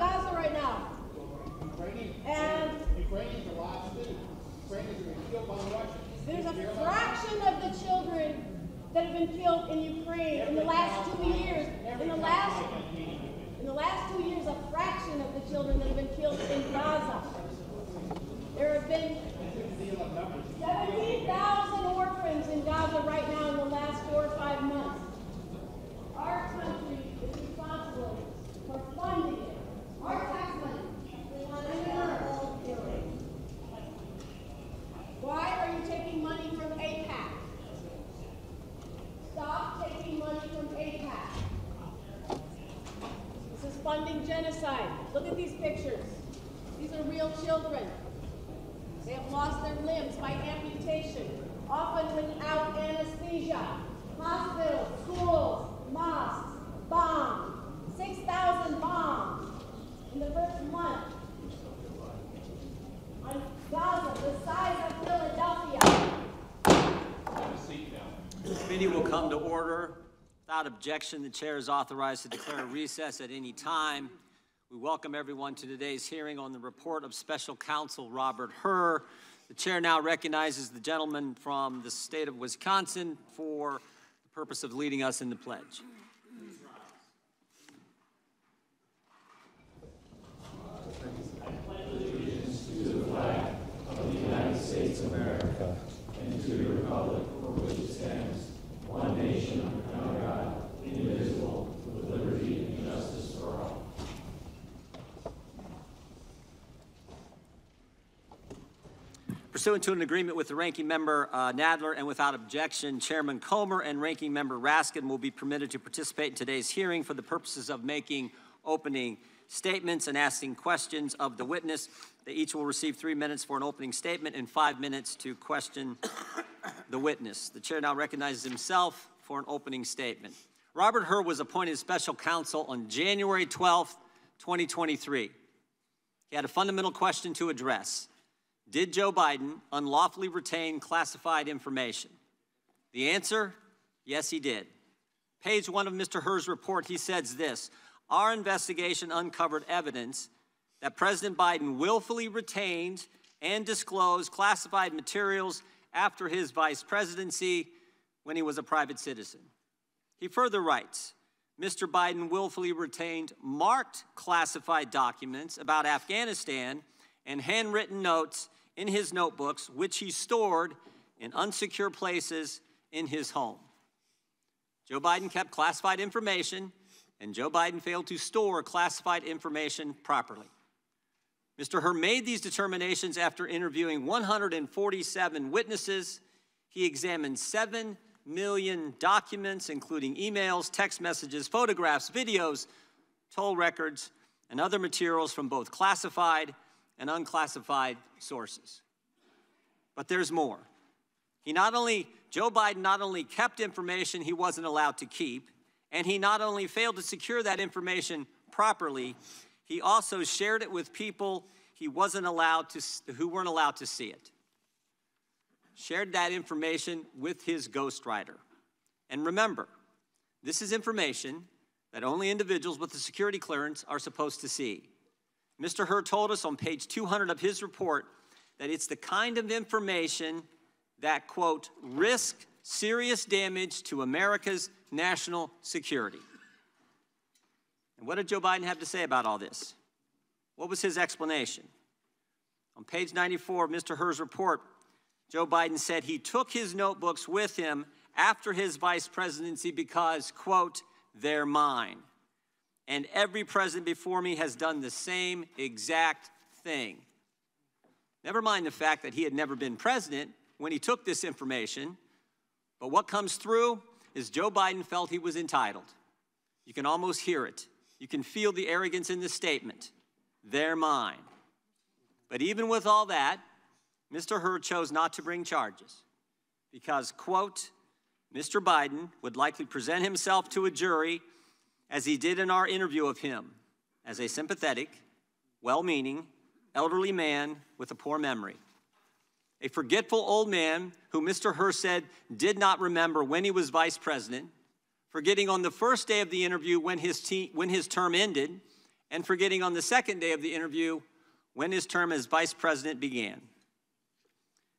Gaza right now. And there's a fraction of the children that have been killed in Ukraine in the last two years. In the last in the last two years, a fraction of the children that have been killed in Gaza. There have been 17,000 orphans in Gaza right now in the last four or five months. Our country is responsible for funding it. Look at these pictures. These are real children. They have lost their limbs by amputation, often without anesthesia. Hospitals, schools, mosques, bombed. 6,000 bombs in the committee will come to order. Without objection, the chair is authorized to declare a recess at any time. We welcome everyone to today's hearing on the report of Special Counsel Robert Hur. The chair now recognizes the gentleman from the state of Wisconsin for the purpose of leading us in the pledge. Pursuant to an agreement with the ranking member uh, Nadler and without objection, Chairman Comer and ranking member Raskin will be permitted to participate in today's hearing for the purposes of making opening statements and asking questions of the witness. They each will receive three minutes for an opening statement and five minutes to question the witness. The chair now recognizes himself for an opening statement. Robert Hur was appointed special counsel on January 12, 2023. He had a fundamental question to address. Did Joe Biden unlawfully retain classified information? The answer yes, he did. Page one of Mr. Hur's report, he says this Our investigation uncovered evidence that President Biden willfully retained and disclosed classified materials after his vice presidency when he was a private citizen. He further writes Mr. Biden willfully retained marked classified documents about Afghanistan and handwritten notes in his notebooks, which he stored in unsecure places in his home. Joe Biden kept classified information, and Joe Biden failed to store classified information properly. Mr. Hur made these determinations after interviewing 147 witnesses. He examined 7 million documents, including emails, text messages, photographs, videos, toll records, and other materials from both classified and unclassified sources. But there's more. He not only, Joe Biden not only kept information he wasn't allowed to keep, and he not only failed to secure that information properly, he also shared it with people he wasn't allowed to, who weren't allowed to see it. Shared that information with his ghostwriter. And remember, this is information that only individuals with a security clearance are supposed to see. Mr. Hur told us on page 200 of his report that it's the kind of information that, quote, risk serious damage to America's national security. And what did Joe Biden have to say about all this? What was his explanation? On page 94 of Mr. Hur's report, Joe Biden said he took his notebooks with him after his vice presidency because, quote, they're mine. And every president before me has done the same exact thing. Never mind the fact that he had never been president when he took this information, but what comes through is Joe Biden felt he was entitled. You can almost hear it. You can feel the arrogance in this statement. They're mine. But even with all that, Mr. Hur chose not to bring charges because, quote, Mr. Biden would likely present himself to a jury as he did in our interview of him as a sympathetic, well meaning, elderly man with a poor memory. A forgetful old man who Mr. Hur said did not remember when he was vice president, forgetting on the first day of the interview when his, te- when his term ended, and forgetting on the second day of the interview when his term as vice president began.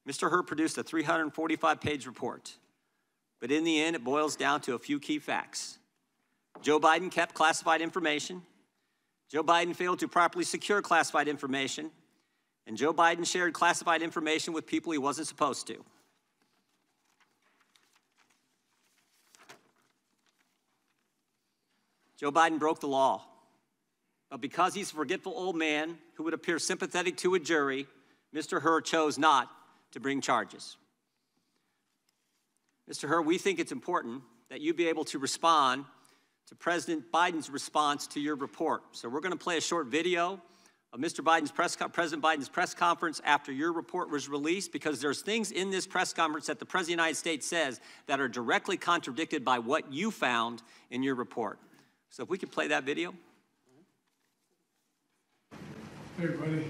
Mr. Hur produced a 345 page report, but in the end, it boils down to a few key facts. Joe Biden kept classified information. Joe Biden failed to properly secure classified information. And Joe Biden shared classified information with people he wasn't supposed to. Joe Biden broke the law. But because he's a forgetful old man who would appear sympathetic to a jury, Mr. Hur chose not to bring charges. Mr. Hur, we think it's important that you be able to respond to President Biden's response to your report. So we're going to play a short video Mr. Biden's press, President Biden's press conference after your report was released because there's things in this press conference that the President of the United States says that are directly contradicted by what you found in your report. So if we could play that video. Hey, everybody.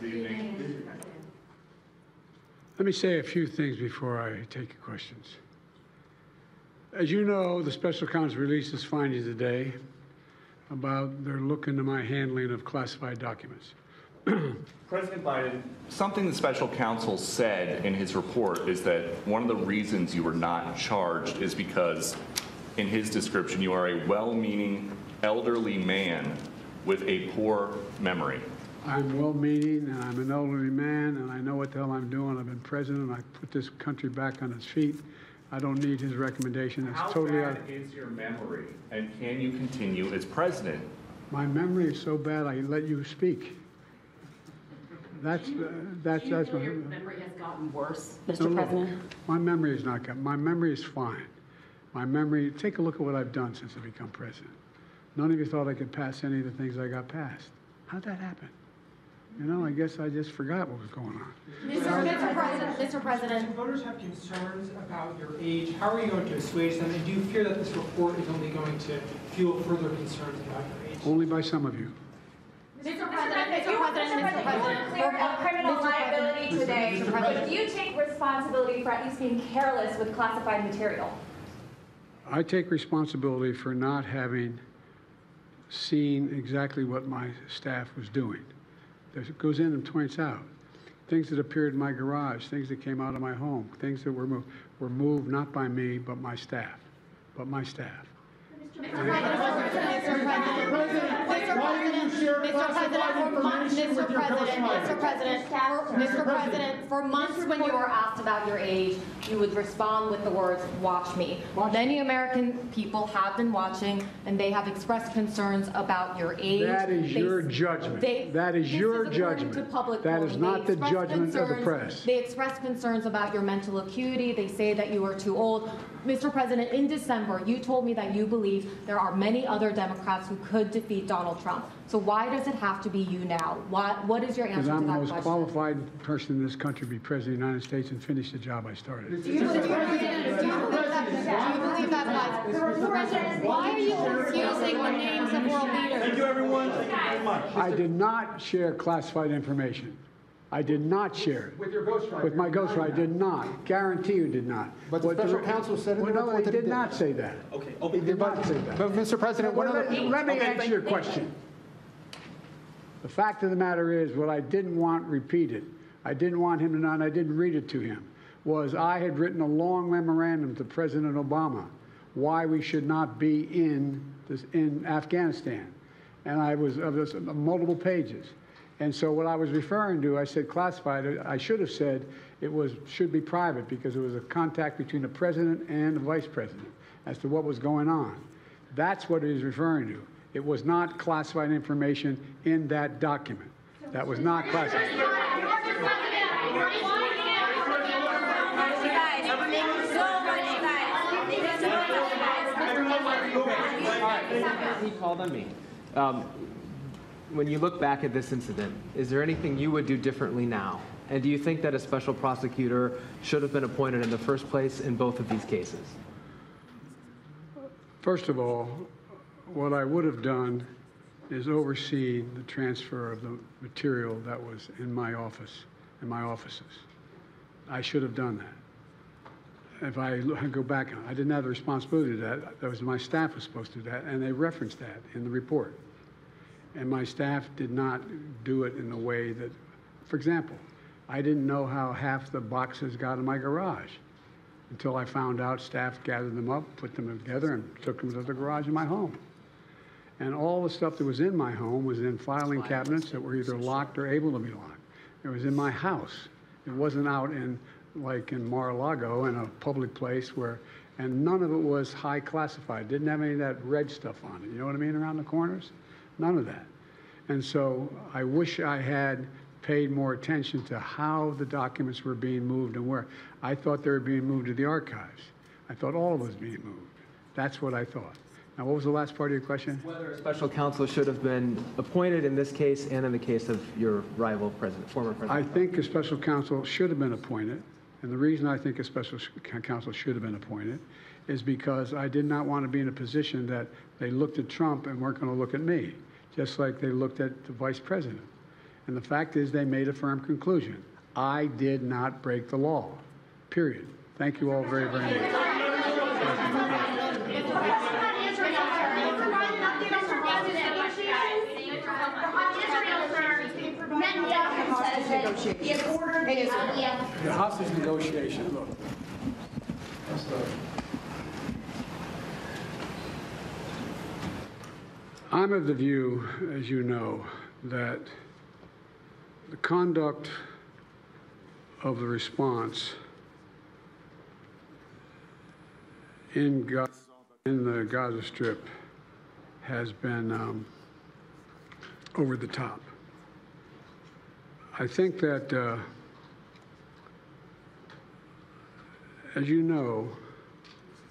Good evening. Let me say a few things before I take your questions. As you know, the special counsel released his findings today about their look into my handling of classified documents. President Biden, something the special counsel said in his report is that one of the reasons you were not charged is because, in his description, you are a well-meaning elderly man with a poor memory. I'm well-meaning, and I'm an elderly man, and I know what the hell I'm doing. I've been president, I put this country back on its feet. I don't need his recommendation. It's How totally out. bad is your memory, and can you continue as president? My memory is so bad, I let you speak. That's, uh, that's, you that's. feel my- your memory has gotten worse, No, Mr. look, President? My memory is not good. My memory is fine. My memory, take a look at what I've done since I become president. None of you thought I could pass any of the things I got passed. How'd that happen? You know, I guess I just forgot what was going on. Mr. Mr. President, Mr. Do President, voters have concerns about your age? How are you going to assuage them? And do you fear that this report is only going to fuel further concerns about your age? Only by some of you. Mr. President, Mr. You- President, Mr. President. Clear up criminal Mr. President, liability today, Mr. but President. do you take responsibility for at least being careless with classified material? I take responsibility for not having seen exactly what my staff was doing. It goes in and points out things that appeared in my garage, things that came out of my home, things that were moved, were moved not by me, but my staff, but my staff. Mr. President, Mr. President, Mr. President, for months, Mr. President, Mr. President, Mr. President, for months when you were asked about your age, you would respond with the words, "Watch me." Many American people have been watching, and they have expressed concerns about your age. That is They- your judgment. they- That is your to judgment. public That is not the judgment of the press. They express concerns about your mental acuity. They say that you are too old. Mr. President, in December, you told me that you believe there are many other Democrats who could defeat Donald Trump. So why does it have to be you now? Why, what is your answer to I'm the most question? qualified person in this country to be president of the United States and finish the job I started. Do you, do you believe that, do you believe that. Mr. President, why are you confusing the names of world leaders? Thank you, everyone. Thank you very much. I did not share classified information. I did not share it. With your ghostwriter. With my ghostwriter, I did not. Guarantee you did not. But the What special counsel said in the Well, no, report that he did did. not say that. Okay, He did not say that. But, Mr. President, one Well, other... let let me answer your question. The fact of the matter is, what I didn't want repeated, I didn't want him to know, and I didn't read it to him, was I had written a long memorandum to President Obama why we should not be in, this, in Afghanistan. And I was, of this, multiple pages. And so what I was referring to, I said classified, I should have said it was, should be private because it was a contact between the president and the vice president as to what was going on. That's what it is referring to. It was not classified information in that document. That was not classified. You guys, you're making so much, guys. Making so much, guys. He called on me. Um, When you look back at this incident, is there anything you would do differently now? And do you think that a special prosecutor should have been appointed in the first place in both of these cases? First of all, what I would have done is oversee the transfer of the material that was in my office, in my offices. I should have done that. If I go back, I didn't have the responsibility to that. That was my staff was supposed to do that, and they referenced that in the report. And my staff did not do it in the way that, for example, I didn't know how half the boxes got in my garage until I found out staff gathered them up, put them together, and took them to the garage in my home. And all the stuff that was in my home was in filing cabinets that were either locked or able to be locked. It was in my house. It wasn't out in, like in Mar-a-Lago, in a public place where, and none of it was high classified. Didn't have any of that red stuff on it. You know what I mean, around the corners? None of that. And so I wish I had paid more attention to how the documents were being moved and where. I thought they were being moved to the archives. I thought all of it was being moved. That's what I thought. Now, what was the last part of your question? Whether a special counsel should have been appointed in this case and in the case of your rival president, former president. I think a special counsel should have been appointed, and the reason I think a special counsel should have been appointed is because I did not want to be in a position that they looked at Trump and weren't going to look at me, just like they looked at the vice president. And the fact is, they made a firm conclusion. I did not break the law, period. Thank you all very, very much. He has ordered the The hostage negotiation, look. I'm of the view, as you know, that the conduct of the response in Gaza, in the Gaza Strip has been um, over the top. I think that, uh, as you know,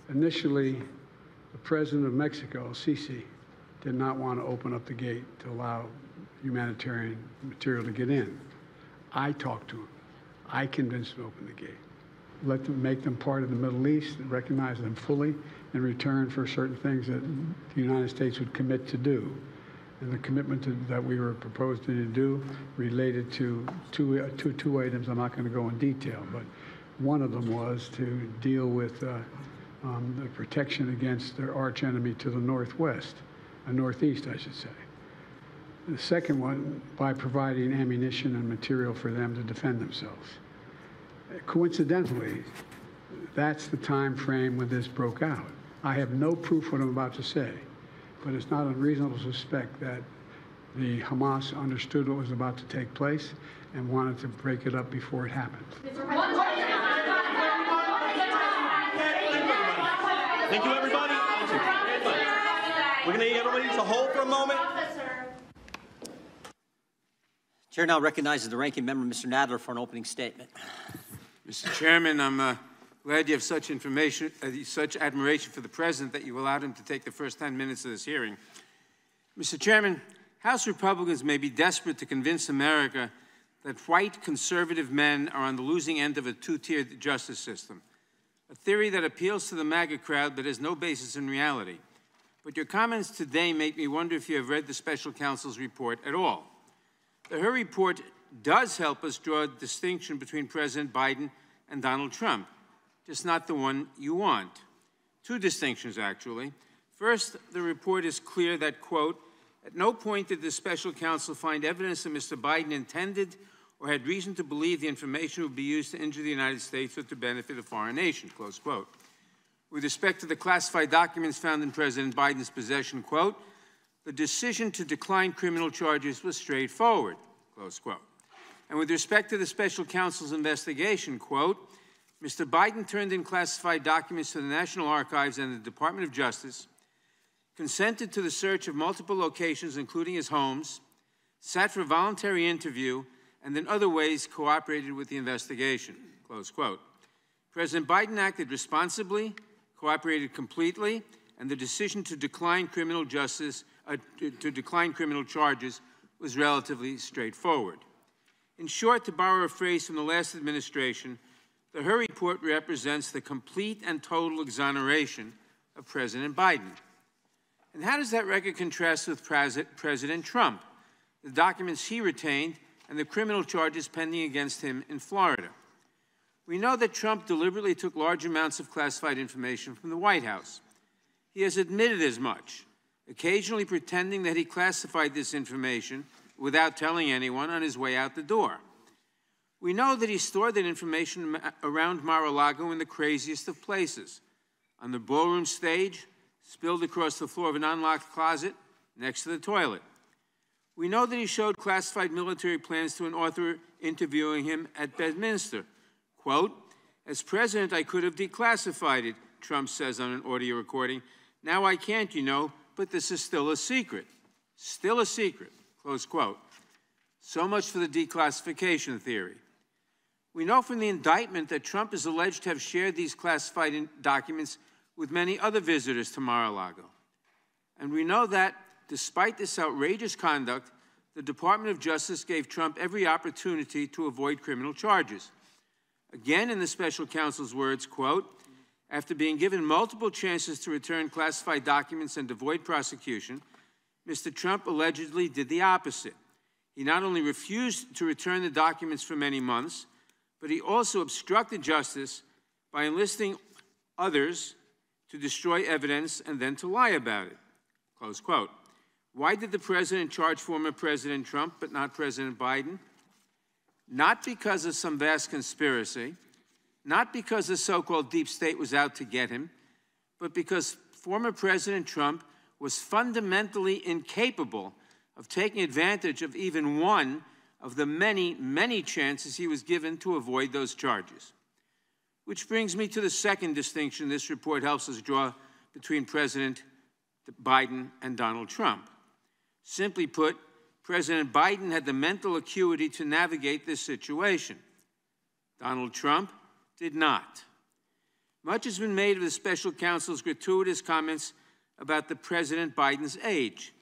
initially, the president of Mexico, Sisi, did not want to open up the gate to allow humanitarian material to get in. I talked to him. I convinced him to open the gate. Let them make them part of the Middle East and recognize them fully in return for certain things that the United States would commit to do. And the commitment to, that we were proposing to do related to two, two, two items. I'm not going to go in detail, but one of them was to deal with uh, um, the protection against their arch enemy to the northwest, uh, northeast, I should say. The second one, by providing ammunition and material for them to defend themselves. Coincidentally, that's the time frame when this broke out. I have no proof what I'm about to say, but it's not unreasonable to suspect that the Hamas understood what was about to take place and wanted to break it up before it happened. Thank you, everybody. We're going to need everybody to hold for a moment. Chair now recognizes the ranking member, Mr. Nadler, for an opening statement. Mr. Chairman, I'm uh, glad you have such information, uh, such admiration for the president that you allowed him to take the first 10 minutes of this hearing. Mr. Chairman, House Republicans may be desperate to convince America that white conservative men are on the losing end of a two-tiered justice system, a theory that appeals to the MAGA crowd but has no basis in reality. But your comments today make me wonder if you have read the special counsel's report at all. The Hur report does help us draw a distinction between President Biden and Donald Trump, just not the one you want. Two distinctions, actually. First, the report is clear that, quote, at no point did the special counsel find evidence that Mr. Biden intended or had reason to believe the information would be used to injure the United States or to benefit a foreign nation, close quote. With respect to the classified documents found in President Biden's possession, quote, the decision to decline criminal charges was straightforward, close quote. And with respect to the special counsel's investigation, quote, Mr. Biden turned in classified documents to the National Archives and the Department of Justice, consented to the search of multiple locations, including his homes, sat for voluntary interview, and in other ways cooperated with the investigation, close quote. President Biden acted responsibly, cooperated completely, and the decision to decline criminal justice, uh, to, to decline criminal charges was relatively straightforward. In short, to borrow a phrase from the last administration, the Hur report represents the complete and total exoneration of President Biden. And how does that record contrast with Pres- President Trump, the documents he retained, and the criminal charges pending against him in Florida? We know that Trump deliberately took large amounts of classified information from the White House. He has admitted as much, occasionally pretending that he classified this information without telling anyone on his way out the door. We know that he stored that information around Mar-a-Lago in the craziest of places, on the ballroom stage, spilled across the floor of an unlocked closet next to the toilet. We know that he showed classified military plans to an author interviewing him at Bedminster. Quote, as president, I could have declassified it, Trump says on an audio recording. Now I can't, you know, but this is still a secret. Still a secret, close quote. So much for the declassification theory. We know from the indictment that Trump is alleged to have shared these classified documents with many other visitors to Mar a Lago. And we know that, despite this outrageous conduct, the Department of Justice gave Trump every opportunity to avoid criminal charges. Again, in the special counsel's words, quote, after being given multiple chances to return classified documents and avoid prosecution, Mr. Trump allegedly did the opposite. He not only refused to return the documents for many months, but he also obstructed justice by enlisting others to destroy evidence and then to lie about it. Close quote. Why did the president charge former President Trump but not President Biden? Not because of some vast conspiracy, not because the so called deep state was out to get him, but because former President Trump was fundamentally incapable of taking advantage of even one of the many, many chances he was given to avoid those charges. Which brings me to the second distinction this report helps us draw between President Biden and Donald Trump. Simply put, President Biden had the mental acuity to navigate this situation. Donald Trump did not. Much has been made of the special counsel's gratuitous comments about the President Biden's age.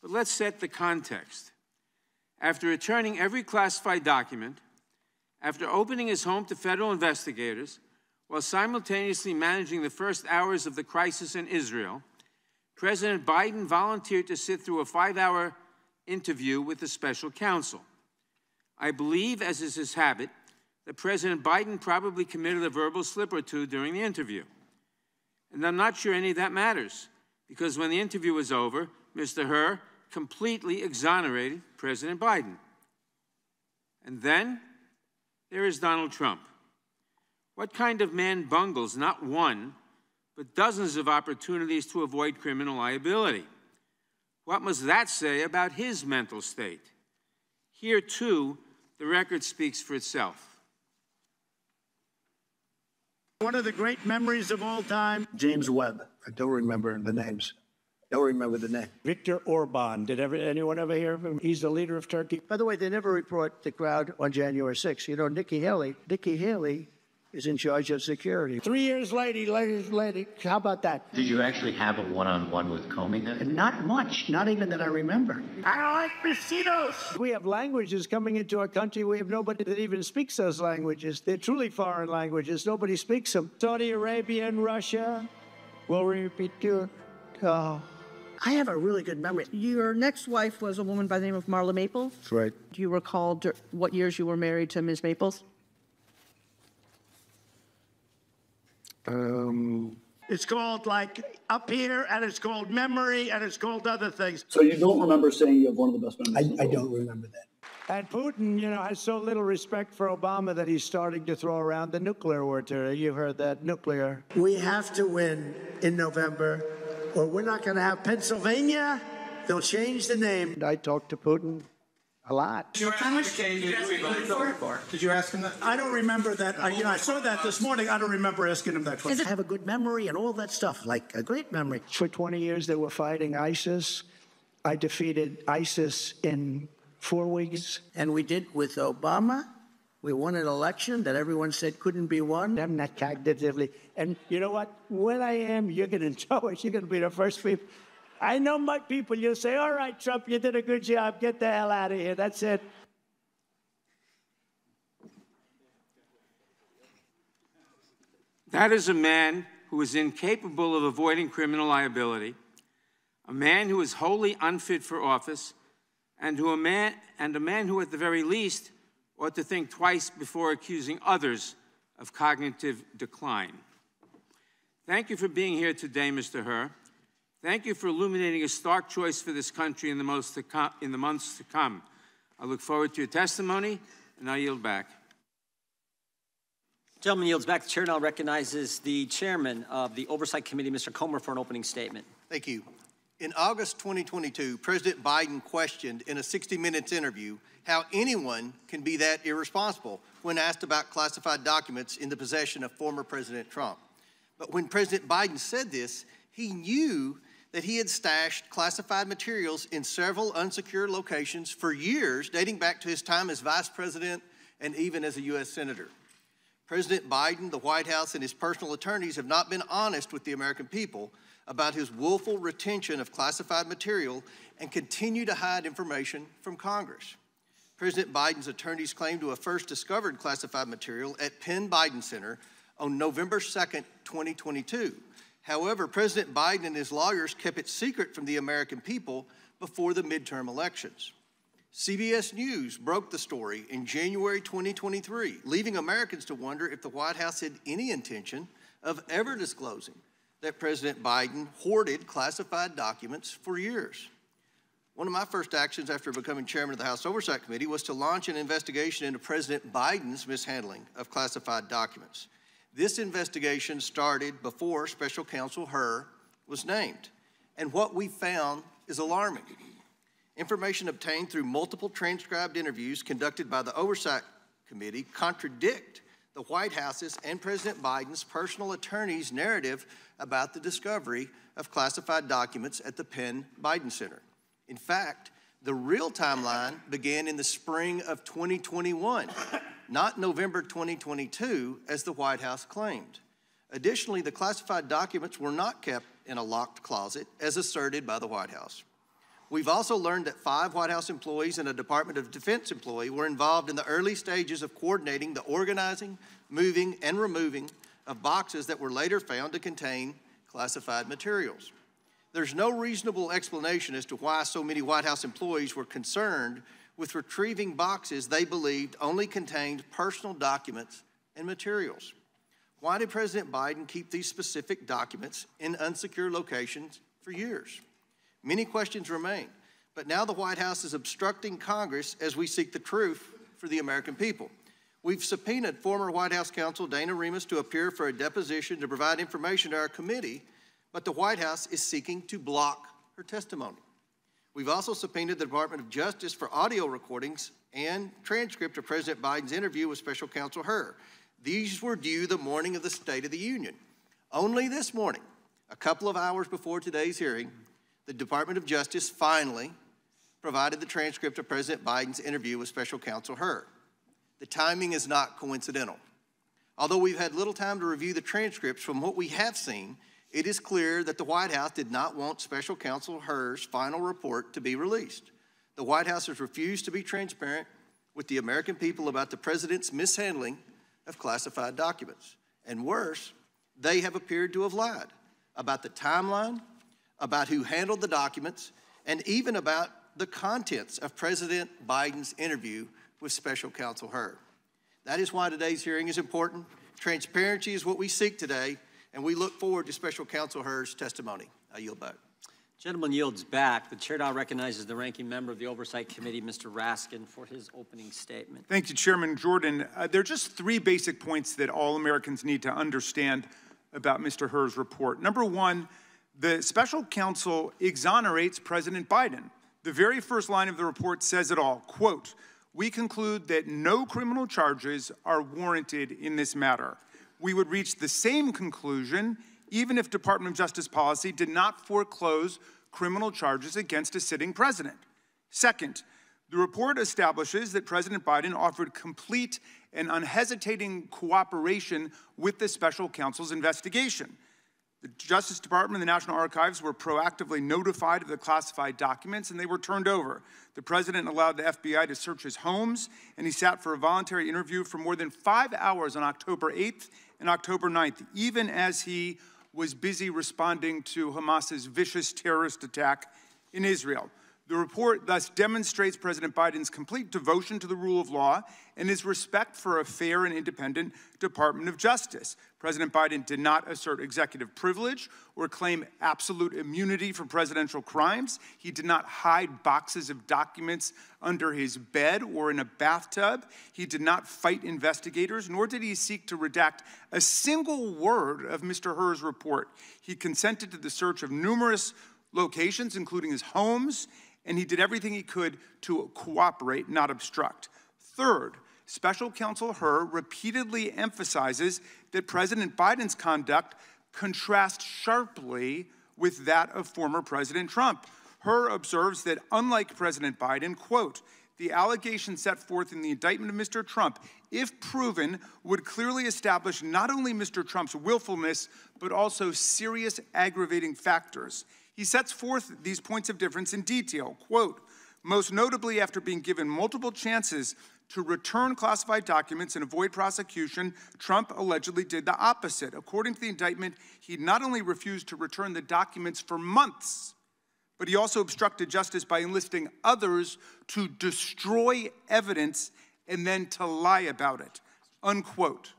But let's set the context. After returning every classified document, after opening his home to federal investigators, while simultaneously managing the first hours of the crisis in Israel, President Biden volunteered to sit through a five hour interview with the special counsel. I believe, as is his habit, that President Biden probably committed a verbal slip or two during the interview. And I'm not sure any of that matters, because when the interview was over, Mr. Hur completely exonerated President Biden. And then there is Donald Trump. What kind of man bungles not one, but dozens of opportunities to avoid criminal liability? What must that say about his mental state? Here, too, the record speaks for itself. One of the great memories of all time. James Webb. I don't remember the names. Don't remember the name. Viktor Orban. Did ever, anyone ever hear of him? He's the leader of Turkey. By the way, they never report the crowd on January 6th. You know, Nikki Haley, Nikki Haley is in charge of security. Three years later, later, later. How about that? Did you actually have a one-on-one with Comey then? Not much, not even that I remember. I like besitos. We have languages coming into our country. We have nobody that even speaks those languages. They're truly foreign languages. Nobody speaks them. Saudi Arabia and Russia will repeat your. Oh. I have a really good memory. Your next wife was a woman by the name of Marla Maples. That's right. Do you recall what years you were married to Ms. Maples? Um, It's called like up here, and it's called memory, and it's called other things. So you don't remember saying you have one of the best memories? I, I don't remember that. And Putin, you know, has so little respect for Obama that he's starting to throw around the nuclear war. word. You heard that nuclear. We have to win in November, or we're not going to have Pennsylvania. They'll change the name. I talked to Putin a lot. How much did you ask him for? Did you ask him that? I don't remember that. I, you know, I saw that this morning. I don't remember asking him that question. I have a good memory and all that stuff, like a great memory. For 20 years, they were fighting ISIS. I defeated ISIS in four weeks. And we did with Obama. We won an election that everyone said couldn't be won. I'm not cognitively. And you know what? When I am, you're going to know it. You're going to be the first people. I know my people. You'll say, all right, Trump, you did a good job. Get the hell out of here. That's it. That is a man who is incapable of avoiding criminal liability, a man who is wholly unfit for office, and, who a man, and a man who, at the very least, ought to think twice before accusing others of cognitive decline. Thank you for being here today, Mr. Hur. Thank you for illuminating a stark choice for this country in the, most to come, in the months to come. I look forward to your testimony, and I yield back. Gentleman yields back. The chair now recognizes the chairman of the Oversight Committee, Mr. Comer, for an opening statement. Thank you. In August 2022, President Biden questioned in a 60 Minutes interview how anyone can be that irresponsible when asked about classified documents in the possession of former President Trump. But when President Biden said this, he knew that he had stashed classified materials in several unsecured locations for years, dating back to his time as vice president and even as a U.S. Senator. President Biden, the White House, and his personal attorneys have not been honest with the American people about his willful retention of classified material and continue to hide information from Congress. President Biden's attorneys claim to have first discovered classified material at Penn Biden Center on November 2, 2022. However, President Biden and his lawyers kept it secret from the American people before the midterm elections. CBS News broke the story in January 2023, leaving Americans to wonder if the White House had any intention of ever disclosing that President Biden hoarded classified documents for years. One of my first actions after becoming chairman of the House Oversight Committee was to launch an investigation into President Biden's mishandling of classified documents. This investigation started before Special Counsel Hur was named, and what we found is alarming. Information obtained through multiple transcribed interviews conducted by the Oversight Committee contradict the White House's and President Biden's personal attorney's narrative about the discovery of classified documents at the Penn Biden Center. In fact, the real timeline began in the spring of 2021, not November 2022, as the White House claimed. Additionally, the classified documents were not kept in a locked closet, as asserted by the White House. We've also learned that five White House employees and a Department of Defense employee were involved in the early stages of coordinating the organizing, moving, and removing of boxes that were later found to contain classified materials. There's no reasonable explanation as to why so many White House employees were concerned with retrieving boxes they believed only contained personal documents and materials. Why did President Biden keep these specific documents in unsecure locations for years? Many questions remain, but now the White House is obstructing Congress as we seek the truth for the American people. We've subpoenaed former White House counsel Dana Remus to appear for a deposition to provide information to our committee, but the White House is seeking to block her testimony. We've also subpoenaed the Department of Justice for audio recordings and transcript of President Biden's interview with Special Counsel Hur. These were due the morning of the State of the Union. Only this morning, a couple of hours before today's hearing, the Department of Justice finally provided the transcript of President Biden's interview with Special Counsel Hur. The timing is not coincidental. Although we've had little time to review the transcripts, from what we have seen, it is clear that the White House did not want Special Counsel Hur's final report to be released. The White House has refused to be transparent with the American people about the president's mishandling of classified documents. And worse, they have appeared to have lied about the timeline about who handled the documents, and even about the contents of President Biden's interview with Special Counsel Hur. That is why today's hearing is important. Transparency is what we seek today, and we look forward to Special Counsel Hur's testimony. I yield back. Gentleman yields back. The chair now recognizes the ranking member of the Oversight Committee, Mr. Raskin, for his opening statement. Thank you, Chairman Jordan. Uh, there are just three basic points that all Americans need to understand about Mr. Hur's report. Number one, the special counsel exonerates President Biden. The very first line of the report says it all, quote, we conclude that no criminal charges are warranted in this matter. We would reach the same conclusion even if Department of Justice policy did not foreclose criminal charges against a sitting president. Second, the report establishes that President Biden offered complete and unhesitating cooperation with the special counsel's investigation. The Justice Department and the National Archives were proactively notified of the classified documents and they were turned over. The president allowed the FBI to search his homes and he sat for a voluntary interview for more than five hours on October 8th and October 9th, even as he was busy responding to Hamas's vicious terrorist attack in Israel. The report thus demonstrates President Biden's complete devotion to the rule of law and his respect for a fair and independent Department of Justice. President Biden did not assert executive privilege or claim absolute immunity for presidential crimes. He did not hide boxes of documents under his bed or in a bathtub. He did not fight investigators, nor did he seek to redact a single word of Mr. Hur's report. He consented to the search of numerous locations, including his homes and he did everything he could to cooperate, not obstruct. Third, Special Counsel Hur repeatedly emphasizes that President Biden's conduct contrasts sharply with that of former President Trump. Hur observes that unlike President Biden, quote, the allegations set forth in the indictment of Mr. Trump, if proven, would clearly establish not only Mr. Trump's willfulness, but also serious aggravating factors. He sets forth these points of difference in detail. Quote, most notably after being given multiple chances to return classified documents and avoid prosecution, Trump allegedly did the opposite. According to the indictment, he not only refused to return the documents for months, but he also obstructed justice by enlisting others to destroy evidence and then to lie about it. Unquote.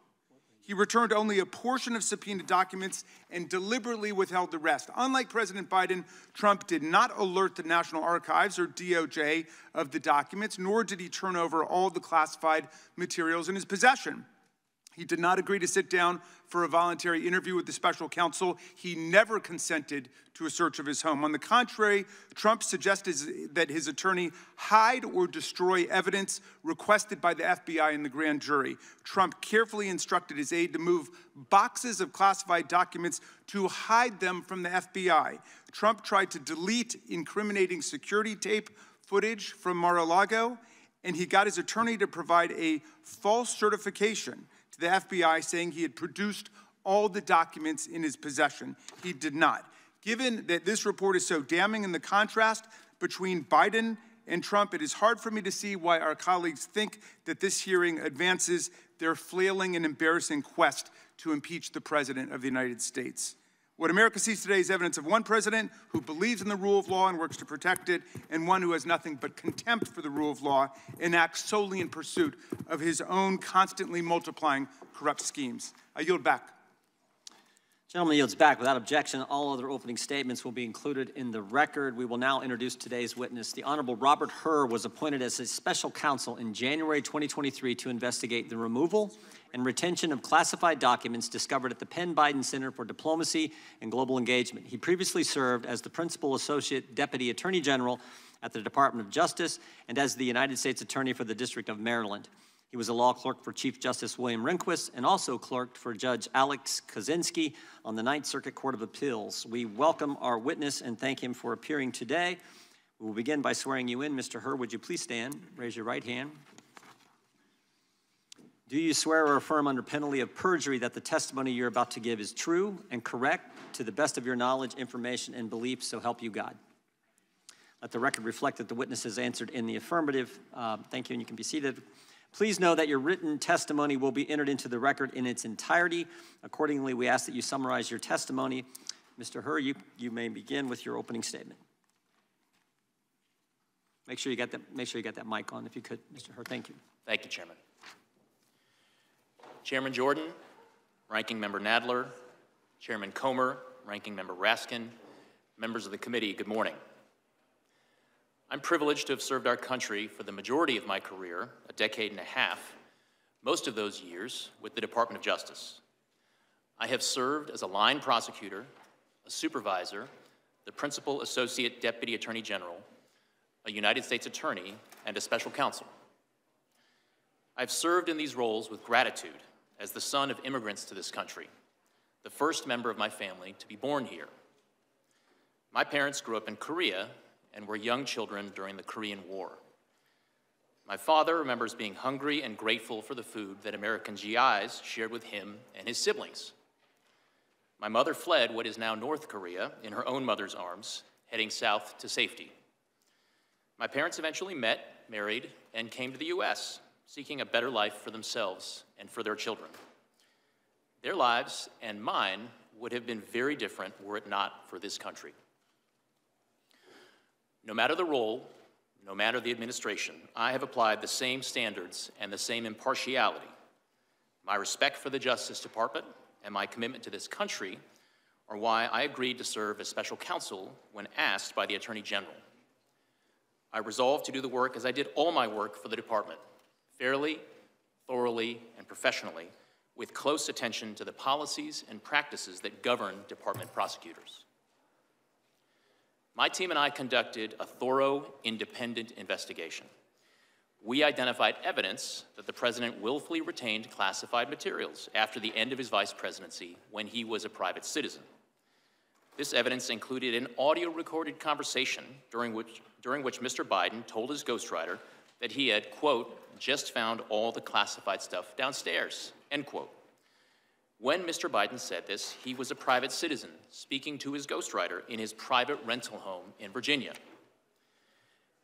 He returned only a portion of subpoenaed documents and deliberately withheld the rest. Unlike President Biden, Trump did not alert the National Archives or DOJ of the documents, nor did he turn over all the classified materials in his possession. He did not agree to sit down for a voluntary interview with the special counsel. He never consented to a search of his home. On the contrary, Trump suggested that his attorney hide or destroy evidence requested by the FBI and the grand jury. Trump carefully instructed his aide to move boxes of classified documents to hide them from the FBI. Trump tried to delete incriminating security tape footage from Mar-a-Lago, and he got his attorney to provide a false certification the FBI saying he had produced all the documents in his possession. He did not. Given that this report is so damning in the contrast between Biden and Trump, it is hard for me to see why our colleagues think that this hearing advances their flailing and embarrassing quest to impeach the President of the United States. What America sees today is evidence of one president who believes in the rule of law and works to protect it, and one who has nothing but contempt for the rule of law and acts solely in pursuit of his own constantly multiplying corrupt schemes. I yield back. Gentleman yields back. Without objection, all other opening statements will be included in the record. We will now introduce today's witness. The Honorable Robert Hur was appointed as a special counsel in January 2023 to investigate the removal and retention of classified documents discovered at the Penn Biden Center for Diplomacy and Global Engagement. He previously served as the Principal Associate Deputy Attorney General at the Department of Justice and as the United States Attorney for the District of Maryland. He was a law clerk for Chief Justice William Rehnquist and also clerked for Judge Alex Kozinski on the Ninth Circuit Court of Appeals. We welcome our witness and thank him for appearing today. We will begin by swearing you in. Mr. Hur, would you please stand? Raise your right hand. Do you swear or affirm under penalty of perjury that the testimony you're about to give is true and correct to the best of your knowledge, information, and belief, so help you God? Let the record reflect that the witness has answered in the affirmative. Uh, thank you, and you can be seated. Please know that your written testimony will be entered into the record in its entirety. Accordingly, we ask that you summarize your testimony. Mr. Hur, you, you may begin with your opening statement. Make sure you got that, make sure you got that mic on if you could, Mr. Hur. Thank you. Thank you, Chairman. Chairman Jordan, Ranking Member Nadler, Chairman Comer, Ranking Member Raskin, members of the committee, good morning. I'm privileged to have served our country for the majority of my career, a decade and a half, most of those years with the Department of Justice. I have served as a line prosecutor, a supervisor, the Principal Associate Deputy Attorney General, a United States Attorney, and a Special Counsel. I've served in these roles with gratitude as the son of immigrants to this country, the first member of my family to be born here. My parents grew up in Korea and were young children during the Korean War. My father remembers being hungry and grateful for the food that American GIs shared with him and his siblings. My mother fled what is now North Korea in her own mother's arms, heading south to safety. My parents eventually met, married, and came to the US seeking a better life for themselves and for their children. Their lives and mine would have been very different were it not for this country. No matter the role, no matter the administration, I have applied the same standards and the same impartiality. My respect for the Justice Department and my commitment to this country are why I agreed to serve as special counsel when asked by the Attorney General. I resolved to do the work as I did all my work for the department, fairly, thoroughly, and professionally, with close attention to the policies and practices that govern department prosecutors. My team and I conducted a thorough, independent investigation. We identified evidence that the president willfully retained classified materials after the end of his vice presidency when he was a private citizen. This evidence included an audio recorded conversation during which, during which Mr. Biden told his ghostwriter that he had, quote, just found all the classified stuff downstairs, end quote. When Mr. Biden said this, he was a private citizen speaking to his ghostwriter in his private rental home in Virginia.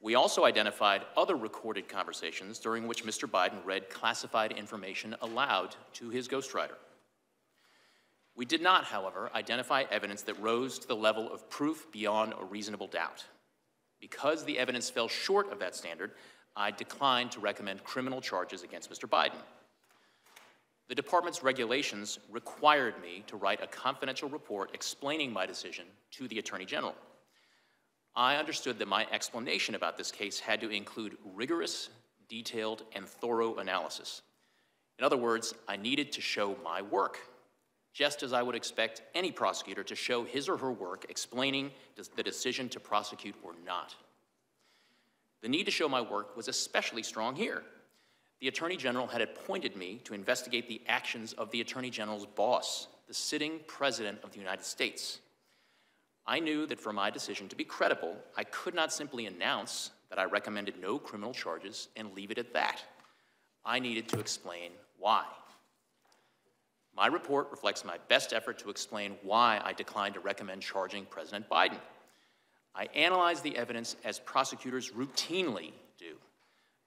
We also identified other recorded conversations during which Mr. Biden read classified information aloud to his ghostwriter. We did not, however, identify evidence that rose to the level of proof beyond a reasonable doubt. Because the evidence fell short of that standard, I declined to recommend criminal charges against Mr. Biden. The department's regulations required me to write a confidential report explaining my decision to the Attorney General. I understood that my explanation about this case had to include rigorous, detailed, and thorough analysis. In other words, I needed to show my work, just as I would expect any prosecutor to show his or her work explaining the decision to prosecute or not. The need to show my work was especially strong here the Attorney General had appointed me to investigate the actions of the Attorney General's boss, the sitting President of the United States. I knew that for my decision to be credible, I could not simply announce that I recommended no criminal charges and leave it at that. I needed to explain why. My report reflects my best effort to explain why I declined to recommend charging President Biden. I analyzed the evidence as prosecutors routinely do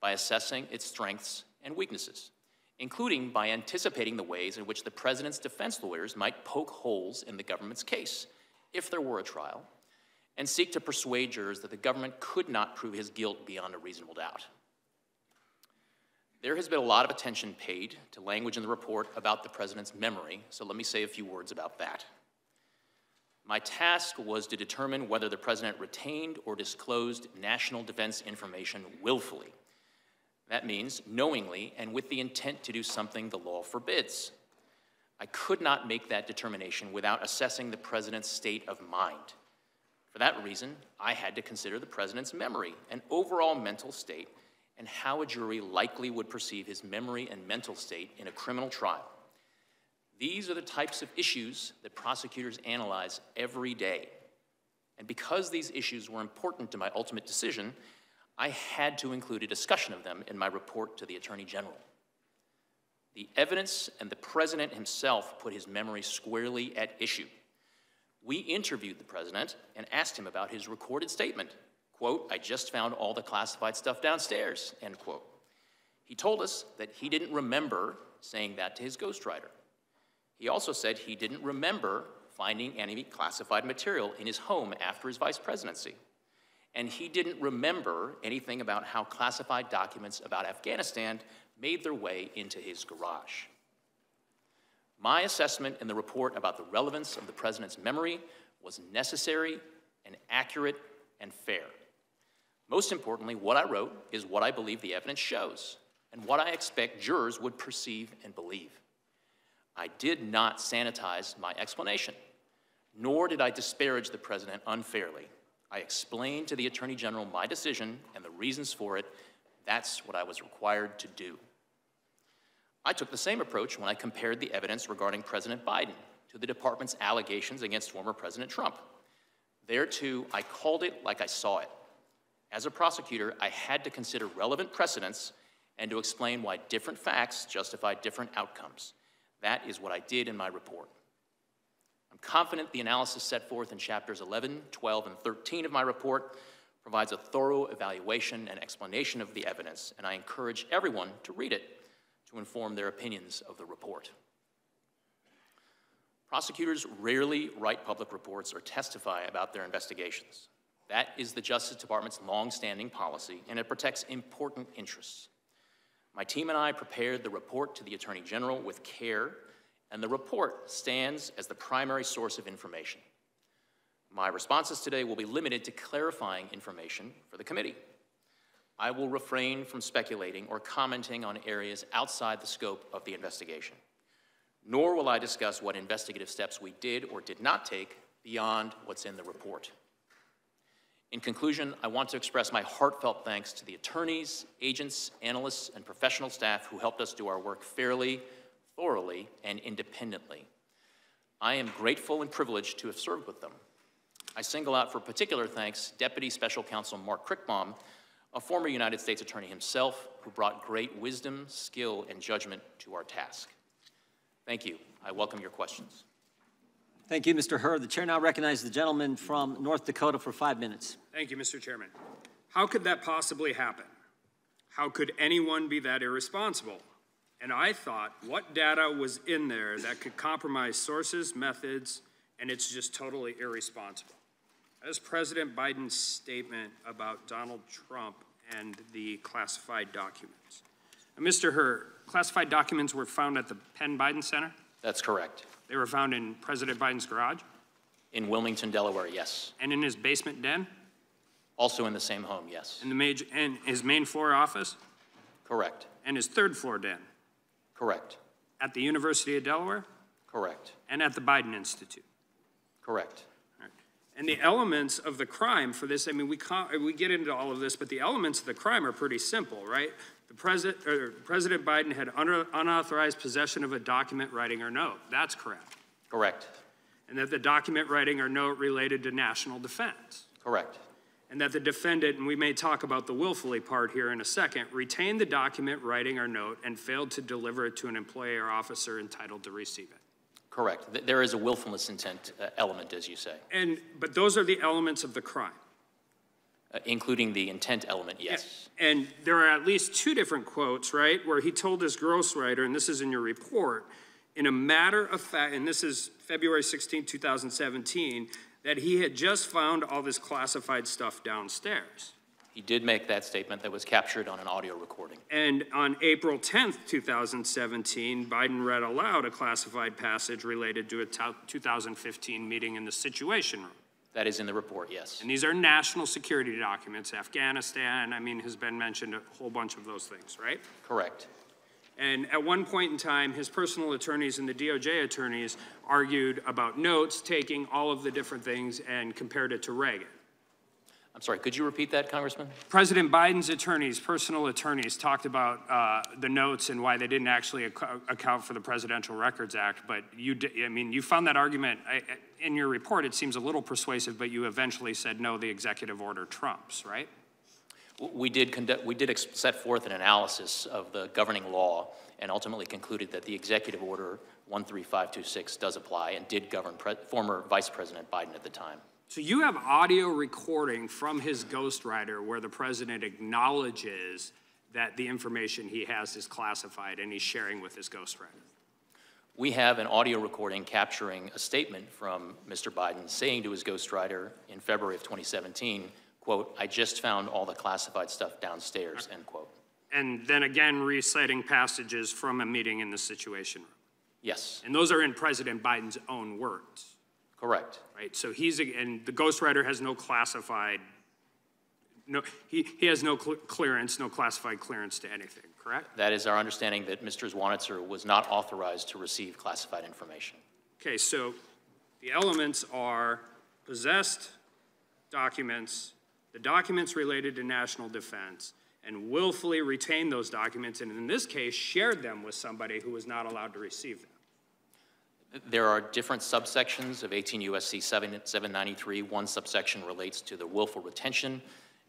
by assessing its strengths and weaknesses, including by anticipating the ways in which the president's defense lawyers might poke holes in the government's case, if there were a trial, and seek to persuade jurors that the government could not prove his guilt beyond a reasonable doubt. There has been a lot of attention paid to language in the report about the president's memory, so let me say a few words about that. My task was to determine whether the president retained or disclosed national defense information willfully that means knowingly and with the intent to do something the law forbids. I could not make that determination without assessing the president's state of mind. For that reason, I had to consider the president's memory and overall mental state and how a jury likely would perceive his memory and mental state in a criminal trial. These are the types of issues that prosecutors analyze every day. And because these issues were important to my ultimate decision, I had to include a discussion of them in my report to the Attorney General. The evidence and the President himself put his memory squarely at issue. We interviewed the President and asked him about his recorded statement, quote, I just found all the classified stuff downstairs, end quote. He told us that he didn't remember saying that to his ghostwriter. He also said he didn't remember finding any classified material in his home after his vice presidency and he didn't remember anything about how classified documents about Afghanistan made their way into his garage. My assessment in the report about the relevance of the president's memory was necessary and accurate and fair. Most importantly, what I wrote is what I believe the evidence shows and what I expect jurors would perceive and believe. I did not sanitize my explanation, nor did I disparage the president unfairly I explained to the Attorney General my decision and the reasons for it. That's what I was required to do. I took the same approach when I compared the evidence regarding President Biden to the department's allegations against former President Trump. There, too, I called it like I saw it. As a prosecutor, I had to consider relevant precedents and to explain why different facts justify different outcomes. That is what I did in my report. I'm confident the analysis set forth in chapters 11, 12, and 13 of my report provides a thorough evaluation and explanation of the evidence, and I encourage everyone to read it to inform their opinions of the report. Prosecutors rarely write public reports or testify about their investigations. That is the Justice Department's longstanding policy, and it protects important interests. My team and I prepared the report to the Attorney General with care, and the report stands as the primary source of information. My responses today will be limited to clarifying information for the committee. I will refrain from speculating or commenting on areas outside the scope of the investigation, nor will I discuss what investigative steps we did or did not take beyond what's in the report. In conclusion, I want to express my heartfelt thanks to the attorneys, agents, analysts, and professional staff who helped us do our work fairly, thoroughly, and independently. I am grateful and privileged to have served with them. I single out for particular thanks Deputy Special Counsel Marc Krickbaum, a former United States Attorney himself, who brought great wisdom, skill, and judgment to our task. Thank you. I welcome your questions. Thank you, Mr. Hur. The chair now recognizes the gentleman from North Dakota for five minutes. Thank you, Mr. Chairman. How could that possibly happen? How could anyone be that irresponsible? And I thought, what data was in there that could compromise sources, methods, and it's just totally irresponsible? As President Biden's statement about Donald Trump and the classified documents. Mr. Hur, classified documents were found at the Penn Biden Center? That's correct. They were found in President Biden's garage? In Wilmington, Delaware, yes. And in his basement den? Also in the same home, yes. In the major, and his main floor office? Correct. And his third floor den? Correct. At the University of Delaware? Correct. And at the Biden Institute? Correct. And the elements of the crime for this, I mean, we, we get into all of this, but the elements of the crime are pretty simple, right? The president, President Biden had unauthorized possession of a document, writing, or note. That's correct. Correct. And that the document, writing, or note related to national defense. Correct. And that the defendant, and we may talk about the willfully part here in a second, retained the document, writing, or note and failed to deliver it to an employee or officer entitled to receive it. Correct. There is a willfulness intent uh, element, as you say. And, but those are the elements of the crime. Uh, including the intent element, yes. And there are at least two different quotes, right, where he told his ghostwriter, and this is in your report, in a matter of fact, and this is February 16, 2017, that he had just found all this classified stuff downstairs. He did make that statement that was captured on an audio recording. And on April 10th, 2017, Biden read aloud a classified passage related to a 2015 meeting in the Situation Room. That is in the report, yes. And these are national security documents. Afghanistan, I mean, has been mentioned a whole bunch of those things, right? Correct. And at one point in time, his personal attorneys and the DOJ attorneys argued about notes, taking all of the different things and compared it to Reagan. I'm sorry, could you repeat that, Congressman? President Biden's attorneys, personal attorneys, talked about uh, the notes and why they didn't actually ac account for the Presidential Records Act. But you, I mean, you found that argument I, in your report. It seems a little persuasive, but you eventually said no, the executive order trumps, right? We did conduct, we did set forth an analysis of the governing law and ultimately concluded that the executive order 13526 does apply and did govern former Vice President Biden at the time. So you have audio recording from his ghostwriter where the president acknowledges that the information he has is classified and he's sharing with his ghostwriter. We have an audio recording capturing a statement from Mr. Biden saying to his ghostwriter in February of 2017, quote, I just found all the classified stuff downstairs, end quote. And then again reciting passages from a meeting in the Situation Room. Yes. And those are in President Biden's own words. Correct. Right. So he's and the ghostwriter has no classified. No, he, he has no cl clearance, no classified clearance to anything, correct? That is our understanding that Mr. Zwonitzer was not authorized to receive classified information. Okay, so the elements are possessed documents, the documents related to national defense, and willfully retained those documents, and in this case, shared them with somebody who was not allowed to receive them. There are different subsections of 18 U.S.C. 793. One subsection relates to the willful retention,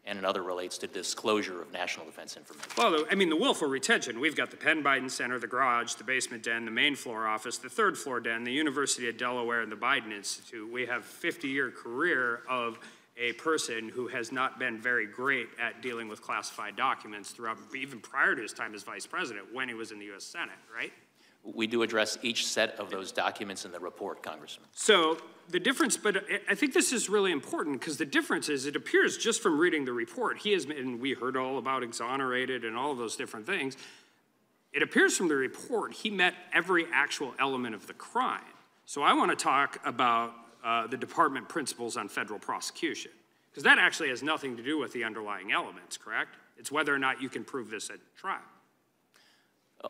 and another relates to disclosure of national defense information. Well, I mean, the willful retention, we've got the Penn Biden Center, the garage, the basement den, the main floor office, the third floor den, the University of Delaware, and the Biden Institute. We have 50-year career of a person who has not been very great at dealing with classified documents throughout, even prior to his time as vice president, when he was in the U.S. Senate, right? We do address each set of those documents in the report, Congressman. So the difference, but I- think this is really important because the difference is it appears just from reading the report, he has, and we heard all about exonerated and all of those different things. It appears from the report he met every actual element of the crime. So I want to talk about uh, the department principles on federal prosecution because that actually has nothing to do with the underlying elements, correct? It's whether or not you can prove this at trial.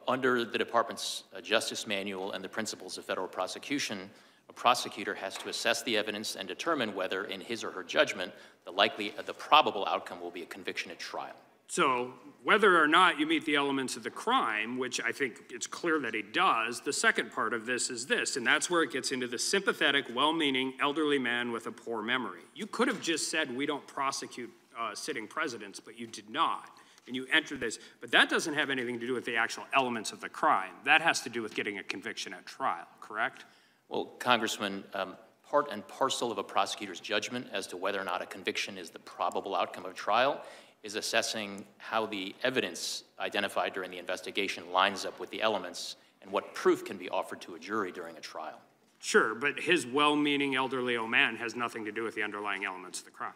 Under the Department's uh, Justice Manual and the principles of federal prosecution, a prosecutor has to assess the evidence and determine whether, in his or her judgment, the likely, uh, the probable outcome will be a conviction at trial. So whether or not you meet the elements of the crime, which I think it's clear that he does, the second part of this is this, and that's where it gets into the sympathetic, well-meaning elderly man with a poor memory. You could have just said, we don't prosecute uh, sitting presidents, but you did not. And you enter this, but that doesn't have anything to do with the actual elements of the crime. That has to do with getting a conviction at trial, correct? Well, Congressman, um, part and parcel of a prosecutor's judgment as to whether or not a conviction is the probable outcome of trial is assessing how the evidence identified during the investigation lines up with the elements and what proof can be offered to a jury during a trial. Sure, but his well-meaning elderly old man has nothing to do with the underlying elements of the crime.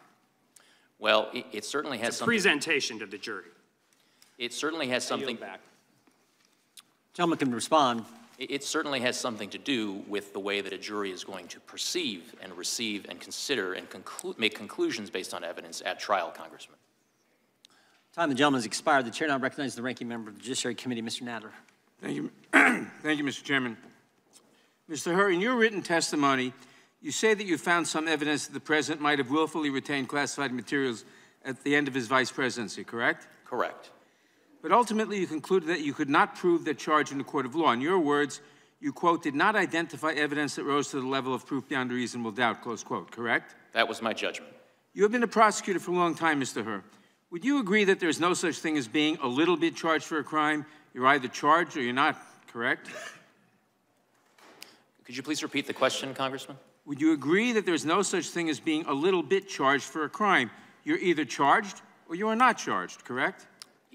Well, it, it certainly has It's a something. presentation to the jury. It certainly has something. Back. Gentleman can respond. It, it certainly has something to do with the way that a jury is going to perceive and receive and consider and conclu- make conclusions based on evidence at trial, Congressman. Time the gentleman has expired. The chair now recognizes the ranking member of the Judiciary Committee, Mr. Nadler. Thank you, thank you, Mr. Chairman. Mr. Hur, in your written testimony, you say that you found some evidence that the president might have willfully retained classified materials at the end of his vice presidency, correct? Correct. But ultimately, you concluded that you could not prove that charge in a court of law. In your words, you, quote, did not identify evidence that rose to the level of proof beyond a reasonable doubt, close quote, correct? That was my judgment. You have been a prosecutor for a long time, Mr. Hur. Would you agree that there's no such thing as being a little bit charged for a crime? You're either charged or you're not, correct? Could you please repeat the question, Congressman? Would you agree that there's no such thing as being a little bit charged for a crime? You're either charged or you are not charged, correct?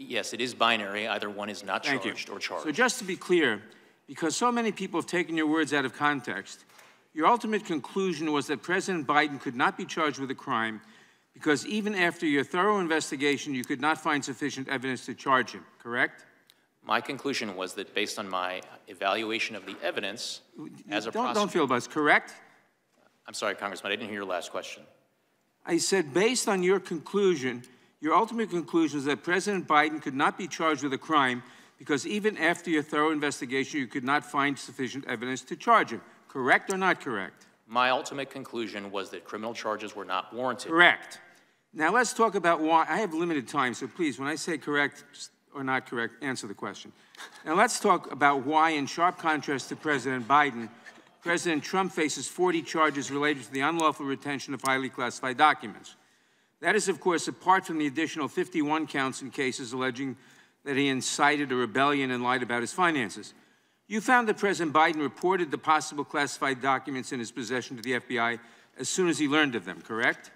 Yes, it is binary. Either one is not Thank charged you. or charged. So just to be clear, because so many people have taken your words out of context, your ultimate conclusion was that President Biden could not be charged with a crime because even after your thorough investigation, you could not find sufficient evidence to charge him, correct? My conclusion was that based on my evaluation of the evidence as a Don't, prosecutor. don't feel buzz, correct? I'm sorry, Congressman, I didn't hear your last question. I said, based on your conclusion, your ultimate conclusion is that President Biden could not be charged with a crime because even after your thorough investigation, you could not find sufficient evidence to charge him. Correct or not correct? My ultimate conclusion was that criminal charges were not warranted. Correct. Now let's talk about why. I have limited time, so please, when I say correct or not correct, answer the question. Now let's talk about why, in sharp contrast to President Biden, President Trump faces 40 charges related to the unlawful retention of highly classified documents. That is, of course, apart from the additional 51 counts in cases alleging that he incited a rebellion and lied about his finances. You found that President Biden reported the possible classified documents in his possession to the FBI as soon as he learned of them, correct?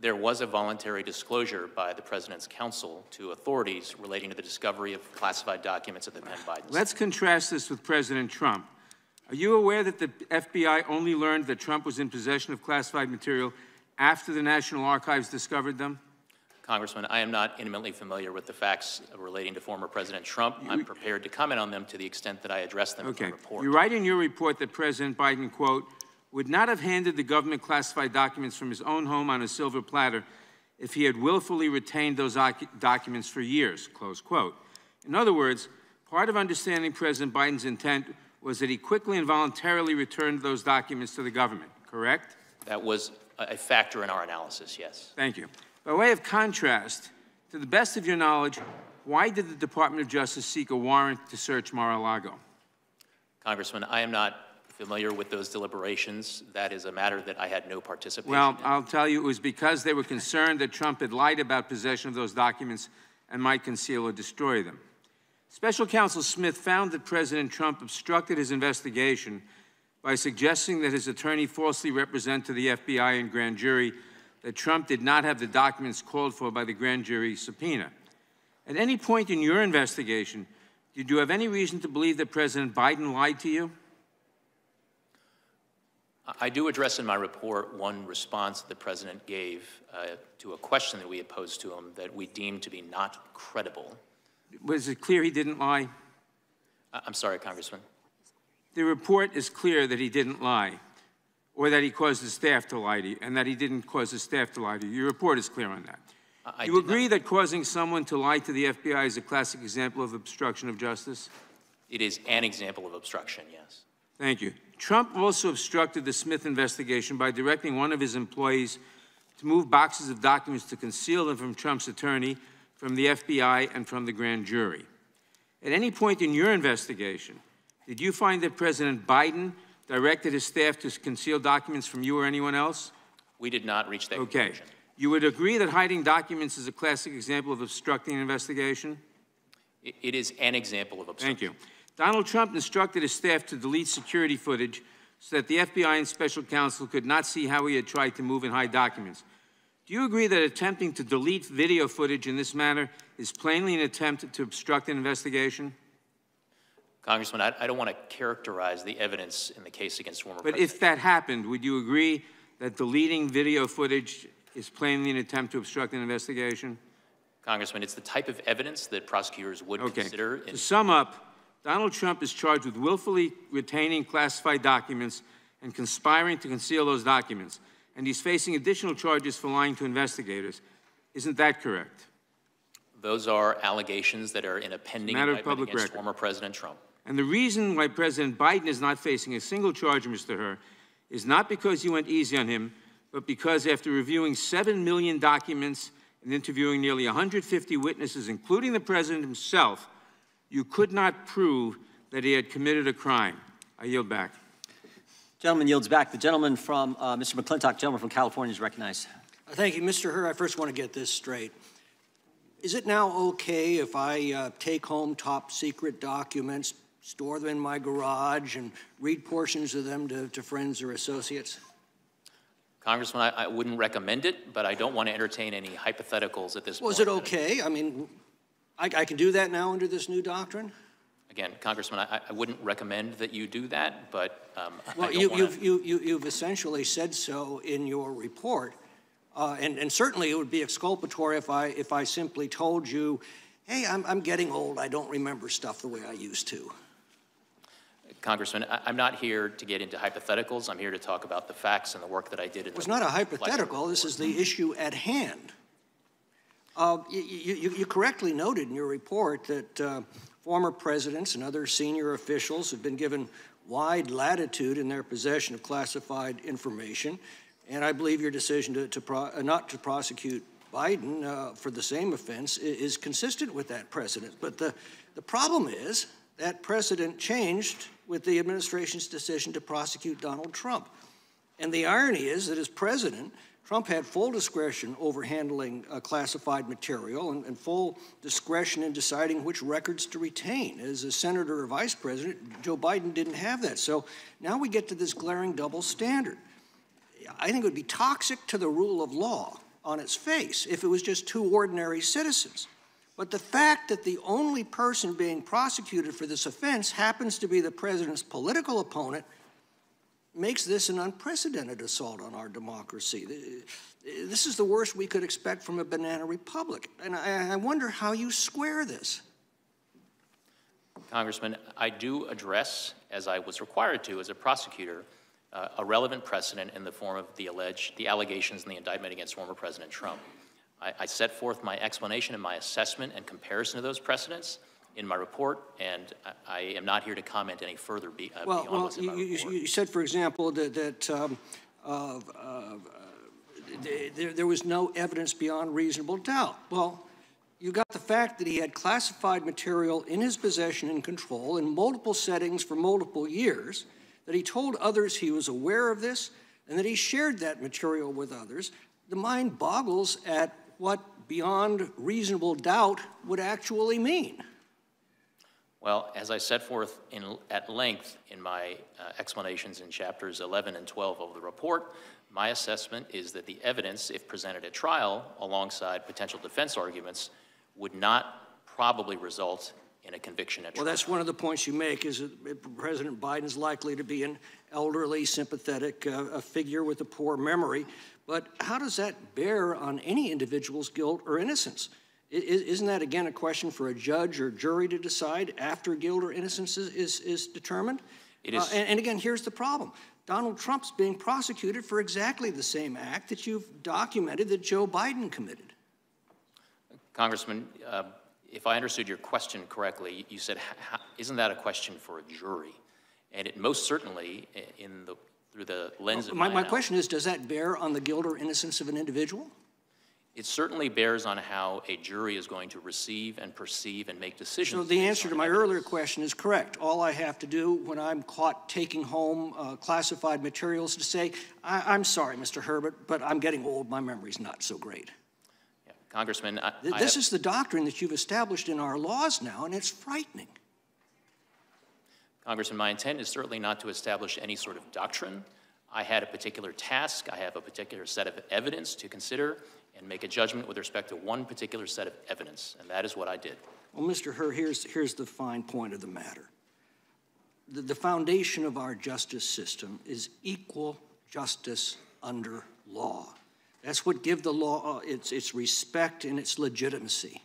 There was a voluntary disclosure by the President's counsel to authorities relating to the discovery of classified documents at the Penn Biden. Let's contrast this with President Trump. Are you aware that the FBI only learned that Trump was in possession of classified material after the National Archives discovered them? Congressman, I am not intimately familiar with the facts relating to former President Trump. I'm prepared to comment on them to the extent that I address them in Okay. the report. You write in your report that President Biden, quote, would not have handed the government classified documents from his own home on a silver platter if he had willfully retained those documents for years, close quote. In other words, part of understanding President Biden's intent was that he quickly and voluntarily returned those documents to the government, correct? That was a factor in our analysis, yes. Thank you. By way of contrast, to the best of your knowledge, why did the Department of Justice seek a warrant to search Mar-a-Lago? Congressman, I am not familiar with those deliberations. That is a matter that I had no participation Well, in. I'll tell you, it was because they were concerned that Trump had lied about possession of those documents and might conceal or destroy them. Special Counsel Smith found that President Trump obstructed his investigation by suggesting that his attorney falsely represent to the FBI and grand jury that Trump did not have the documents called for by the grand jury subpoena. At any point in your investigation, Did you have any reason to believe that President Biden lied to you? I- do address in my report one response the president gave uh, to a question that we had posed to him that we deemed to be not credible. Was it clear he didn't lie? I'm sorry, Congressman. The report is clear that he didn't lie, or that he caused his staff to lie to you, and that he didn't cause his staff to lie to you. Your report is clear on that. I- you did not- agree that causing someone to lie to the FBI is a classic example of obstruction of justice? It is an example of obstruction, yes. Thank you. Trump also obstructed the Smith investigation by directing one of his employees to move boxes of documents to conceal them from Trump's attorney, from the FBI, and from the grand jury. At any point in your investigation, did you find that President Biden directed his staff to conceal documents from you or anyone else? We did not reach that Okay. conclusion. You would agree that hiding documents is a classic example of obstructing an investigation? It- It is an example of obstruction. Thank you. Donald Trump instructed his staff to delete security footage so that the FBI and special counsel could not see how he had tried to move and hide documents. Do you agree that attempting to delete video footage in this manner is plainly an attempt to obstruct an investigation? Congressman, I, I don't want to characterize the evidence in the case against former But President. if that happened, would you agree that deleting video footage is plainly an attempt to obstruct an investigation? Congressman, it's the type of evidence that prosecutors would Okay. consider in To sum up, Donald Trump is charged with willfully retaining classified documents and conspiring to conceal those documents, and he's facing additional charges for lying to investigators. Isn't that correct? Those are allegations that are in a pending matter of indictment public against record. former President Trump. And the reason why President Biden is not facing a single charge, Mr. Hur, is not because you went easy on him, but because after reviewing 7 million documents and interviewing nearly 150 witnesses, including the president himself, you could not prove that he had committed a crime. I yield back. Gentleman yields back. The gentleman from, uh, Mr. McClintock, gentleman from California is recognized. Thank you, Mr. Hur. I first want to get this straight. Is it now okay if I uh, take home top secret documents, store them in my garage, and read portions of them to, to friends or associates? Congressman, I, I wouldn't recommend it, but I don't want to entertain any hypotheticals at this Was point. Was it okay? I mean, I, I can do that now under this new doctrine? Again, Congressman, I, I wouldn't recommend that you do that, but um, I Well, you, wanna- you've, you, you, you've essentially said so in your report. Uh, and, and certainly it would be exculpatory if I, if I simply told you, hey, I'm, I'm getting old, I don't remember stuff the way I used to. Congressman, I, I'm not here to get into hypotheticals. I'm here to talk about the facts and the work that I did It was the not a hypothetical, this is the issue at hand. Uh, you, you, you correctly noted in your report that uh, former presidents and other senior officials have been given wide latitude in their possession of classified information, and I believe your decision to, to pro, uh, not to prosecute Biden uh, for the same offense i- is consistent with that precedent. But the, the problem is that precedent changed with the administration's decision to prosecute Donald Trump. And the irony is that as president, Trump had full discretion over handling uh, classified material and, and full discretion in deciding which records to retain. As a senator or vice president, Joe Biden didn't have that. So now we get to this glaring double standard. I think it would be toxic to the rule of law on its face if it was just two ordinary citizens. But the fact that the only person being prosecuted for this offense happens to be the president's political opponent makes this an unprecedented assault on our democracy. This is the worst we could expect from a banana republic. And I, I wonder how you square this. Congressman, I do address, as I was required to as a prosecutor, uh, a relevant precedent in the form of the alleged, the allegations in the indictment against former President Trump. I, I set forth my explanation and my assessment and comparison of those precedents in my report, and I, I am not here to comment any further be, uh, Well, beyond what's in my you, report. you, you said, for example, that, that um, uh, uh, there, there was no evidence beyond reasonable doubt. Well, you got the fact that he had classified material in his possession and control in multiple settings for multiple years, that he told others he was aware of this, and that he shared that material with others. The mind boggles at what beyond reasonable doubt would actually mean. Well, as I set forth in, at length in my uh, explanations in chapters 11 and 12 of the report, my assessment is that the evidence, if presented at trial alongside potential defense arguments, would not probably result in a conviction at Well, that's one of the points you make, is that President Biden's likely to be an elderly, sympathetic uh, a figure with a poor memory. But how does that bear on any individual's guilt or innocence? Isn't that, again, a question for a judge or jury to decide after guilt or innocence is, is, is determined? It is- Uh, and, and again, here's the problem. Donald Trump's being prosecuted for exactly the same act that you've documented that Joe Biden committed. Congressman, uh, if I understood your question correctly, you said, "H- how- isn't that a question for a jury? And it most certainly, in the, through the lens of My, my, my question is, does that bear on the guilt or innocence of an individual? it certainly bears on how a jury is going to receive and perceive and make decisions. So the answer to my earlier question is correct. All I have to do when I'm caught taking home uh, classified materials to say, I, I'm sorry, Mr. Herbert, but I'm getting old. My memory's not so great. Congressman, I, Th- I This have- is the doctrine that you've established in our laws now, and it's frightening. Congressman, my intent is certainly not to establish any sort of doctrine. I had a particular task, I have a particular set of evidence to consider and make a judgment with respect to one particular set of evidence, and that is what I did. Well, Mr. Hur, here's, here's the fine point of the matter. The, the foundation of our justice system is equal justice under law. That's what give the law uh, its, its respect and its legitimacy.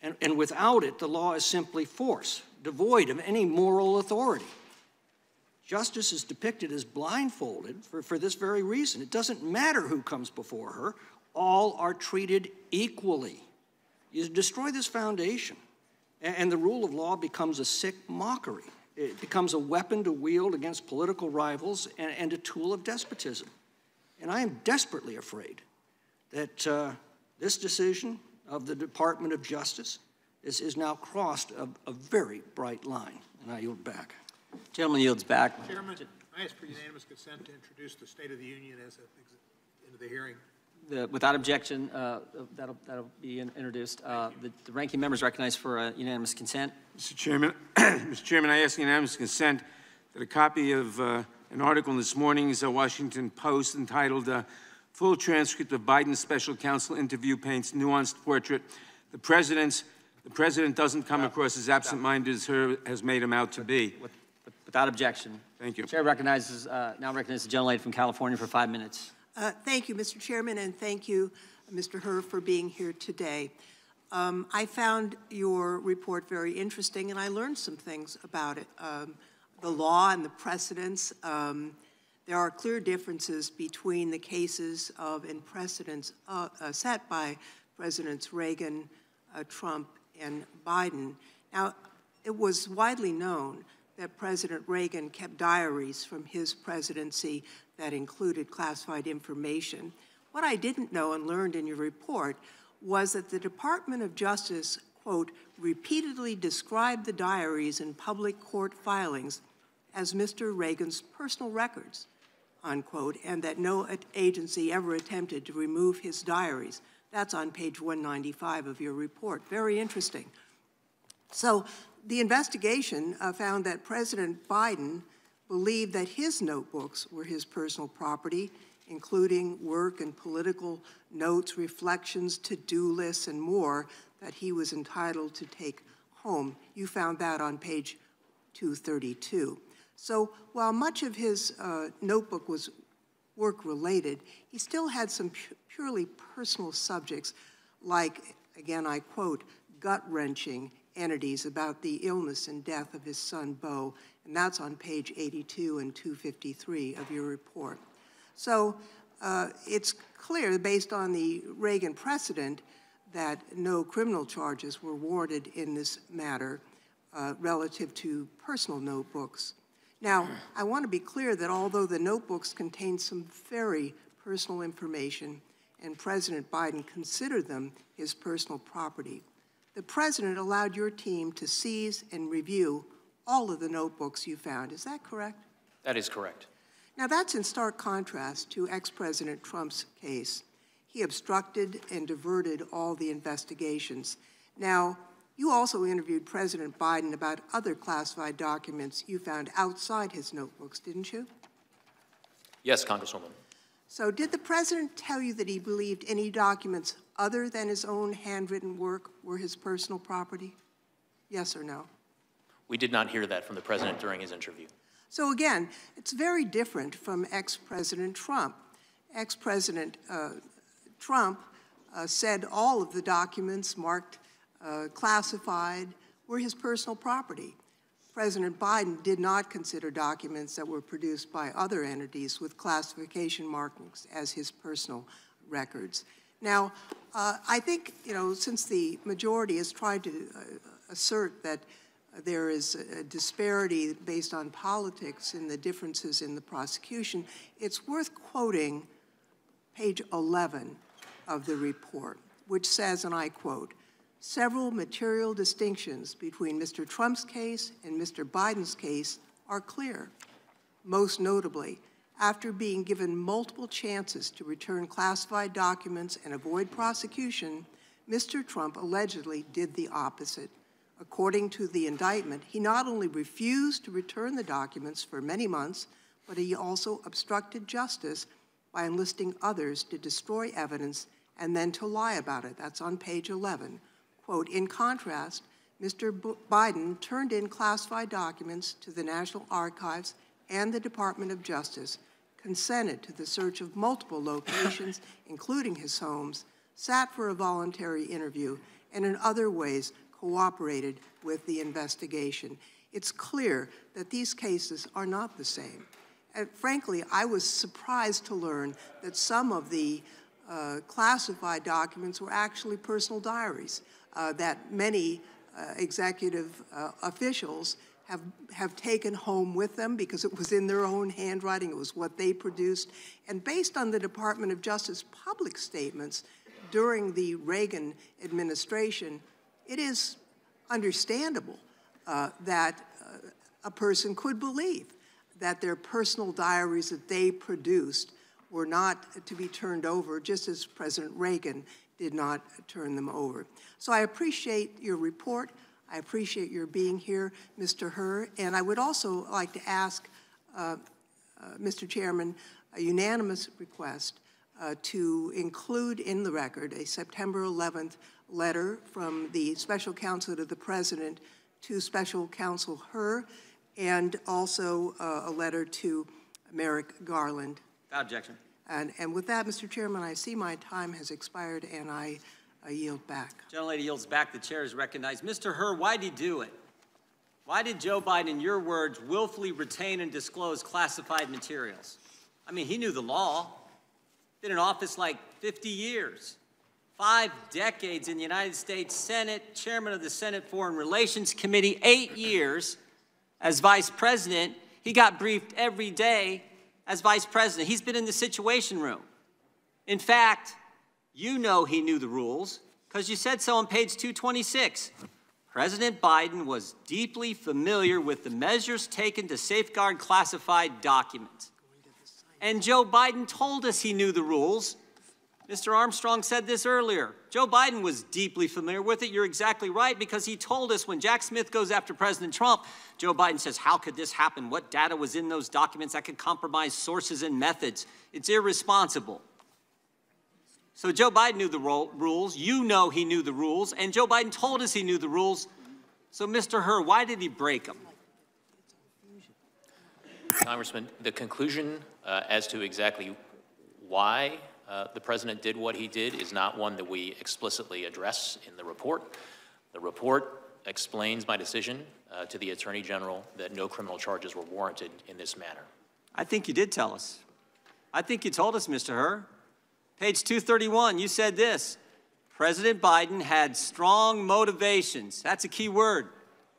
And, and without it, the law is simply force, devoid of any moral authority. Justice is depicted as blindfolded for, for this very reason. It doesn't matter who comes before her, all are treated equally. You destroy this foundation, a- and the rule of law becomes a sick mockery. It becomes a weapon to wield against political rivals and, and a tool of despotism. And I am desperately afraid that uh, this decision of the Department of Justice is, is now crossed a, a very bright line. And I yield back. Gentleman yields back. Chairman, I ask for unanimous consent to introduce the State of the Union as a, into the hearing. The- Without objection, uh, that'll, that'll be in- introduced. Uh, The the ranking member is recognized for uh, unanimous consent. Mr. Chairman, Mr. Chairman, I ask unanimous consent that a copy of uh, an article in this morning's uh, Washington Post entitled uh, "Full Transcript of Biden's Special Counsel Interview Paints Nuanced Portrait." The president's the president doesn't come across as absent-minded as Hur has made him out to be. Without objection. Thank you. Chair recognizes, uh, now recognizes the gentlelady from California for five minutes. Uh, Thank you, Mr. Chairman, and thank you, Mr. Hur, for being here today. Um, I found your report very interesting, and I learned some things about it. Um, The law and the precedents, um, there are clear differences between the cases of and precedents uh, uh, set by Presidents Reagan, uh, Trump, and Biden. Now, it was widely known that President Reagan kept diaries from his presidency that included classified information. What I didn't know and learned in your report was that the Department of Justice, quote, repeatedly described the diaries in public court filings as Mr. Reagan's personal records, unquote, and that no agency ever attempted to remove his diaries. That's on page 195 of your report. Very interesting. So the investigation uh, found that President Biden believed that his notebooks were his personal property, including work and political notes, reflections, to-do lists, and more that he was entitled to take home. You found that on page 232. So while much of his uh, notebook was work-related, he still had some pu- purely personal subjects like, again, I quote, gut-wrenching entities about the illness and death of his son, Bo, and that's on page 82 and 253 of your report. So uh, it's clear, based on the Reagan precedent, that no criminal charges were warranted in this matter uh, relative to personal notebooks. Now, I want to be clear that although the notebooks contain some very personal information, and President Biden considered them his personal property, the president allowed your team to seize and review all of the notebooks you found. Is that correct? That is correct. Now, that's in stark contrast to ex President Trump's case. He obstructed and diverted all the investigations. Now, you also interviewed President Biden about other classified documents you found outside his notebooks, didn't you? Yes, Congresswoman. So, did the president tell you that he believed any documents other than his own handwritten work were his personal property? Yes or no? We did not hear that from the president during his interview. So again, it's very different from ex-President Trump. Ex-President uh, Trump uh, said all of the documents marked uh, classified were his personal property. President Biden did not consider documents that were produced by other entities with classification markings as his personal records. Now, uh, I think, you know, since the majority has tried to uh, assert that there is a disparity based on politics in the differences in the prosecution, it's worth quoting page 11 of the report, which says, and I quote, several material distinctions between Mr. Trump's case and Mr. Biden's case are clear. Most notably, after being given multiple chances to return classified documents and avoid prosecution, Mr. Trump allegedly did the opposite. According to the indictment, he not only refused to return the documents for many months, but he also obstructed justice by enlisting others to destroy evidence and then to lie about it. That's on page 11. Quote, in contrast, Mr. B Biden turned in classified documents to the National Archives and the Department of Justice, consented to the search of multiple locations, including his homes, sat for a voluntary interview, and in other ways cooperated with the investigation. It's clear that these cases are not the same. And frankly, I was surprised to learn that some of the uh, classified documents were actually personal diaries uh, that many uh, executive uh, officials have, have taken home with them because it was in their own handwriting, it was what they produced. And based on the Department of Justice public statements during the Reagan administration, it is understandable uh, that uh, a person could believe that their personal diaries that they produced were not to be turned over, just as President Reagan did not turn them over. So I appreciate your report. I appreciate your being here, Mr. Hur. And I would also like to ask, uh, uh, Mr. Chairman, a unanimous request uh, to include in the record a September 11th letter from the Special Counsel to the President to Special Counsel Hur, and also uh, a letter to Merrick Garland. Without objection. And, and with that, Mr. Chairman, I see my time has expired, and I, I yield back. Gentlelady yields back. The chair is recognized. Mr. Hur, why did he do it? Why did Joe Biden, in your words, willfully retain and disclose classified materials? I mean, he knew the law. Been in office like 50 years five decades in the United States Senate, chairman of the Senate Foreign Relations Committee, eight years as vice president. He got briefed every day as vice president. He's been in the Situation Room. In fact, you know he knew the rules because you said so on page 226. President Biden was deeply familiar with the measures taken to safeguard classified documents. And Joe Biden told us he knew the rules Mr. Armstrong said this earlier. Joe Biden was deeply familiar with it. You're exactly right because he told us when Jack Smith goes after President Trump, Joe Biden says, How could this happen? What data was in those documents that could compromise sources and methods? It's irresponsible. So Joe Biden knew the rules. You know he knew the rules. And Joe Biden told us he knew the rules. So, Mr. Hur, why did he break them? Congressman, the conclusion uh, as to exactly why uh, the president did what he did is not one that we explicitly address in the report. The report explains my decision uh, to the Attorney General that no criminal charges were warranted in this matter. I think you did tell us. I think you told us, Mr. Hur. Page 231, you said this President Biden had strong motivations. That's a key word.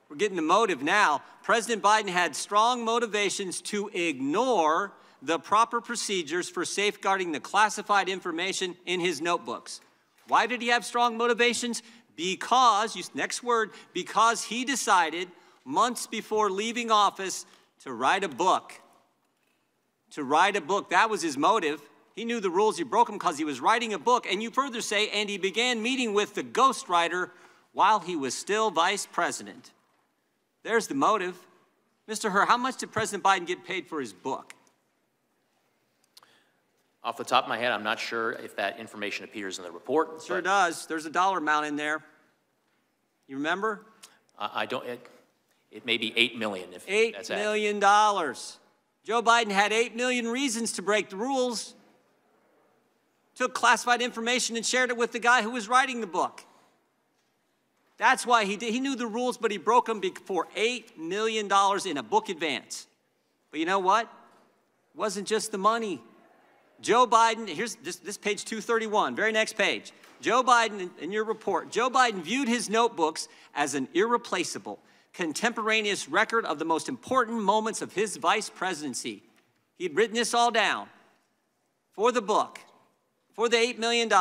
We're getting the motive now. President Biden had strong motivations to ignore the proper procedures for safeguarding the classified information in his notebooks. Why did he have strong motivations? Because, next word, because he decided months before leaving office to write a book. To write a book, that was his motive. He knew the rules, he broke them because he was writing a book. And you further say, and he began meeting with the ghostwriter while he was still vice president. There's the motive. Mr. Hur, how much did President Biden get paid for his book? Off the top of my head, I'm not sure if that information appears in the report. Sure does. There's a dollar amount in there. You remember? I, I don't, it, it may be 8 million if Eight that's accurate. million dollars. Joe Biden had eight million reasons to break the rules. Took classified information and shared it with the guy who was writing the book. That's why he did. He knew the rules, but he broke them be- for eight million dollars in a book advance. But you know what? It wasn't just the money. Joe Biden, here's this, this page 231, very next page. Joe Biden, in- your report, Joe Biden viewed his notebooks as an irreplaceable, contemporaneous record of the most important moments of his vice presidency. He'd written this all down for the book, for the $8 million.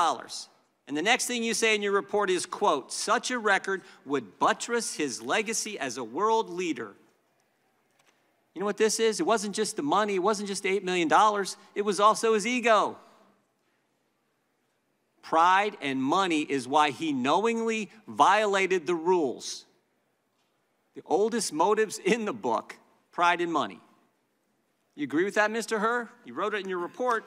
And the next thing you say in your report is, quote, such a record would buttress his legacy as a world leader. You know what this is? It wasn't just the money, it wasn't just $8 million, it was also his ego. Pride and money is why he knowingly violated the rules. The oldest motives in the book pride and money. You agree with that, Mr. Hur? You wrote it in your report.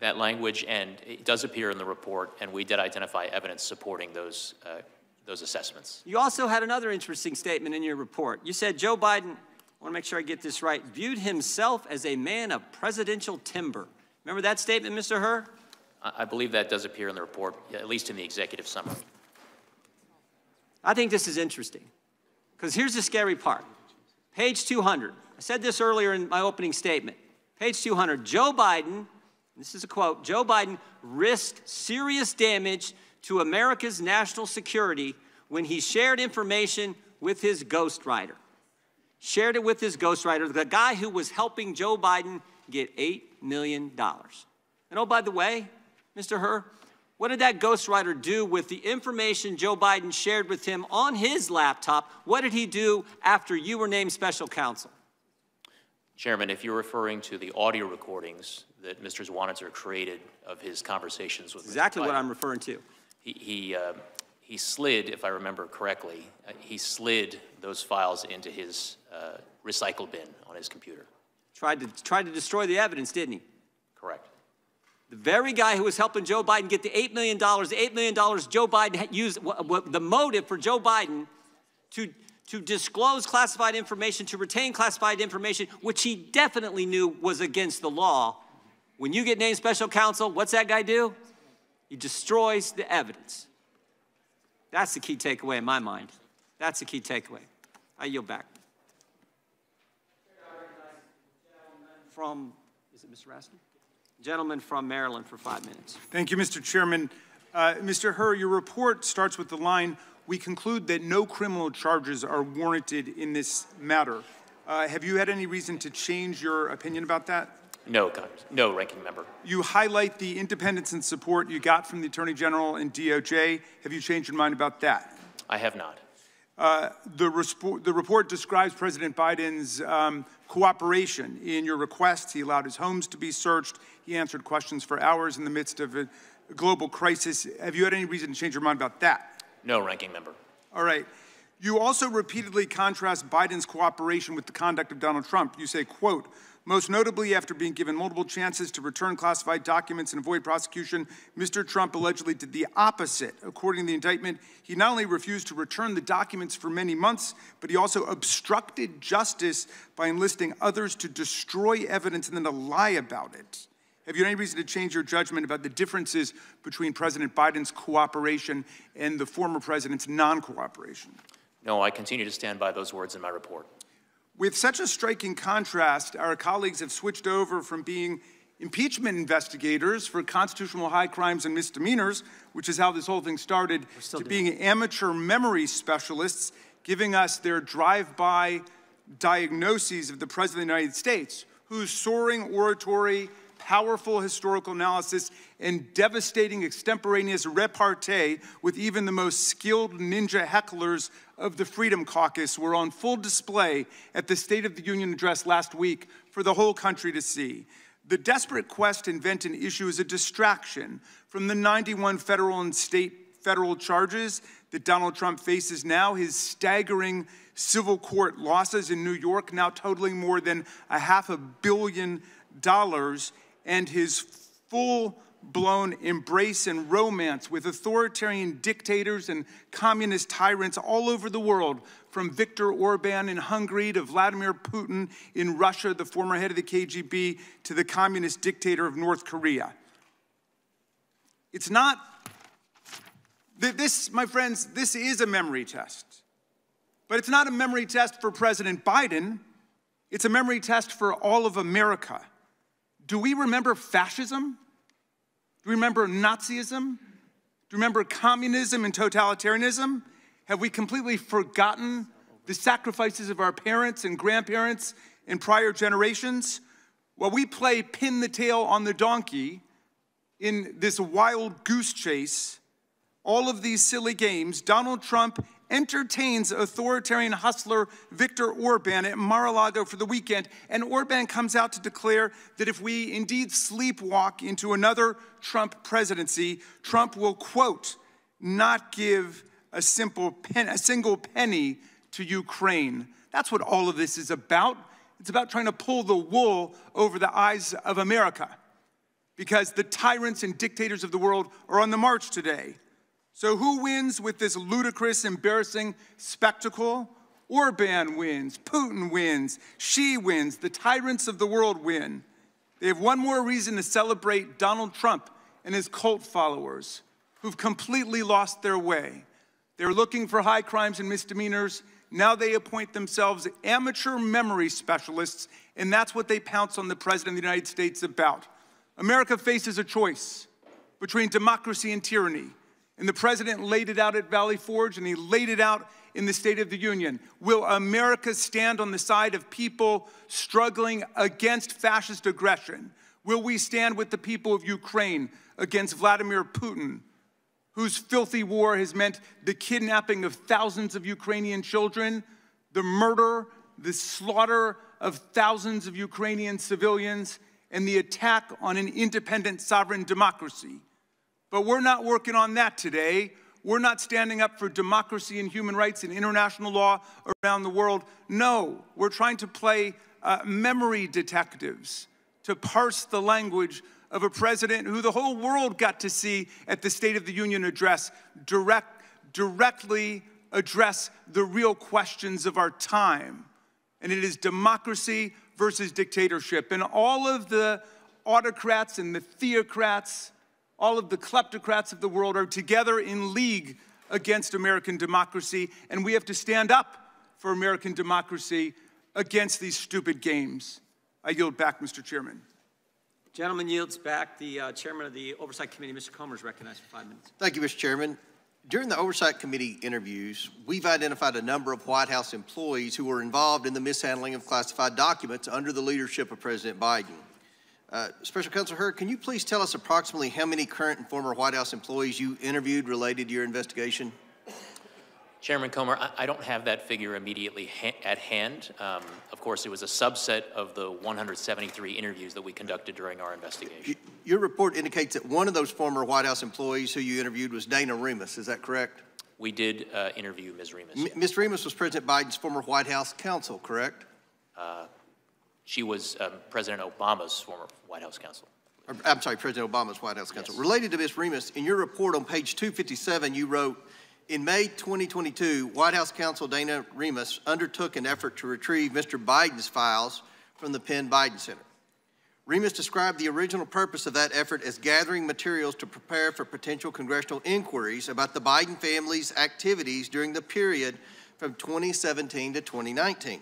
That language, and it does appear in the report, and we did identify evidence supporting those, uh, those assessments. You also had another interesting statement in your report. You said Joe Biden, I want to make sure I get this right, viewed himself as a man of presidential timber. Remember that statement, Mr. Hur? I, I believe that does appear in the report, at least in the executive summary. I think this is interesting because here's the scary part. Page 200. I said this earlier in my opening statement. Page 200. Joe Biden, this is a quote Joe Biden risked serious damage to America's national security when he shared information with his ghostwriter. Shared it with his ghostwriter, the guy who was helping Joe Biden get $8 million. And oh, by the way, Mr. Hur, what did that ghostwriter do with the information Joe Biden shared with him on his laptop? What did he do after you were named special counsel? Chairman, if you're referring to the audio recordings that Mr. Zwonitzer created of his conversations with. Exactly what I'm referring to. He, he, uh, he slid, if I remember correctly, uh, he slid those files into his uh, recycle bin on his computer. Tried to, tried to destroy the evidence, didn't he? Correct. The very guy who was helping Joe Biden get the $8 million, the $8 million Joe Biden used, the motive for Joe Biden to, to disclose classified information, to retain classified information, which he definitely knew was against the law. When you get named special counsel, what's that guy do? He destroys the evidence. That's the key takeaway in my mind. That's the key takeaway. I yield back. From, is it Mr. Raskin? Gentleman from Maryland for five minutes. Thank you, Mr. Chairman. Uh, Mr. Hur, your report starts with the line, we conclude that no criminal charges are warranted in this matter. Uh, have you had any reason to change your opinion about that? No, Con- no, Ranking Member. You highlight the independence and support you got from the Attorney General and DOJ. Have you changed your mind about that? I have not. Uh, the, the report describes President Biden's um, cooperation in your requests. He allowed his homes to be searched. He answered questions for hours in the midst of a global crisis. Have you had any reason to change your mind about that? No, Ranking Member. All right. You also repeatedly contrast Biden's cooperation with the conduct of Donald Trump. You say, quote, most notably, after being given multiple chances to return classified documents and avoid prosecution, Mr. Trump allegedly did the opposite. According to the indictment, he not only refused to return the documents for many months, but he also obstructed justice by enlisting others to destroy evidence and then to lie about it. Have you any reason to change your judgment about the differences between President Biden's cooperation and the former president's non cooperation? No, I continue to stand by those words in my report. With such a striking contrast, our colleagues have switched over from being impeachment investigators for constitutional high crimes and misdemeanors, which is how this whole thing started, to being amateur memory specialists, giving us their drive by diagnoses of the President of the United States, whose soaring oratory, powerful historical analysis, and devastating extemporaneous repartee with even the most skilled ninja hecklers of the Freedom Caucus were on full display at the State of the Union address last week for the whole country to see. The desperate quest to invent an issue is a distraction from the 91 federal and state federal charges that Donald Trump faces now, his staggering civil court losses in New York, now totaling more than a half a billion dollars, and his full blown embrace and romance with authoritarian dictators and communist tyrants all over the world, from Viktor Orban in Hungary to Vladimir Putin in Russia, the former head of the KGB, to the communist dictator of North Korea. It's not, this, my friends, this is a memory test. But it's not a memory test for President Biden, it's a memory test for all of America. Do we remember fascism? Do we remember Nazism? Do we remember communism and totalitarianism? Have we completely forgotten the sacrifices of our parents and grandparents in prior generations? While we play pin the tail on the donkey in this wild goose chase, all of these silly games, Donald Trump entertains authoritarian hustler Viktor Orban at Mar-a-Lago for the weekend, and Orban comes out to declare that if we indeed sleepwalk into another Trump presidency, Trump will, quote, not give a, simple pen, a single penny to Ukraine. That's what all of this is about. It's about trying to pull the wool over the eyes of America because the tyrants and dictators of the world are on the march today. So, who wins with this ludicrous, embarrassing spectacle? Orban wins, Putin wins, Xi wins, the tyrants of the world win. They have one more reason to celebrate Donald Trump and his cult followers who've completely lost their way. They're looking for high crimes and misdemeanors. Now they appoint themselves amateur memory specialists, and that's what they pounce on the President of the United States about. America faces a choice between democracy and tyranny. And the president laid it out at Valley Forge and he laid it out in the State of the Union. Will America stand on the side of people struggling against fascist aggression? Will we stand with the people of Ukraine against Vladimir Putin, whose filthy war has meant the kidnapping of thousands of Ukrainian children, the murder, the slaughter of thousands of Ukrainian civilians, and the attack on an independent sovereign democracy? But we're not working on that today. We're not standing up for democracy and human rights and international law around the world. No, we're trying to play uh, memory detectives to parse the language of a president who the whole world got to see at the State of the Union address direct, directly address the real questions of our time. And it is democracy versus dictatorship. And all of the autocrats and the theocrats all of the kleptocrats of the world are together in league against American democracy, and we have to stand up for American democracy against these stupid games. I yield back, Mr. Chairman. Gentleman yields back. The uh, chairman of the Oversight Committee, Mr. Comer, is recognized for five minutes. Thank you, Mr. Chairman. During the Oversight Committee interviews, we've identified a number of White House employees who were involved in the mishandling of classified documents under the leadership of President Biden. Uh, Special Counsel Hur, can you please tell us approximately how many current and former White House employees you interviewed related to your investigation? Chairman Comer, I, I don't have that figure immediately ha at hand. Um, of course, it was a subset of the 173 interviews that we conducted during our investigation. your report indicates that one of those former White House employees who you interviewed was Dana Remus. Is that correct? We did uh, interview Ms. Remus. M Ms. Remus was President Biden's former White House counsel, correct? Uh, she was um, President Obama's former White House counsel. I'm sorry, President Obama's White House counsel. Yes. Related to Ms. Remus, in your report on page 257, you wrote, in May 2022, White House counsel Dana Remus undertook an effort to retrieve Mr. Biden's files from the Penn Biden Center. Remus described the original purpose of that effort as gathering materials to prepare for potential congressional inquiries about the Biden family's activities during the period from 2017 to 2019.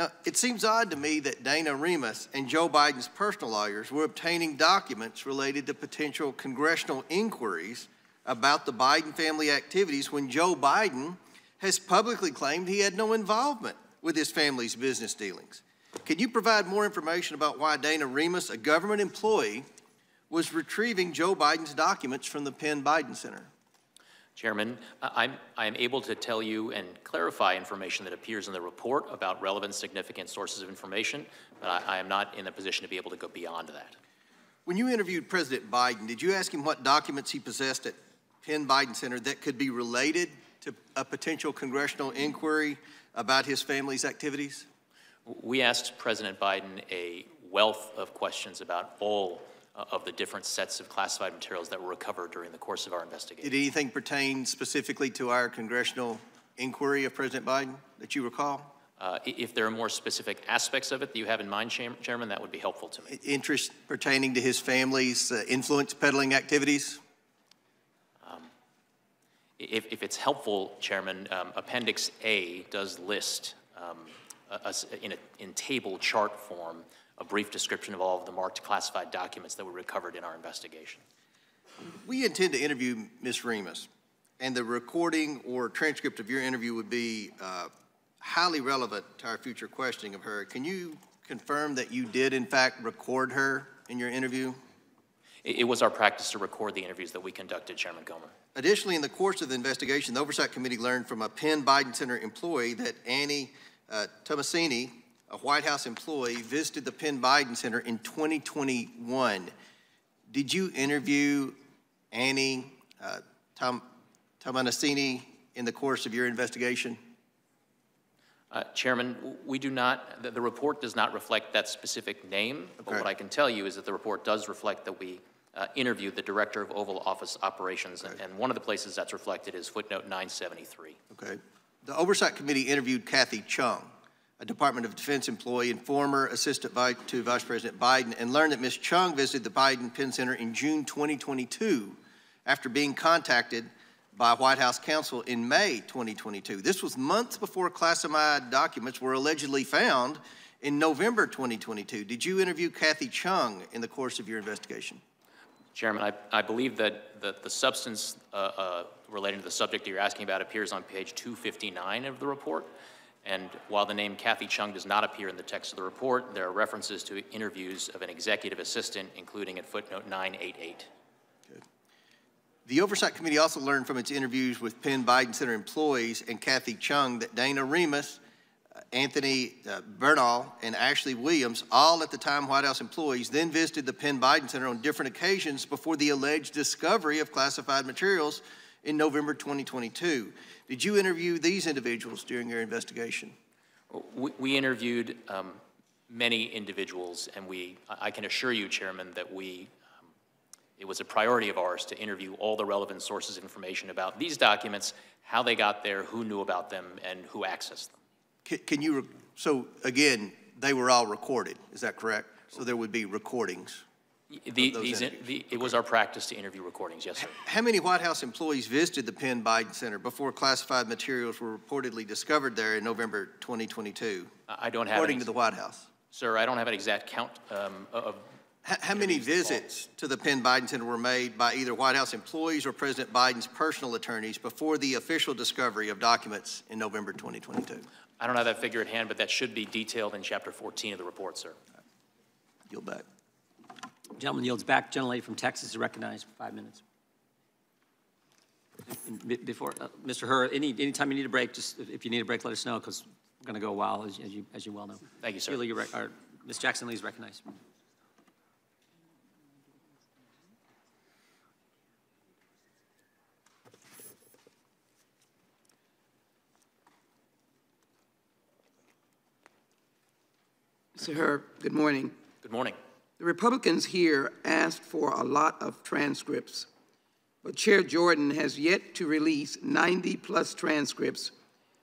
Now, it seems odd to me that Dana Remus and Joe Biden's personal lawyers were obtaining documents related to potential congressional inquiries about the Biden family activities when Joe Biden has publicly claimed he had no involvement with his family's business dealings. Can you provide more information about why Dana Remus, a government employee, was retrieving Joe Biden's documents from the Penn Biden Center? Chairman, I'm, I'm able to tell you and clarify information that appears in the report about relevant, significant sources of information, but I, I am not in a position to be able to go beyond that. When you interviewed President Biden, did you ask him what documents he possessed at Penn Biden Center that could be related to a potential congressional inquiry about his family's activities? We asked President Biden a wealth of questions about all uh, of the different sets of classified materials that were recovered during the course of our investigation. Did anything pertain specifically to our congressional inquiry of President Biden that you recall? Uh, If there are more specific aspects of it that you have in mind, Chairman, that would be helpful to me. Interest pertaining to his family's uh, influence peddling activities? Um, If, if it's helpful, Chairman, um, Appendix A does list um, a- a in, a, in table chart form a brief description of all of the marked classified documents that were recovered in our investigation. We intend to interview Ms. Remus, and the recording or transcript of your interview would be uh, highly relevant to our future questioning of her. Can you confirm that you did, in fact, record her in your interview? It, was our practice to record the interviews that we conducted, Chairman Comer. Additionally, in the course of the investigation, the Oversight Committee learned from a Penn Biden Center employee that Annie uh, Tomasini, a White House employee, visited the Penn Biden Center in 2021. Did you interview Annie uh, Tom, in the course of your investigation? Uh, Chairman, we do not, the, the report does not reflect that specific name, but what I can tell you is that the report does reflect that we uh, interviewed the Director of Oval Office Operations, and, and one of the places that's reflected is footnote 973. Okay. The Oversight Committee interviewed Kathy Chung, a Department of Defense employee and former assistant to Vice President Biden, and learned that Ms. Chung visited the Biden Penn Center in June 2022 after being contacted by White House counsel in May 2022. This was months before classified documents were allegedly found in November 2022. Did you interview Kathy Chung in the course of your investigation? Chairman, I, I believe that the, the substance uh, uh, relating to the subject that you're asking about appears on page 259 of the report. And while the name Kathy Chung does not appear in the text of the report, there are references to interviews of an executive assistant, including at footnote 988. The Oversight Committee also learned from its interviews with Penn Biden Center employees and Kathy Chung that Dana Remus, uh, Anthony uh, Bernal, and Ashley Williams, all at the time White House employees, then visited the Penn Biden Center on different occasions before the alleged discovery of classified materials in November 2022. Did you interview these individuals during your investigation? We, we interviewed um, many individuals, and we, I can assure you, Chairman, that we, um, it was a priority of ours to interview all the relevant sources of information about these documents, how they got there, who knew about them, and who accessed them. Can, can you, re- so again, they were all recorded, is that correct? So there would be recordings? The, these, the, it was our practice to interview recordings, yes, sir. How many White House employees visited the Penn Biden Center before classified materials were reportedly discovered there in November 2022? I I don't have. According ex- to the White House. Sir, I don't have an exact count um, of, How, how many visits to the Penn Biden Center were made by either White House employees or President Biden's personal attorneys before the official discovery of documents in November 2022? I don't have that figure at hand, but that should be detailed in chapter 14 of the report, sir. Yield back. Gentleman yields back. Gentlelady from Texas is recognized for five minutes. And Before, uh, Mr. Hur, any, anytime you need a break, just, if- if you need a break, let us know, because we're going to go a while, as as you, as you well know. Thank you, sir. Sheila, rec- or Ms. Jackson Lee is recognized. Mr. Hur, good morning. Good morning. The Republicans here asked for a lot of transcripts, but Chair Jordan has yet to release 90-plus transcripts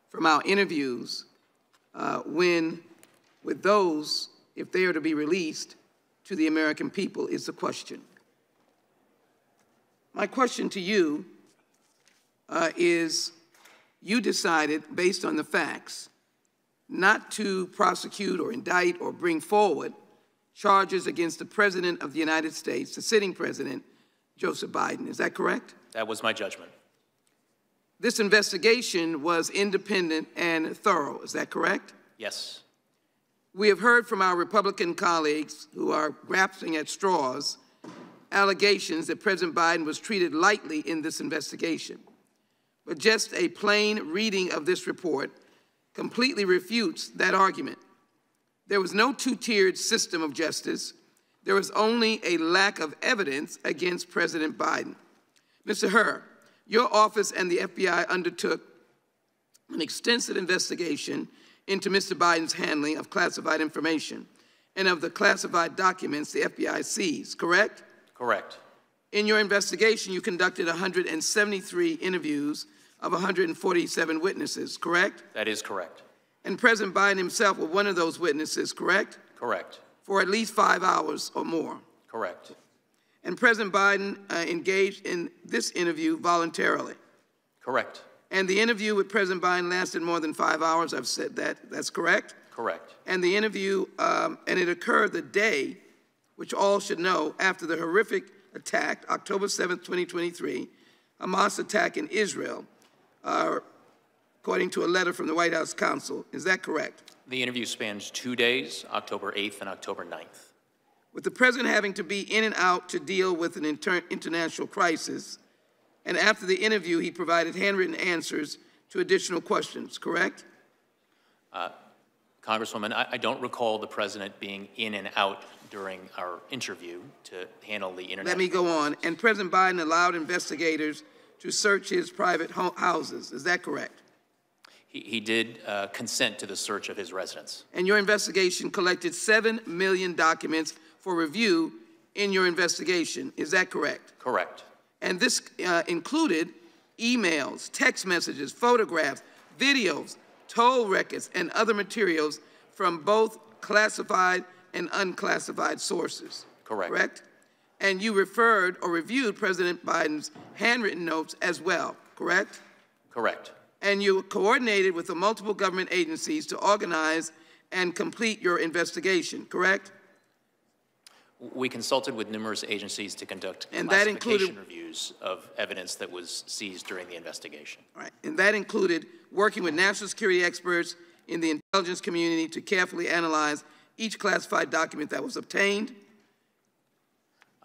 from our interviews uh, when, with those, if they are to be released to the American people, is the question. My question to you uh, is, you decided, based on the facts, not to prosecute or indict or bring forward charges against the President of the United States, the sitting President, Joseph Biden. Is that correct? That was my judgment. This investigation was independent and thorough. Is that correct? Yes. We have heard from our Republican colleagues who are grasping at straws allegations that President Biden was treated lightly in this investigation. But just a plain reading of this report completely refutes that argument. There was no two tiered system of justice. There was only a lack of evidence against President Biden. Mr. Hur, your office and the FBI undertook an extensive investigation into Mr. Biden's handling of classified information and of the classified documents the FBI seized, correct? Correct. In your investigation, you conducted 173 interviews of 147 witnesses, correct? That is correct. And President Biden himself was one of those witnesses, correct? Correct. For at least five hours or more. Correct. And President Biden uh, engaged in this interview voluntarily. Correct. And the interview with President Biden lasted more than five hours. I've said that. That's correct. Correct. And the interview, um, and it occurred the day, which all should know, after the horrific attack, October 7th, 2023, Hamas attack in Israel, uh, according to a letter from the White House counsel. Is that correct? The interview spans two days, October 8th and October 9th. With the president having to be in and out to deal with an inter international crisis, and after the interview, he provided handwritten answers to additional questions, correct? Uh, Congresswoman, I, I, don't recall the president being in and out during our interview to handle the internet. Let me go on. And President Biden allowed investigators to search his private houses. Is that correct? He, did uh, consent to the search of his residence. And your investigation collected 7 million documents for review in your investigation. Is that correct? Correct. And this uh, included emails, text messages, photographs, videos, toll records, and other materials from both classified and unclassified sources. Correct. Correct? And you referred or reviewed President Biden's handwritten notes as well, correct? Correct. And you coordinated with the multiple government agencies to organize and complete your investigation, correct? We consulted with numerous agencies to conduct and that included, reviews of evidence that was seized during the investigation. Right, and that included working with national security experts in the intelligence community to carefully analyze each classified document that was obtained.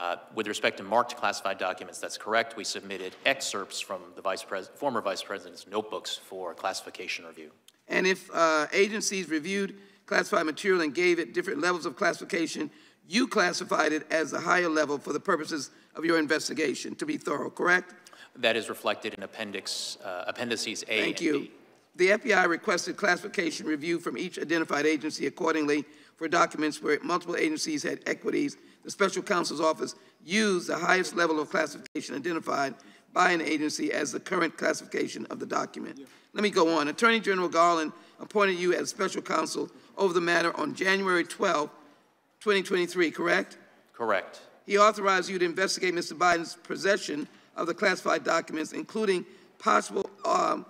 Uh, with respect to marked classified documents, that's correct. We submitted excerpts from the vice former vice president's notebooks for classification review. And if uh, agencies reviewed classified material and gave it different levels of classification, you classified it as a higher level for the purposes of your investigation, to be thorough, correct? That is reflected in appendix, uh, appendices A Thank you. B. The FBI requested classification review from each identified agency accordingly for documents where multiple agencies had equities. The special counsel's office used the highest level of classification identified by an agency as the current classification of the document. Yeah. Let me go on. Attorney General Garland appointed you as special counsel over the matter on January 12, 2023, correct? Correct. He authorized you to investigate Mr. Biden's possession of the classified documents, including possible um,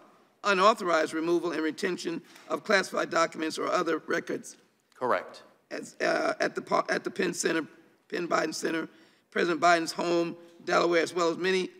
unauthorized removal and retention of classified documents or other records. Correct. As, uh, at, the, at the Penn Center, Penn Biden Center, President Biden's home, Delaware, as well as many,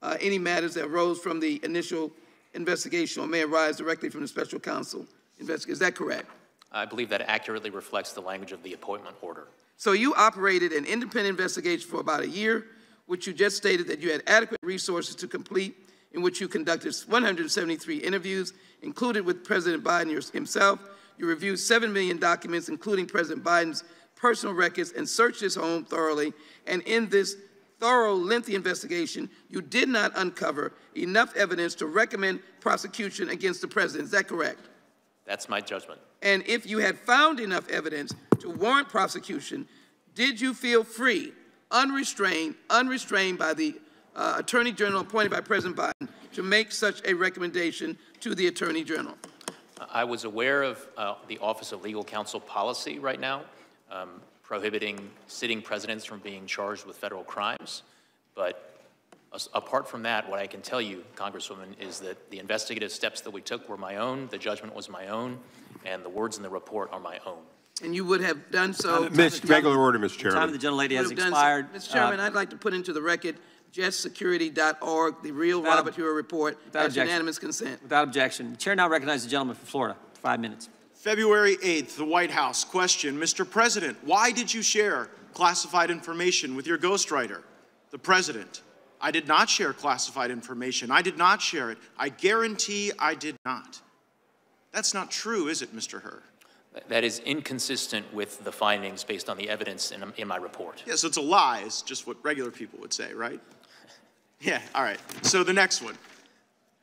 uh, any matters that arose from the initial investigation or may arise directly from the special counsel investigation. Is that correct? I believe that accurately reflects the language of the appointment order. So you operated an independent investigation for about a year, which you just stated that you had adequate resources to complete, in which you conducted 173 interviews, included with President Biden himself. You reviewed 7 million documents, including President Biden's personal records, and searched his home thoroughly. And in this thorough, lengthy investigation, you did not uncover enough evidence to recommend prosecution against the president. Is that correct? That's my judgment. And if you had found enough evidence to warrant prosecution, did you feel free, unrestrained, unrestrained by the uh, Attorney General appointed by President Biden to make such a recommendation to the Attorney General? I was aware of uh, the Office of Legal Counsel policy right now, um, prohibiting sitting presidents from being charged with federal crimes. But apart from that, what I can tell you, Congresswoman, is that the investigative steps that we took were my own, the judgment was my own, and the words in the report are my own. And you would have done so. Miss, regular order, Mr. Chairman. Time of the gentlelady has expired. So. Mr. Chairman, uh, I'd like to put into the record justsecurity.org, the real Robert Hur report. That's unanimous consent. Without objection. The chair now recognizes the gentleman from Florida. for Five minutes. February 8th, the White House question, Mr. President, why did you share classified information with your ghostwriter? The President, I did not share classified information. I did not share it. I guarantee I did not. That's not true, is it, Mr. Hur? That is inconsistent with the findings based on the evidence in, in my report. Yes, yeah, so it's a lie, is just what regular people would say, right? Yeah, all right. So the next one.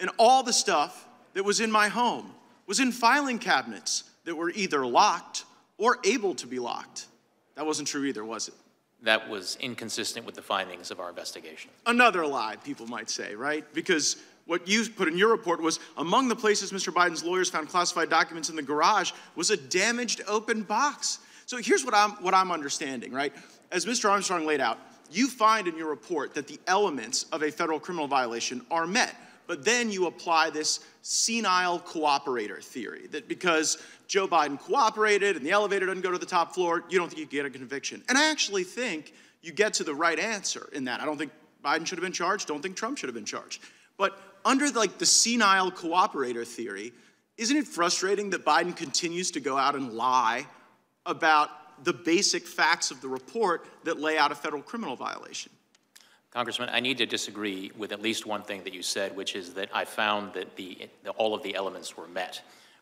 And all the stuff that was in my home was in filing cabinets that were either locked or able to be locked. That wasn't true either, was it? That was inconsistent with the findings of our investigation. Another lie, people might say, right? Because what you put in your report was among the places Mr. Biden's lawyers found classified documents in the garage was a damaged open box. So here's what I'm, what I'm understanding, right? As Mr. Armstrong laid out, you find in your report that the elements of a federal criminal violation are met. But then you apply this senile cooperator theory that because Joe Biden cooperated and the elevator doesn't go to the top floor, you don't think you get a conviction. And I actually think you get to the right answer in that. I don't think Biden should have been charged, don't think Trump should have been charged. But under like the senile cooperator theory, isn't it frustrating that Biden continues to go out and lie about the basic facts of the report that lay out a federal criminal violation? Congressman, I need to disagree with at least one thing that you said, which is that I found that the, the, all of the elements were met.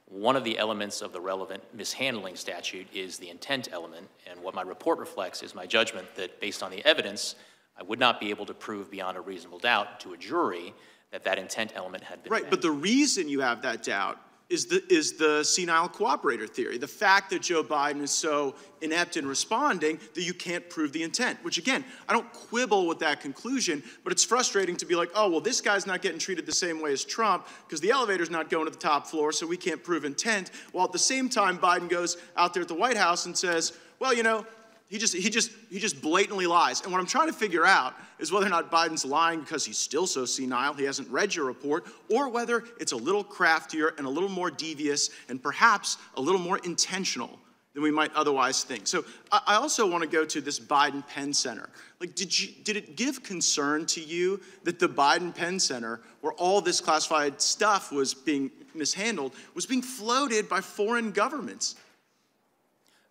One of the elements of the relevant mishandling statute is the intent element, and what my report reflects is my judgment that based on the evidence, I would not be able to prove beyond a reasonable doubt to a jury that that intent element had been Right, met. but the reason you have that doubt is the, is the senile cooperator theory. The fact that Joe Biden is so inept in responding that you can't prove the intent, which again, I don't quibble with that conclusion, but it's frustrating to be like, oh, well, this guy's not getting treated the same way as Trump because the elevator's not going to the top floor, so we can't prove intent. While at the same time, Biden goes out there at the White House and says, well, you know, he just, he, just, he just blatantly lies. And what I'm trying to figure out is whether or not Biden's lying because he's still so senile, he hasn't read your report, or whether it's a little craftier and a little more devious and perhaps a little more intentional than we might otherwise think. So I, also want to go to this Biden Penn Center. Like, did, you, did it give concern to you that the Biden Penn Center, where all this classified stuff was being mishandled, was being floated by foreign governments?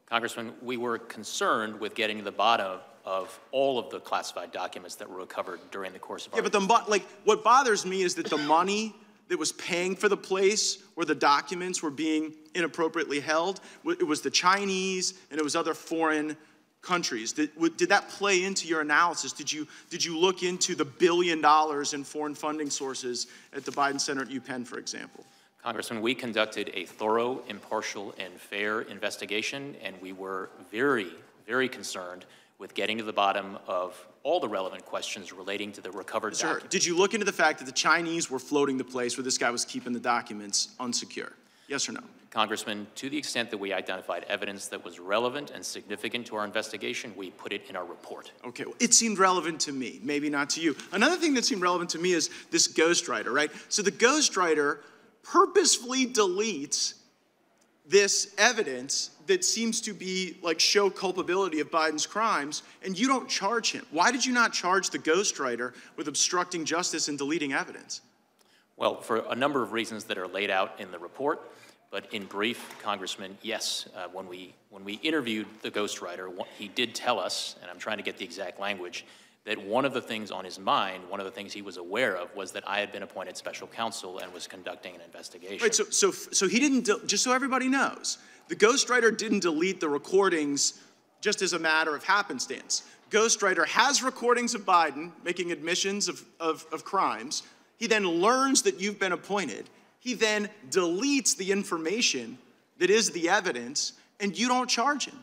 Congressman, we were concerned with getting to the bottom of all of the classified documents that were recovered during the course of our Yeah, but the like what bothers me is that the money that was paying for the place where the documents were being inappropriately held, it was the Chinese and it was other foreign countries. Did, did that play into your analysis? Did you did you look into the billion dollars in foreign funding sources at the Biden Center at UPenn, for example? Congressman, we conducted a thorough, impartial, and fair investigation, and we were very, very concerned with getting to the bottom of all the relevant questions relating to the recovered Sir, documents. did you look into the fact that the Chinese were floating the place where this guy was keeping the documents unsecure? Yes or no? Congressman, to the extent that we identified evidence that was relevant and significant to our investigation, we put it in our report. Okay, well, it seemed relevant to me, maybe not to you. Another thing that seemed relevant to me is this ghostwriter, right? So the ghostwriter purposefully deletes this evidence that seems to be like show culpability of Biden's crimes, and you don't charge him. Why did you not charge the ghostwriter with obstructing justice and deleting evidence? Well, for a number of reasons that are laid out in the report, but in brief, Congressman, yes, uh, when, we, when we interviewed the ghostwriter, he did tell us, and I'm trying to get the exact language, that one of the things on his mind, one of the things he was aware of, was that I had been appointed special counsel and was conducting an investigation. Right, so, so, so he didn't, just so everybody knows, the ghostwriter didn't delete the recordings just as a matter of happenstance. Ghostwriter has recordings of Biden making admissions of, of, of crimes. He then learns that you've been appointed. He then deletes the information that is the evidence, and you don't charge him.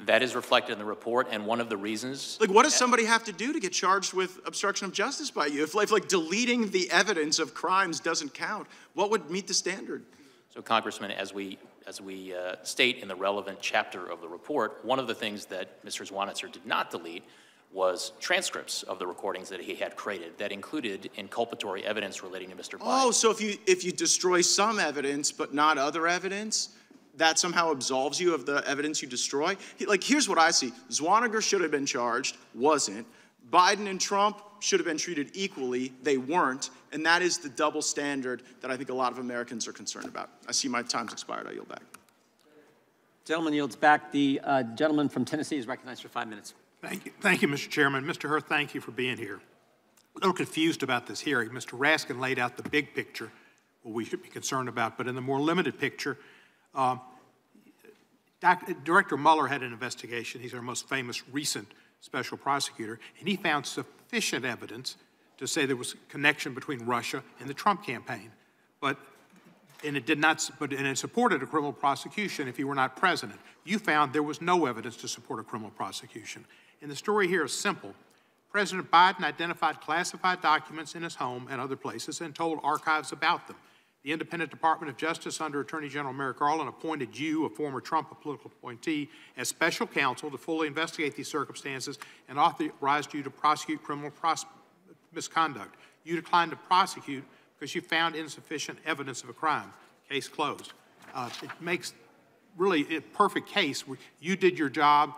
That is reflected in the report, and one of the reasons. Like, what does somebody have to do to get charged with obstruction of justice by you? If, if like deleting the evidence of crimes doesn't count, what would meet the standard? So, Congressman, as we as we uh, state in the relevant chapter of the report, one of the things that Mr. Zwonitzer did not delete was transcripts of the recordings that he had created that included inculpatory evidence relating to Mr. Biden. Oh, so if you if you destroy some evidence but not other evidence, that somehow absolves you of the evidence you destroy? He- Like, here's what I see: Zwonitzer should have been charged, wasn't. Biden and Trump should have been treated equally. They weren't, and that is the double standard that I think a lot of Americans are concerned about. I see my time's expired. I yield back. Gentleman yields back. The uh, gentleman from Tennessee is recognized for five minutes. Thank you. Thank you, Mr. Chairman. Mr. Hurth, thank you for being here. A little confused about this hearing. Mr. Raskin laid out the big picture, what we should be concerned about, but in the more limited picture, Um, Doc, Director Mueller had an investigation. He's our most famous recent special prosecutor, and he found sufficient evidence to say there was a connection between Russia and the Trump campaign. But and it did not, but, and it supported a criminal prosecution if he were not president. You found there was no evidence to support a criminal prosecution. And the story here is simple. President Biden identified classified documents in his home and other places and told archives about them. The Independent Department of Justice under Attorney General Merrick Garland appointed you, a former Trump political appointee, as special counsel to fully investigate these circumstances and authorized you to prosecute criminal pros misconduct. You declined to prosecute because you found insufficient evidence of a crime. Case closed. Uh, it makes really a perfect case. You did your job,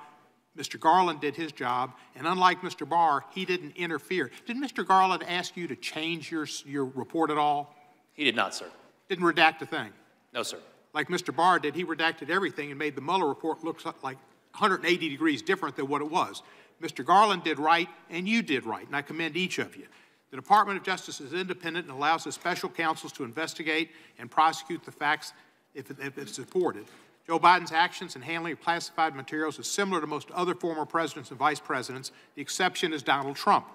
Mr. Garland did his job, and unlike Mr. Barr, he didn't interfere. Did Mr. Garland ask you to change your, your report at all? He did not, sir. Didn't redact a thing? No, sir. Like Mr. Barr did, he redacted everything and made the Mueller report look like 180 degrees different than what it was. Mr. Garland did right, and you did right, and I commend each of you. The Department of Justice is independent and allows the special counsels to investigate and prosecute the facts if, if it's supported. Joe Biden's actions in handling of classified materials is similar to most other former presidents and vice presidents. The exception is Donald Trump.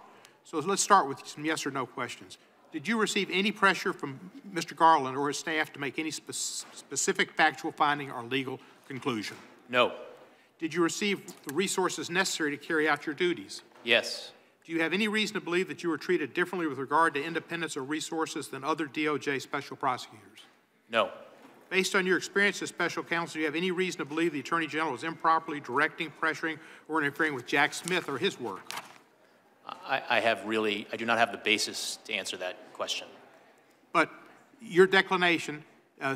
So let's start with some yes or no questions. Did you receive any pressure from Mr. Garland or his staff to make any spe specific factual finding or legal conclusion? No. Did you receive the resources necessary to carry out your duties? Yes. Do you have any reason to believe that you were treated differently with regard to independence or resources than other DOJ special prosecutors? No. Based on your experience as special counsel, do you have any reason to believe the Attorney General was improperly directing, pressuring, or interfering with Jack Smith or his work? I, I have really, I do not have the basis to answer that question. But your declination, uh,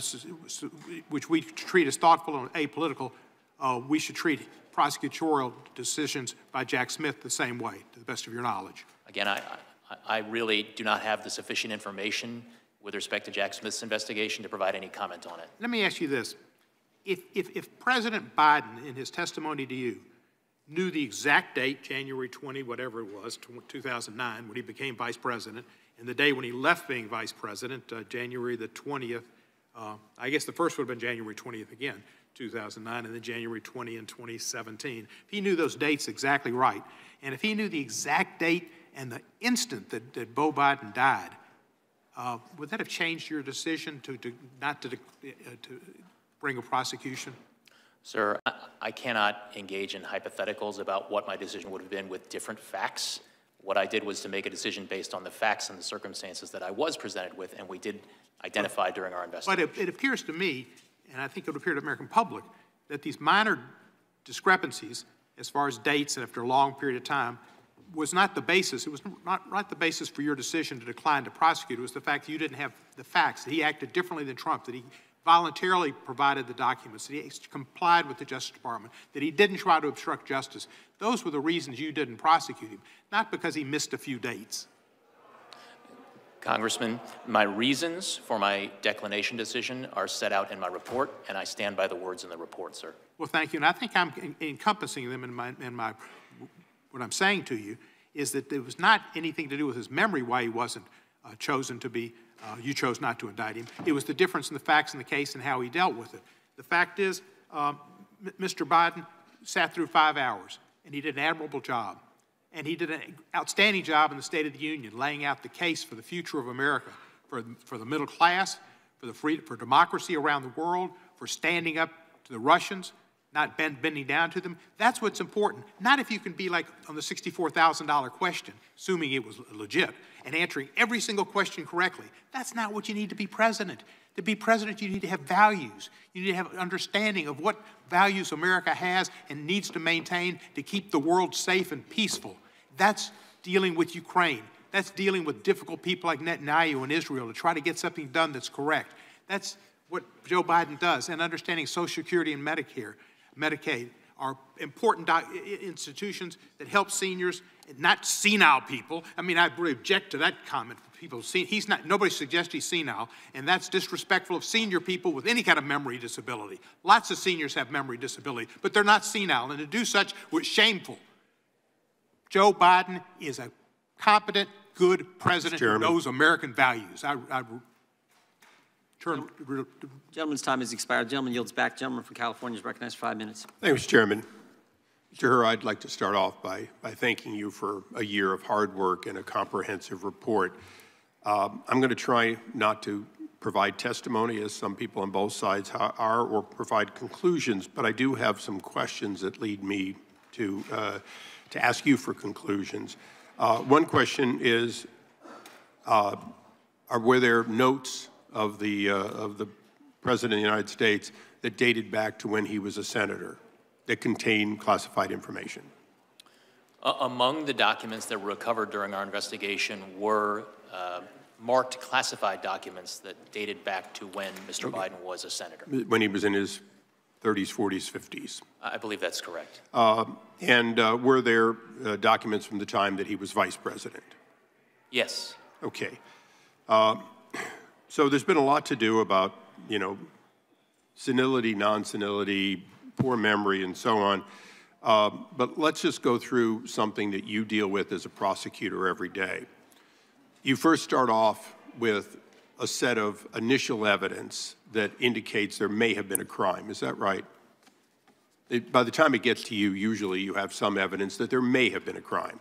which we treat as thoughtful and apolitical, uh, we should treat prosecutorial decisions by Jack Smith the same way, to the best of your knowledge. Again, I, I, really do not have the sufficient information with respect to Jack Smith's investigation to provide any comment on it. Let me ask you this. If, if, if President Biden, in his testimony to you, knew the exact date, January 20, whatever it was, 2009, when he became vice president, and the day when he left being vice president, uh, January the 20th, uh, I guess the first would have been January 20th again, 2009, and then January 20 and 2017. If he knew those dates exactly right, and if he knew the exact date and the instant that, that Beau Biden died, uh, would that have changed your decision to, to not to, uh, to bring a prosecution? Sir, I cannot engage in hypotheticals about what my decision would have been with different facts. What I did was to make a decision based on the facts and the circumstances that I was presented with, and we did identify during our investigation. But it, it appears to me, and I think it would appear to the American public, that these minor discrepancies, as far as dates and after a long period of time, was not the basis. It was not, not the basis for your decision to decline to prosecute. It was the fact that you didn't have the facts, that he acted differently than Trump, that he voluntarily provided the documents, that he complied with the Justice Department, that he didn't try to obstruct justice. Those were the reasons you didn't prosecute him, not because he missed a few dates. Congressman, my reasons for my declination decision are set out in my report, and I stand by the words in the report, sir. Well, thank you. And I think I'm encompassing them in my, in my, what I'm saying to you is that there was not anything to do with his memory why he wasn't uh, chosen to be uh, you chose not to indict him. It was the difference in the facts in the case and how he dealt with it. The fact is, um, Mr. Biden sat through five hours, and he did an admirable job. And he did an outstanding job in the State of the Union, laying out the case for the future of America, for, for the middle class, for, the free, for democracy around the world, for standing up to the Russians, not bend, bending down to them. That's what's important. Not if you can be like on the $64,000 question, assuming it was legit, and answering every single question correctly. That's not what you need to be president. To be president, you need to have values. You need to have understanding of what values America has and needs to maintain to keep the world safe and peaceful. That's dealing with Ukraine. That's dealing with difficult people like Netanyahu in Israel to try to get something done that's correct. That's what Joe Biden does, and understanding Social Security and Medicare. Medicaid are important institutions that help seniors, not senile people. I mean, I really object to that comment. People, he's not. Nobody suggests he's senile, and that's disrespectful of senior people with any kind of memory disability. Lots of seniors have memory disability, but they're not senile, and to do such was shameful. Joe Biden is a competent, good president who knows American values. I, I Turn. Gentleman's time has expired. Gentleman yields back. Gentleman from California is recognized for five minutes. Thank you, Mr. Chairman. Mr. Hur, I'd like to start off by, by thanking you for a year of hard work and a comprehensive report. Um, I'm going to try not to provide testimony, as some people on both sides are, or provide conclusions, but I do have some questions that lead me to, uh, to ask you for conclusions. Uh, One question is, uh, are, were there notes of the, uh, of the President of the United States that dated back to when he was a senator that contain classified information? Uh, among the documents that were recovered during our investigation were uh, marked classified documents that dated back to when Mr. Biden was a senator. When he was in his 30s, 40s, 50s? I believe that's correct. Uh, and uh, were there uh, documents from the time that he was vice president? Yes. Okay. Uh, so there's been a lot to do about, you know, senility, non-senility, poor memory, and so on. Uh, but let's just go through something that you deal with as a prosecutor every day. You first start off with a set of initial evidence that indicates there may have been a crime. Is that right? It, by the time it gets to you, usually you have some evidence that there may have been a crime.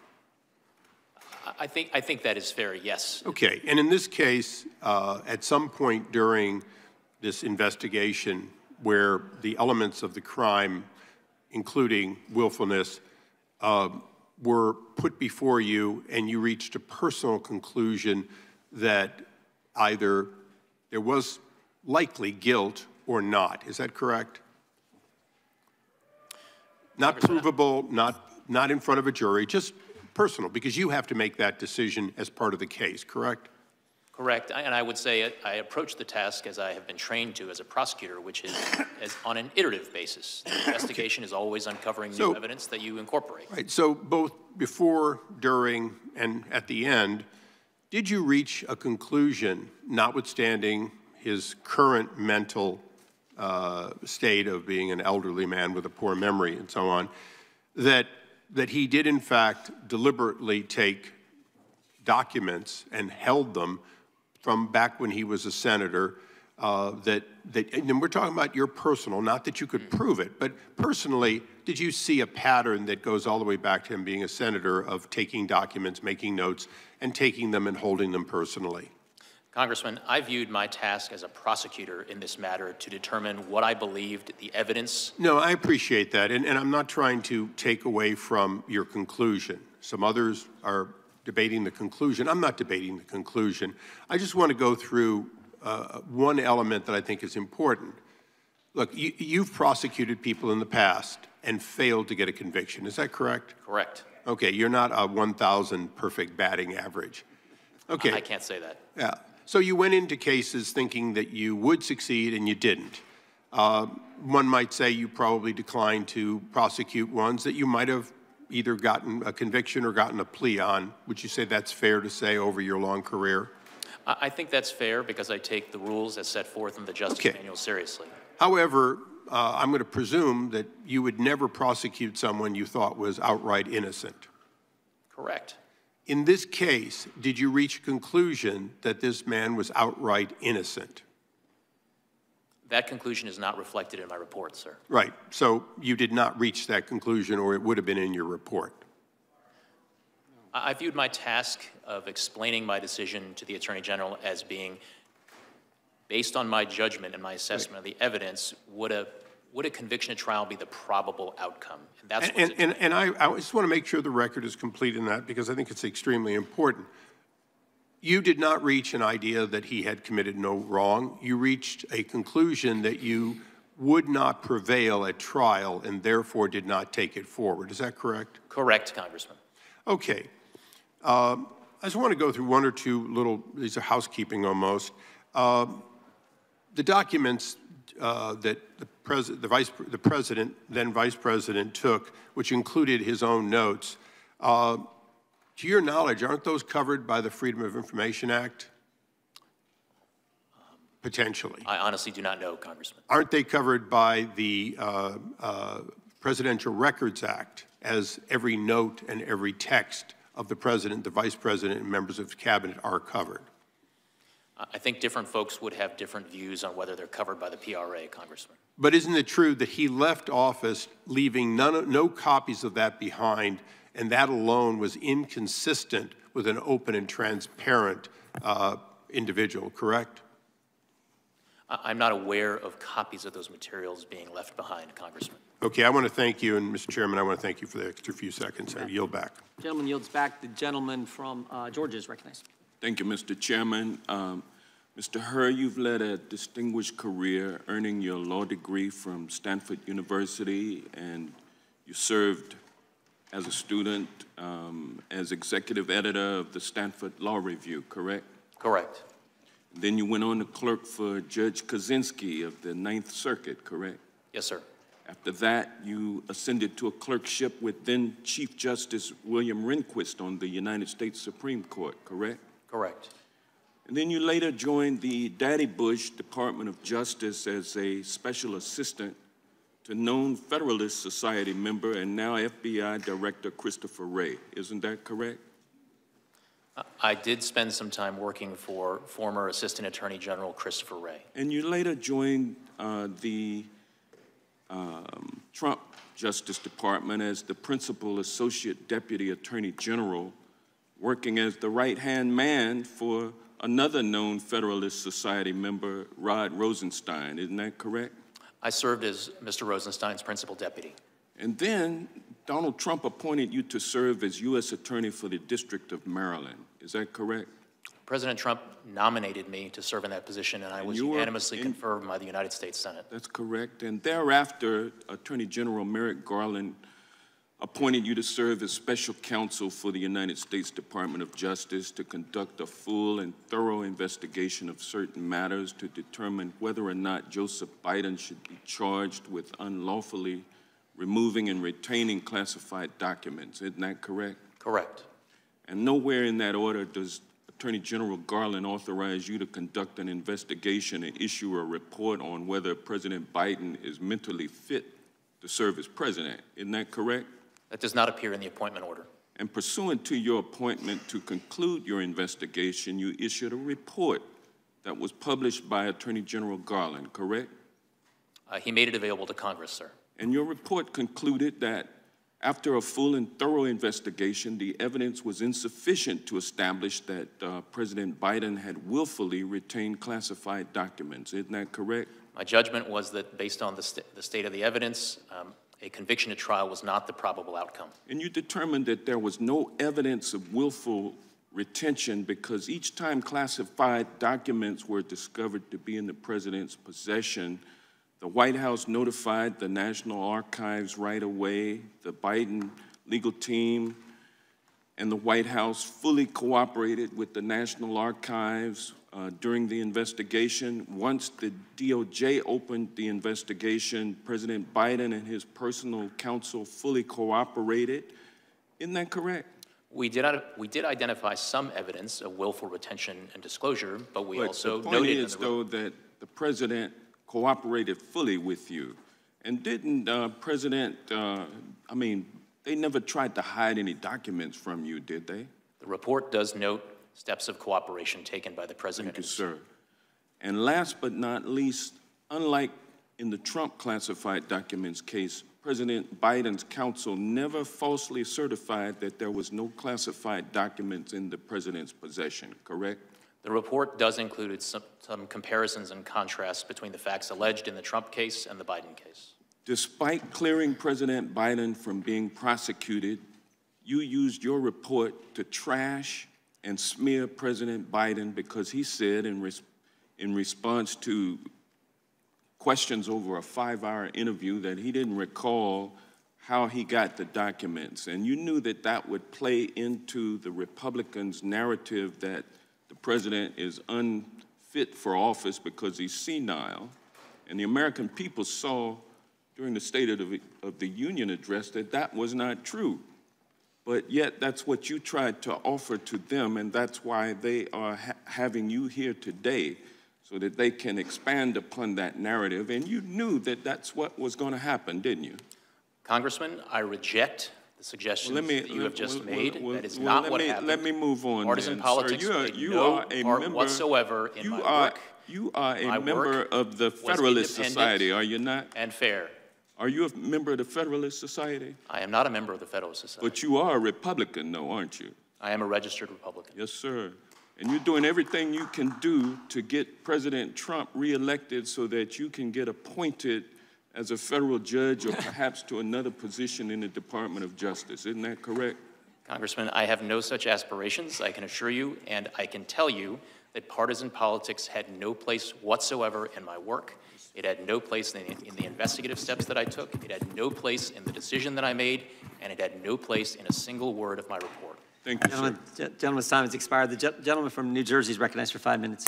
I think, I think that is fair, yes. Okay, and in this case, uh, at some point during this investigation where the elements of the crime, including willfulness, uh, were put before you and you reached a personal conclusion that either there was likely guilt or not. Is that correct? Not provable, not, not in front of a jury, just personal, because you have to make that decision as part of the case, correct? Correct, I- and I would say I approach the task as I have been trained to as a prosecutor, which is as on an iterative basis. The investigation is always uncovering new evidence that you incorporate. Right, so both before, during, and at the end, did you reach a conclusion, notwithstanding his current mental uh, state of being an elderly man with a poor memory and so on, that, that he did in fact deliberately take documents and held them from back when he was a senator, uh, that, that, and we're talking about your personal, not that you could prove it, but personally, did you see a pattern that goes all the way back to him being a senator of taking documents, making notes, and taking them and holding them personally? Congressman, I viewed my task as a prosecutor in this matter to determine what I believed the evidence No, I appreciate that, and, and I'm not trying to take away from your conclusion. Some others are debating the conclusion. I'm not debating the conclusion. I just want to go through uh, one element that I think is important. Look, you, you've prosecuted people in the past and failed to get a conviction. Is that correct? correct. Okay, you're not a 1,000 perfect batting average. Okay. I can't say that. Yeah. So you went into cases thinking that you would succeed and you didn't. Uh, one might say you probably declined to prosecute ones that you might have either gotten a conviction or gotten a plea on. Would you say that's fair to say over your long career? I I think that's fair because I take the rules as set forth in the Justice Okay. Manual seriously. However, uh, I'm going to presume that you would never prosecute someone you thought was outright innocent. Correct. In this case, did you reach a conclusion that this man was outright innocent? That conclusion is not reflected in my report, sir. Right. So you did not reach that conclusion, or it would have been in your report. I viewed my task of explaining my decision to the Attorney General as being based on my judgment and my assessment of the evidence, would a, would a conviction at trial be the probable outcome? And that's And, and, and, and I, I just want to make sure the record is complete in that because I think it's extremely important. You did not reach an idea that he had committed no wrong. You reached a conclusion that you would not prevail at trial and therefore did not take it forward. Is that correct? correct, Congressman. Okay. Um, I just want to go through one or two little, these are housekeeping almost. Um, the documents uh, that the, pres- the, vice, the president, then vice president, took, which included his own notes, uh, to your knowledge, aren't those covered by the Freedom of Information Act? Potentially. I honestly do not know, Congressman. Aren't they covered by the uh, uh, Presidential Records Act as every note and every text of the president, the vice president, and members of cabinet are covered? I I think different folks would have different views on whether they're covered by the PRA, Congressman. But isn't it true that he left office leaving none, no copies of that behind, and that alone was inconsistent with an open and transparent uh, individual, correct? I- I'm not aware of copies of those materials being left behind, Congressman. Okay, I want to thank you, and Mr. Chairman, I want to thank you for the extra few seconds. I yield back. Gentleman yields back. The gentleman from uh, Georgia is recognized. Thank you, Mr. Chairman. Um, Mr. Hur, you've led a distinguished career earning your law degree from Stanford University, and you served as a student um, as executive editor of the Stanford Law Review, correct? Correct. Then you went on to clerk for Judge Kozinski of the Ninth Circuit, correct? Yes, sir. After that, you ascended to a clerkship with then Chief Justice William Rehnquist on the United States Supreme Court, correct? Correct. And then you later joined the Daddy Bush Department of Justice as a special assistant to known Federalist Society member and now FBI Director Christopher Wray. Isn't that correct? I did spend some time working for former Assistant Attorney General Christopher Wray. And you later joined uh, the um, Trump Justice Department as the Principal Associate Deputy Attorney General, working as the right-hand man for another known Federalist Society member, Rod Rosenstein. Isn't that correct? I served as Mr. Rosenstein's principal deputy. And then Donald Trump appointed you to serve as U.S. Attorney for the District of Maryland. Is that correct? President Trump nominated me to serve in that position, and I And was unanimously in- confirmed by the United States Senate. That's correct. And thereafter, Attorney General Merrick Garland appointed you to serve as special counsel for the United States Department of Justice to conduct a full and thorough investigation of certain matters to determine whether or not Joseph Biden should be charged with unlawfully removing and retaining classified documents. Isn't that correct? Correct. And nowhere in that order does Attorney General Garland authorize you to conduct an investigation and issue a report on whether President Biden is mentally fit to serve as president. Isn't that correct? That does not appear in the appointment order. And pursuant to your appointment to conclude your investigation, you issued a report that was published by Attorney General Garland, correct? Uh, he made it available to Congress, sir. And your report concluded that after a full and thorough investigation, the evidence was insufficient to establish that uh, President Biden had willfully retained classified documents. Isn't that correct? My judgment was that based on the, st- the state of the evidence, um, a conviction at trial was not the probable outcome. And you determined that there was no evidence of willful retention because each time classified documents were discovered to be in the president's possession, the White House notified the National Archives right away. The Biden legal team and the White House fully cooperated with the National Archives uh, during the investigation. Once the DOJ opened the investigation, President Biden and his personal counsel fully cooperated. Isn't that correct? We did, we did identify some evidence of willful retention and disclosure, but we But also the point noted is, though, that the president cooperated fully with you. And didn't uh, President, uh, I mean, they never tried to hide any documents from you, did they? The report does note steps of cooperation taken by the president. Thank you, sir. And last but not least, unlike in the Trump classified documents case, President Biden's counsel never falsely certified that there was no classified documents in the president's possession, correct? The report does include some, some comparisons and contrasts between the facts alleged in the Trump case and the Biden case. Despite clearing President Biden from being prosecuted, you used your report to trash and smear President Biden because he said in, res- in response to questions over a five hour interview that he didn't recall how he got the documents. And you knew that that would play into the Republicans' narrative that the president is unfit for office because he's senile. And the American people saw during the State of the, of the Union address that that was not true. But yet, that's what you tried to offer to them, and that's why they are ha- having you here today, so that they can expand upon that narrative. And you knew that that's what was going to happen, didn't you? Congressman, I reject the suggestions Well, let me- that you have just well, made. well, that is not let what me- happened. let me move on Partisan then, sir. politics You are- you no are a part member- whatsoever in you my are- work. You are a My member of the Federalist Society, are you not? And fair. Are you a member of the Federalist Society? I am not a member of the Federalist Society. But you are a Republican, though, aren't you? I am a registered Republican. Yes, sir. And you're doing everything you can do to get President Trump reelected so that you can get appointed as a federal judge or perhaps to another position in the Department of Justice. Isn't that correct? Congressman, I have no such aspirations, I can assure you, and I can tell you that partisan politics had no place whatsoever in my work. It had no place in, in the investigative steps that I took. It had no place in the decision that I made, and it had no place in a single word of my report. Thank you, Gentleman, gentleman's time has expired. The ge- gentleman from New Jersey is recognized for five minutes.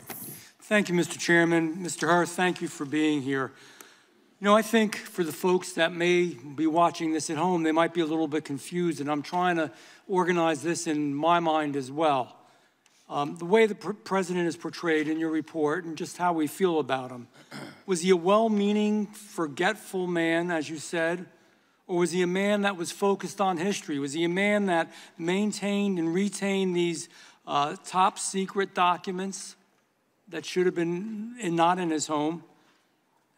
Thank you, Mr. Chairman. Mr. Hur, thank you for being here. You know, I think for the folks that may be watching this at home, they might be a little bit confused, and I'm trying to organize this in my mind as well. Um, the way the pr- president is portrayed in your report and just how we feel about him. Was he a well meaning, forgetful man, as you said? Or was he a man that was focused on history? Was he a man that maintained and retained these uh, top secret documents that should have been in, not in his home?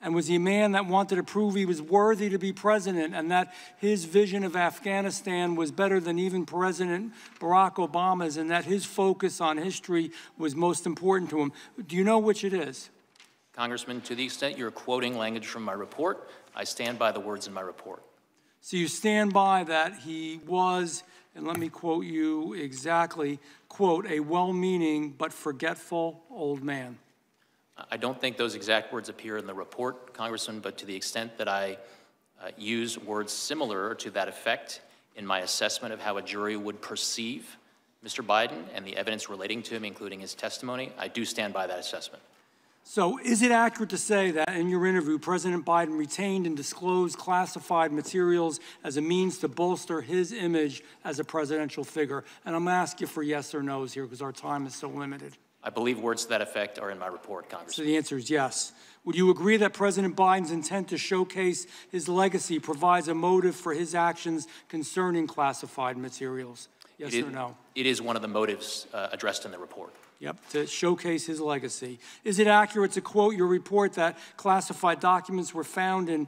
And was he a man that wanted to prove he was worthy to be president and that his vision of Afghanistan was better than even President Barack Obama's and that his focus on history was most important to him? Do you know which it is? Congressman, to the extent you're quoting language from my report, I stand by the words in my report. So you stand by that he was, and let me quote you exactly, quote, a well-meaning but forgetful old man. I don't think those exact words appear in the report, Congressman, but to the extent that I uh, use words similar to that effect in my assessment of how a jury would perceive Mr. Biden and the evidence relating to him, including his testimony, I do stand by that assessment. So, is it accurate to say that in your interview, President Biden retained and disclosed classified materials as a means to bolster his image as a presidential figure? And I'm going to ask you for yes or no's here because our time is so limited. I believe words to that effect are in my report, So the answer is yes. Would you agree that President Biden's intent to showcase his legacy provides a motive for his actions concerning classified materials? Yes It or is- no? It is one of the motives uh, addressed in the report. Yep, to showcase his legacy. Is it accurate to quote your report that classified documents were found in,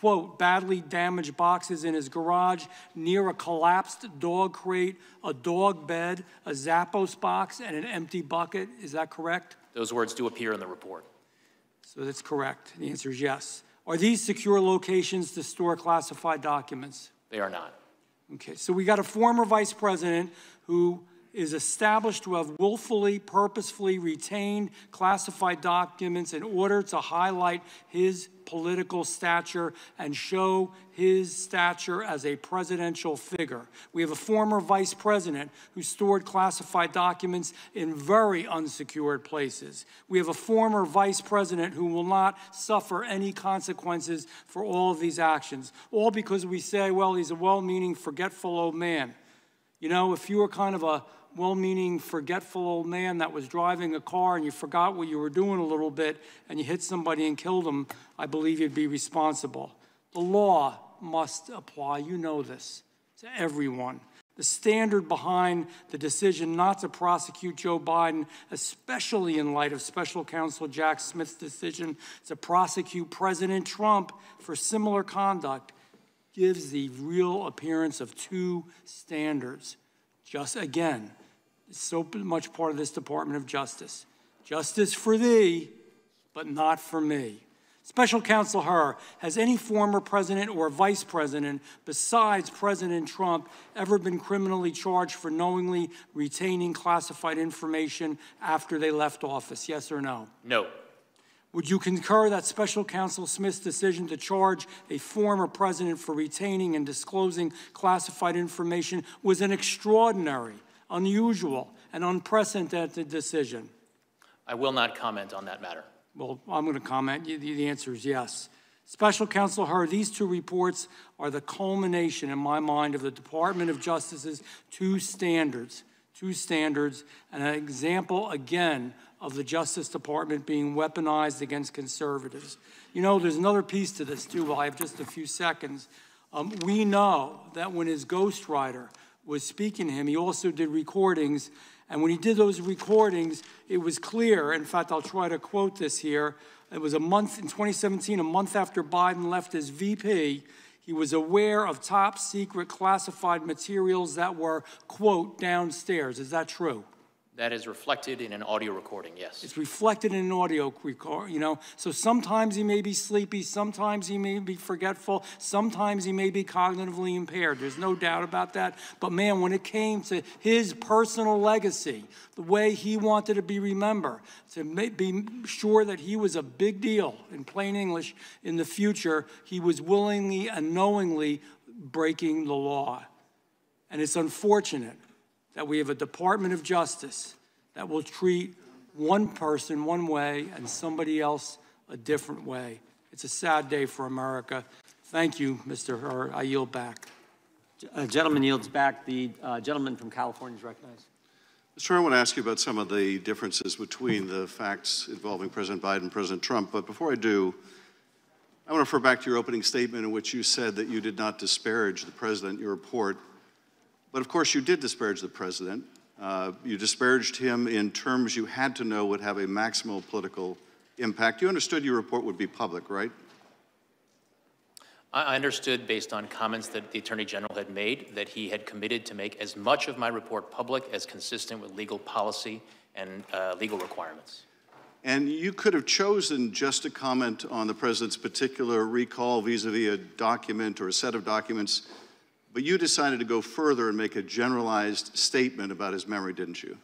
quote, badly damaged boxes in his garage near a collapsed dog crate, a dog bed, a Zappos box, and an empty bucket? Is that correct? Those words do appear in the report. So that's correct. The answer is yes. Are these secure locations to store classified documents? They are not. Okay, so we got a former vice president who is established to have willfully, purposefully retained classified documents in order to highlight his political stature and show his stature as a presidential figure. We have a former vice president who stored classified documents in very unsecured places. We have a former vice president who will not suffer any consequences for all of these actions, all because we say, well, he's a well meaning, forgetful old man. You know, if you were kind of a well meaning, forgetful old man that was driving a car and you forgot what you were doing a little bit and you hit somebody and killed them, I believe you'd be responsible. The law must apply, you know this, to everyone. The standard behind the decision not to prosecute Joe Biden, especially in light of special counsel Jack Smith's decision to prosecute President Trump for similar conduct, gives the real appearance of two standards. Just again, so much part of this Department of Justice. Justice for thee, but not for me. Special Counsel Hur, has any former president or vice president besides President Trump ever been criminally charged for knowingly retaining classified information after they left office? Yes or no? No. Would you concur that Special Counsel Smith's decision to charge a former president for retaining and disclosing classified information was an extraordinary, unusual, and unprecedented decision? I will not comment on that matter. Well, I'm going to comment. The, answer is yes. Special Counsel Hur, these two reports are the culmination, in my mind, of the Department of Justice's two standards, two standards, and an example, again, of the Justice Department being weaponized against conservatives. You know, there's another piece to this, too. While I have just a few seconds. Um, we know that when his ghostwriter was speaking to him, he also did recordings. And when he did those recordings, it was clear. In fact, I'll try to quote this here. It was a month in 2017, a month after Biden left as VP. He was aware of top secret classified materials that were, quote, downstairs. Is that true? That is reflected in an audio recording, yes. It's reflected in an audio record, you know? So sometimes he may be sleepy, sometimes he may be forgetful, sometimes he may be cognitively impaired. There's no doubt about that. But man, when it came to his personal legacy, the way he wanted to be remembered, to be sure that he was a big deal in plain English in the future, he was willingly and knowingly breaking the law. And it's unfortunate that we have a Department of Justice that will treat one person one way and somebody else a different way. It's a sad day for America. Thank you, Mr. Hur. I yield back. A gentleman yields back. The uh, gentleman from California is recognized. Mr. Chair, I want to ask you about some of the differences between the facts involving President Biden and President Trump. But before I do, I want to refer back to your opening statement in which you said that you did not disparage the president in your report. But of course, you did disparage the president. Uh, you disparaged him in terms you had to know would have a maximal political impact. You understood your report would be public, right? I understood, based on comments that the Attorney General had made, that he had committed to make as much of my report public as consistent with legal policy and uh, legal requirements. And you could have chosen just to comment on the president's particular recall vis-a-vis a document or a set of documents, but you decided to go further and make a generalized statement about his memory, didn't you?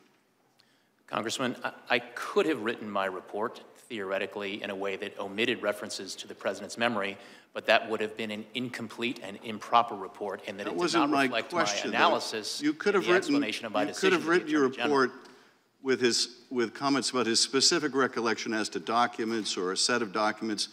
Congressman, I, I could have written my report theoretically in a way that omitted references to the president's memory, but that would have been an incomplete and improper report, and that, That it did wasn't not my reflect question, my though. analysis. You could have written, explanation of my you could have written your General. report with his, with comments about his specific recollection as to documents or a set of documents,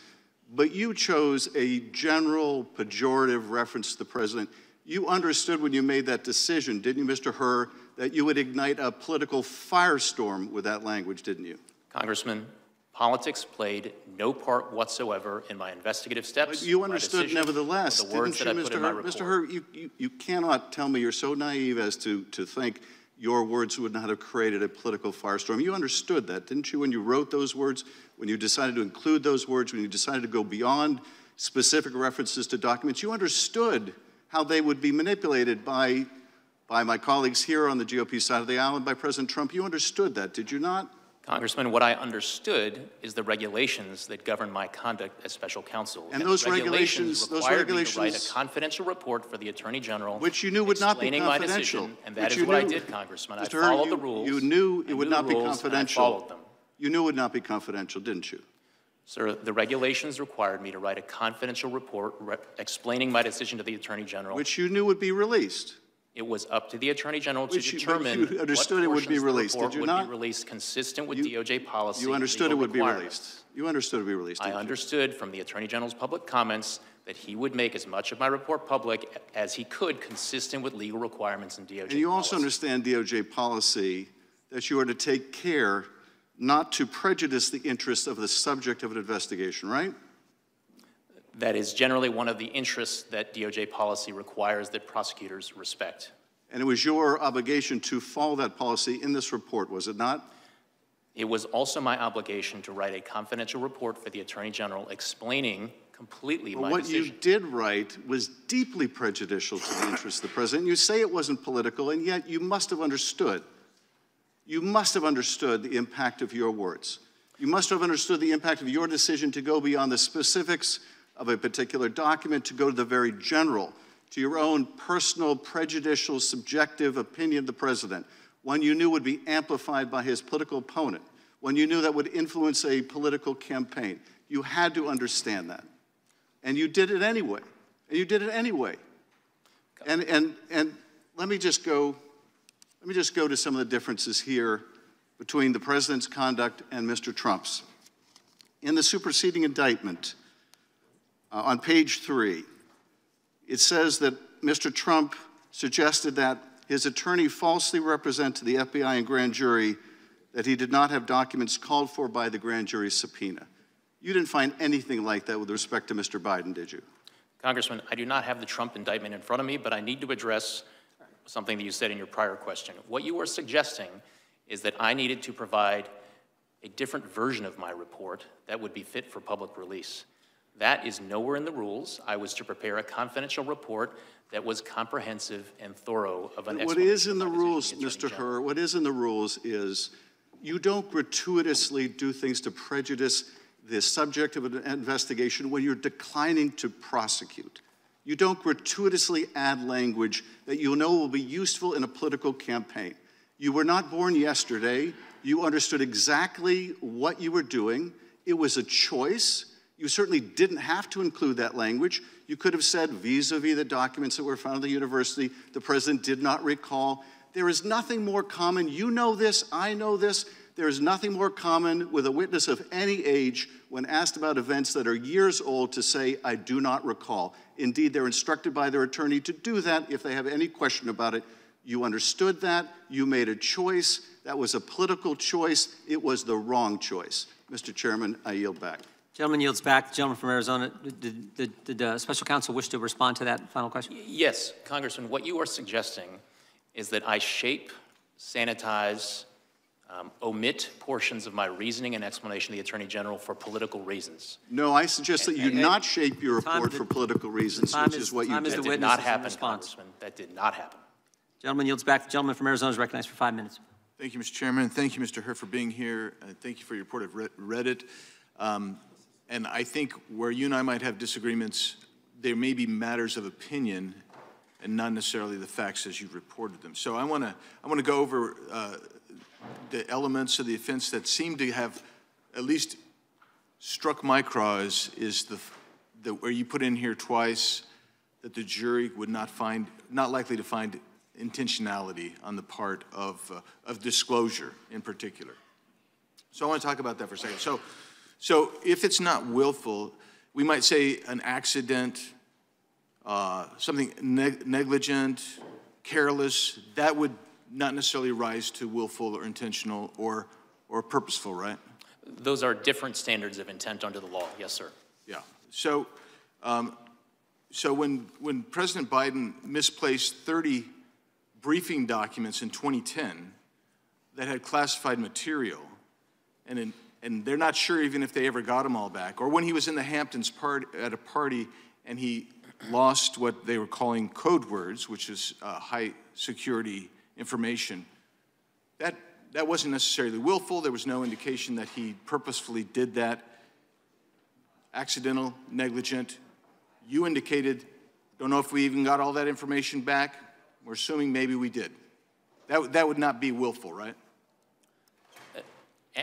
but you chose a general pejorative reference to the president. You understood when you made that decision, didn't you, Mr. Hur, that you would ignite a political firestorm with that language, didn't you? Congressman, politics played no part whatsoever in my investigative steps. But you understood nevertheless, the words didn't you, that I Mr. Hur? Mr. Hur, you, you, you cannot tell me you're so naive as to, to think your words would not have created a political firestorm. You understood that, didn't you, when you wrote those words, when you decided to include those words, when you decided to go beyond specific references to documents? You understood how they would be manipulated by, by my colleagues here on the GOP side of the aisle and by President Trump. You understood that, did you not? Congressman, what I understood is the regulations that govern my conduct as special counsel. And those the regulations- those required me to write a confidential report for the Attorney General. Which you knew would not be confidential. decision, And that Which is you what I knew- did, Congressman. I Mr. Hur, followed you- the rules. You knew I it would not be and I confidential. followed them. You knew it would not be confidential, didn't you? Sir, the regulations required me to write a confidential report re- explaining my decision to the Attorney General. Which you knew would be released. It was up to the Attorney General to Which you- but determine you what understood it would be portions of the released, did you would not? be released consistent with DOJ policy. You understood it would be released. You understood it would be released. I you? understood from the Attorney General's public comments that he would make as much of my report public as he could, consistent with legal requirements and DOJ And you also policy. understand DOJ policy that you are to take care not to prejudice the interests of the subject of an investigation, right? That is generally one of the interests that DOJ policy requires that prosecutors respect. And it was your obligation to follow that policy in this report, was it not? It was also my obligation to write a confidential report for the Attorney General explaining completely But my what decision. you did write was deeply prejudicial to the interests of the president. You say it wasn't political, and yet you must have understood. You must have understood the impact of your words. You must have understood the impact of your decision to go beyond the specifics of a particular document, to go to the very general, to your own personal, prejudicial, subjective opinion of the president, one you knew would be amplified by his political opponent, one you knew that would influence a political campaign. You had to understand that. And you did it anyway. And you did it anyway. And, and, and let me just go, let me just go to some of the differences here between the president's conduct and Mr. Trump's. In the superseding indictment, uh, on page three, it says that Mr. Trump suggested that his attorney falsely represent to the FBI and grand jury that he did not have documents called for by the grand jury subpoena. You didn't find anything like that with respect to Mr. Biden, did you? Congressman, I do not have the Trump indictment in front of me, but I need to address something that you said in your prior question. What you were suggesting is that I needed to provide a different version of my report that would be fit for public release. That is nowhere in the rules. I was to prepare a confidential report that was comprehensive and thorough of an What is in the rules, position as Attorney Mr. Hur, what is in the rules is you don't gratuitously do things to prejudice the subject of an investigation when you're declining to prosecute. You don't gratuitously add language that you know will be useful in a political campaign. You were not born yesterday. You understood exactly what you were doing. It was a choice. You certainly didn't have to include that language. You could have said, vis a vis the documents that were found at the university, the president did not recall. There is nothing more common. You know this, I know this. There is nothing more common with a witness of any age when asked about events that are years old to say, I do not recall. Indeed, they're instructed by their attorney to do that if they have any question about it. You understood that. You made a choice. That was a political choice. It was the wrong choice. Mr. Chairman, I yield back. Gentleman yields back. The Gentleman from Arizona, did, did, did uh, special counsel wish to respond to that final question? Yes, Congressman, what you are suggesting is that I shape, sanitize, um, omit portions of my reasoning and explanation to the Attorney General for political reasons. No, I suggest that you And- and- not shape your report to- for political reasons, time which is- is what you did. That did not happen, response. Congressman. That did not happen. Gentleman yields back. The gentleman from Arizona is recognized for five minutes. Thank you, Mr. Chairman. Thank you, Mr. Hur, for being here. Uh, thank you for your report. I've read, read it. Um, and I think where you and I might have disagreements, there may be matters of opinion and not necessarily the facts as you've reported them. So I want to I want to go over uh, the elements of the offense that seem to have at least struck my craw is, is the, the where you put in here twice that the jury would not find not likely to find intentionality on the part of, uh, of disclosure in particular. So I want to talk about that for a second. So, so if it's not willful, we might say an accident, uh, something neg- negligent, careless, that would not necessarily rise to willful or intentional or, or purposeful, right? Those are different standards of intent under the law. Yes, sir. Yeah. So, um, so when, when President Biden misplaced 30 briefing documents in 2010 that had classified material, and, in, and they're not sure even if they ever got them all back, or when he was in the Hamptons part, at a party and he lost what they were calling code words, which is uh, high security information, that, that wasn't necessarily willful. There was no indication that he purposefully did that. Accidental, negligent. You indicated, don't know if we even got all that information back. We're assuming maybe we did. That, that would not be willful, right?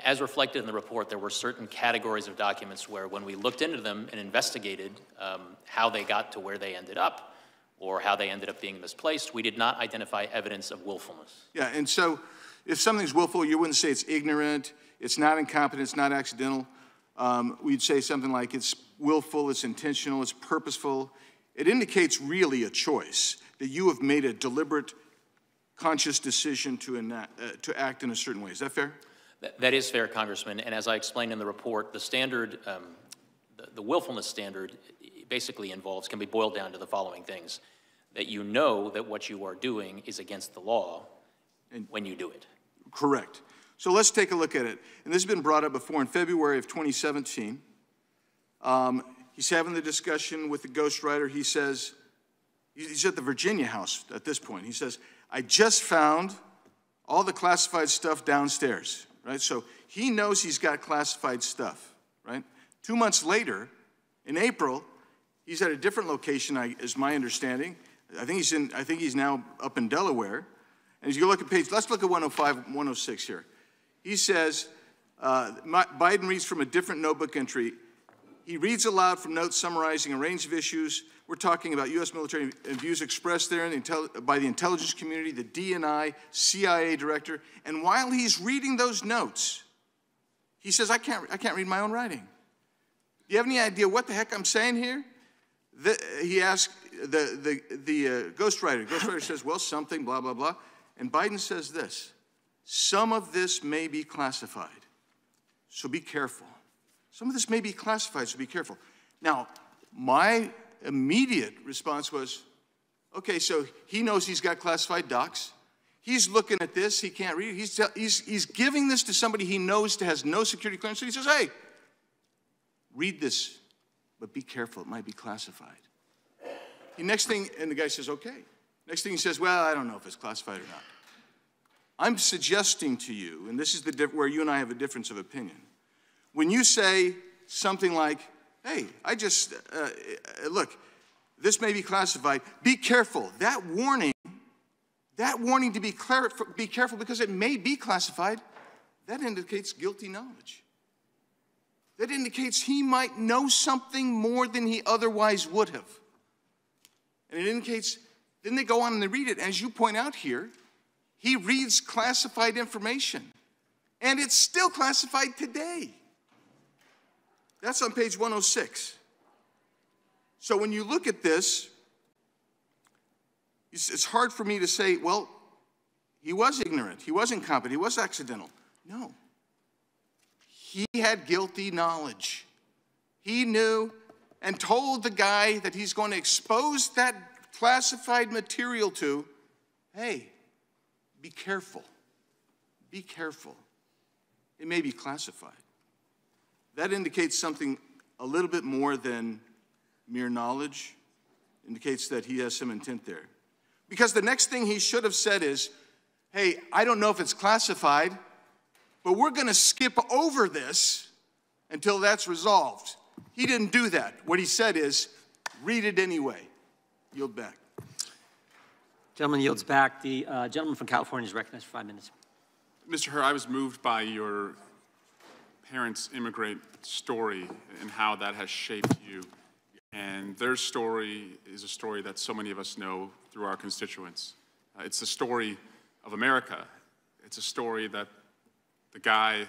As reflected in the report, there were certain categories of documents where when we looked into them and investigated um, how they got to where they ended up or how they ended up being misplaced, we did not identify evidence of willfulness. Yeah, and so if something's willful, you wouldn't say it's ignorant, it's not incompetent, it's not accidental. Um, we'd say something like it's willful, it's intentional, it's purposeful. It indicates really a choice that you have made a deliberate, conscious decision to, enact, uh, to act in a certain way. Is that fair? That, that is fair, Congressman. And as I explained in the report, the standard, um, the, the willfulness standard basically involves, can be boiled down to the following things. That you know that what you are doing is against the law when you do it. Correct. So let's take a look at it. And this has been brought up before in February of 2017. Um, he's having the discussion with the ghostwriter. He says, he's at the Virginia house at this point. He says, I just found all the classified stuff downstairs, right? So he knows he's got classified stuff, right? Two months later, in April, he's at a different location, I, is my understanding. I think he's in, I think he's now up in Delaware. And as you look at page, let's look at 105, 106 here. He says, uh, Biden reads from a different notebook entry. He reads aloud from notes summarizing a range of issues. We're talking about U.S. military views expressed there the by the intelligence community, the DNI, CIA director. And while he's reading those notes, he says, I can't, I can't read my own writing. Do you have any idea what the heck I'm saying here? The, he asked the, the, the uh, ghostwriter. Ghostwriter says, well, something, blah, blah, blah. And Biden says this some of this may be classified, so be careful. Some of this may be classified, so be careful. Now, my immediate response was, okay, so he knows he's got classified docs. He's looking at this, he can't read. He's, he's, he's giving this to somebody he knows has no security clearance. So he says, hey, read this. But be careful, it might be classified. The next thing, and the guy says, okay. Next thing he says, well, I don't know if it's classified or not. I'm suggesting to you, and this is the where you and I have a difference of opinion. When you say something like, hey, I just, uh, uh look, this may be classified, be careful. That warning, that warning to be, be careful because it may be classified, that indicates guilty knowledge. That indicates he might know something more than he otherwise would have. And it indicates, then they go on and they read it. As you point out here, he reads classified information. And it's still classified today. That's on page 106. So when you look at this, it's hard for me to say, well, he was ignorant, he was incompetent, he was accidental. No. He had guilty knowledge. He knew and told the guy that he's going to expose that classified material to, hey, be careful. Be careful. It may be classified. That indicates something a little bit more than mere knowledge, indicates that he has some intent there. Because the next thing he should have said is, hey, I don't know if it's classified, but we're going to skip over this until that's resolved. He didn't do that. What he said is, read it anyway. Yield back. Gentleman yields back. The uh, gentleman from California is recognized for five minutes. Mr. Hur, I was moved by your parents' immigrant story and how that has shaped you. And their story is a story that so many of us know through our constituents. Uh, it's the story of America. It's a story that the guy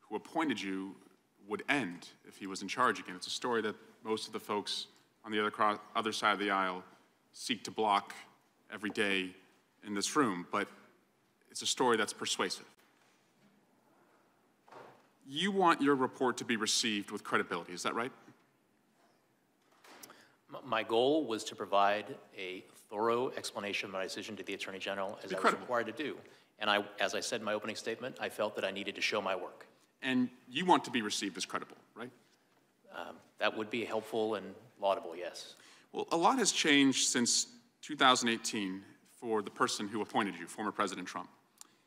who appointed you would end if he was in charge again. It's a story that most of the folks on the other, other side of the aisle seek to block every day in this room, but it's a story that's persuasive. You want your report to be received with credibility, is that right? My goal was to provide a thorough explanation of my decision to the Attorney General as I was required to do. And I, as I said in my opening statement, I felt that I needed to show my work. And you want to be received as credible, right? Um, that would be helpful and laudable, yes. Well, a lot has changed since 2018 for the person who appointed you, former President Trump.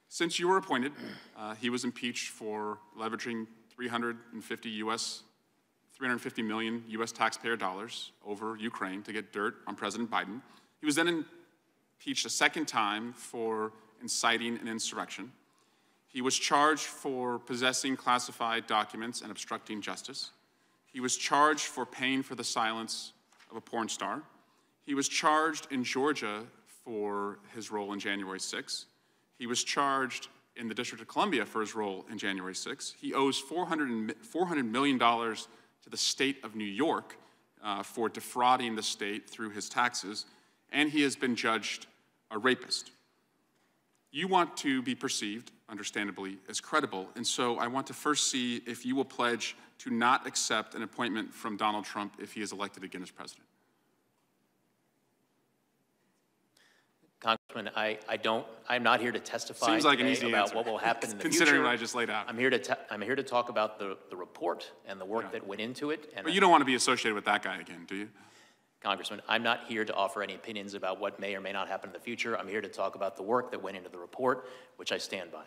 Since you were appointed, uh, he was impeached for leveraging 350 U.S. 350 million U.S. taxpayer dollars over Ukraine to get dirt on President Biden. He was then impeached a second time for inciting an insurrection. He was charged for possessing classified documents and obstructing justice. He was charged for paying for the silence of a porn star. He was charged in Georgia for his role in January 6. He was charged in the District of Columbia for his role in January 6. He owes $400, $400 million to the state of New York uh, for defrauding the state through his taxes, and he has been judged a rapist. You want to be perceived, understandably, as credible, and so I want to first see if you will pledge to not accept an appointment from Donald Trump if he is elected again as president. Congressman, I, I don't, I'm not here to testify Seems like an easy about answer, what will happen in the future. considering future. what I just laid out. I'm here to, I'm here to talk about the, the report and the work that went into it. And But you don't want to be associated with that guy again, do you? Congressman, I'm not here to offer any opinions about what may or may not happen in the future. I'm here to talk about the work that went into the report, which I stand by.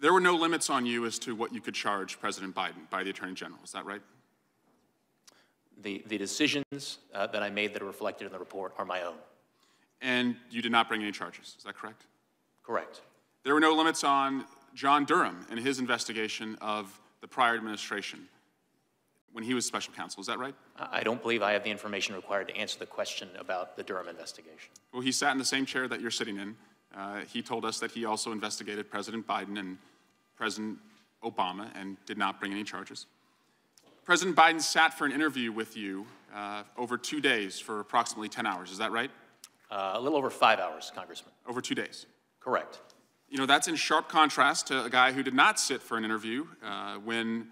There were no limits on you as to what you could charge President Biden by the Attorney General, is that right? The, the decisions uh, that I made that are reflected in the report are my own. And you did not bring any charges, is that correct? Correct. There were no limits on John Durham and his investigation of the prior administration when he was special counsel, is that right? I don't believe I have the information required to answer the question about the Durham investigation. Well, he sat in the same chair that you're sitting in. Uh, he told us that he also investigated President Biden and President Obama and did not bring any charges. President Biden sat for an interview with you uh, over two days for approximately 10 hours, is that right? Uh, a little over five hours, Congressman. Over two days? Correct. You know, that's in sharp contrast to a guy who did not sit for an interview uh, when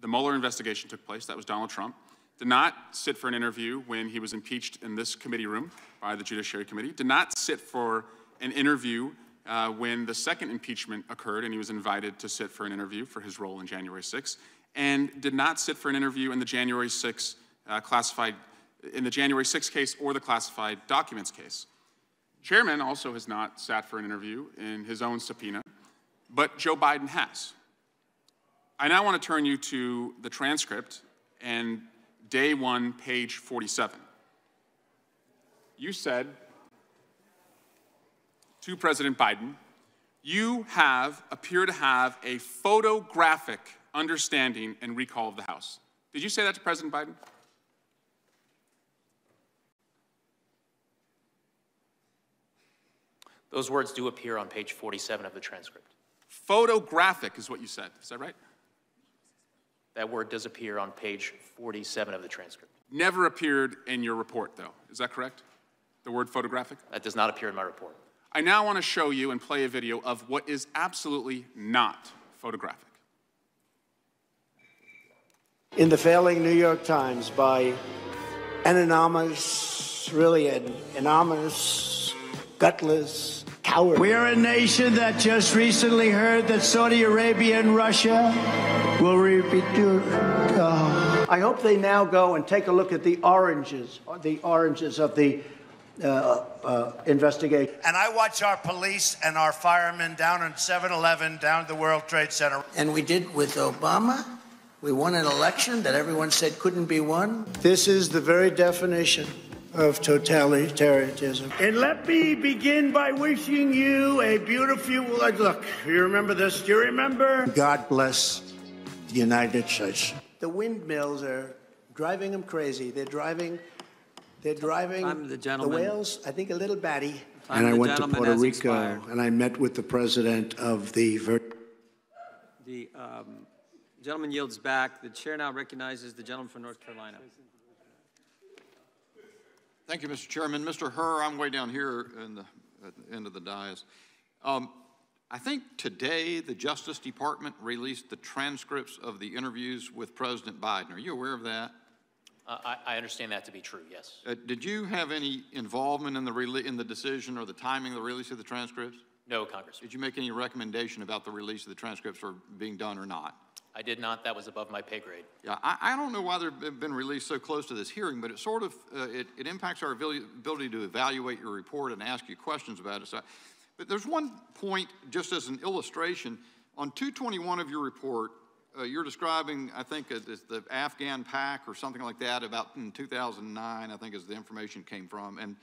the Mueller investigation took place. That was Donald Trump. Did not sit for an interview when he was impeached in this committee room by the Judiciary Committee. Did not sit for an interview uh, when the second impeachment occurred and he was invited to sit for an interview for his role in January 6th. and did not sit for an interview in the January 6 uh, classified, in the January 6 case or the classified documents case. Chairman also has not sat for an interview in his own subpoena, but Joe Biden has. I now want to turn you to the transcript and day one, page 47. You said to President Biden, you have appear to have a photographic understanding and recall of the House. Did you say that to President Biden? Those words do appear on page 47 of the transcript. Photographic is what you said. Is that right? That word does appear on page 47 of the transcript. Never appeared in your report, though. Is that correct? The word photographic? That does not appear in my report. I now want to show you and play a video of what is absolutely not photographic. In the failing New York Times by an anonymous, really an anonymous, gutless coward. We are a nation that just recently heard that Saudi Arabia and Russia will repeat. Oh. I hope they now go and take a look at the oranges, the oranges of the uh, uh, investigation. And I watch our police and our firemen down in 7 Eleven, down at the World Trade Center. And we did with Obama. We won an election that everyone said couldn't be won. This is the very definition of totalitarianism. And let me begin by wishing you a beautiful look. You remember this? Do you remember? God bless the United States. The windmills are driving them crazy. They're driving they're driving Time of the the whales, I think a little batty. Time And I went to Puerto Rico expired. and I met with the president of the Vir- The um, gentleman yields back. The chair now recognizes the gentleman from North Carolina. Thank you, Mr. Chairman. Mr. Hur, I'm way down here in the, at the end of the dais. Um, I think today the Justice Department released the transcripts of the interviews with President Biden. Are you aware of that? Uh, I, I understand that to be true, yes. Uh, did you have any involvement in the, rele- in the decision or the timing of the release of the transcripts? No, Congressman. Did you make any recommendation about the release of the transcripts or being done or not? I did not. That was above my pay grade. Yeah, I, I don't know why they've been released so close to this hearing, but it sort of, uh, it, it impacts our ability, to evaluate your report and ask you questions about it. So, but there's one point, just as an illustration, on 221 of your report, uh, you're describing, I think, is the Afghan pack or something like that about in 2009, I think is the information came from. And,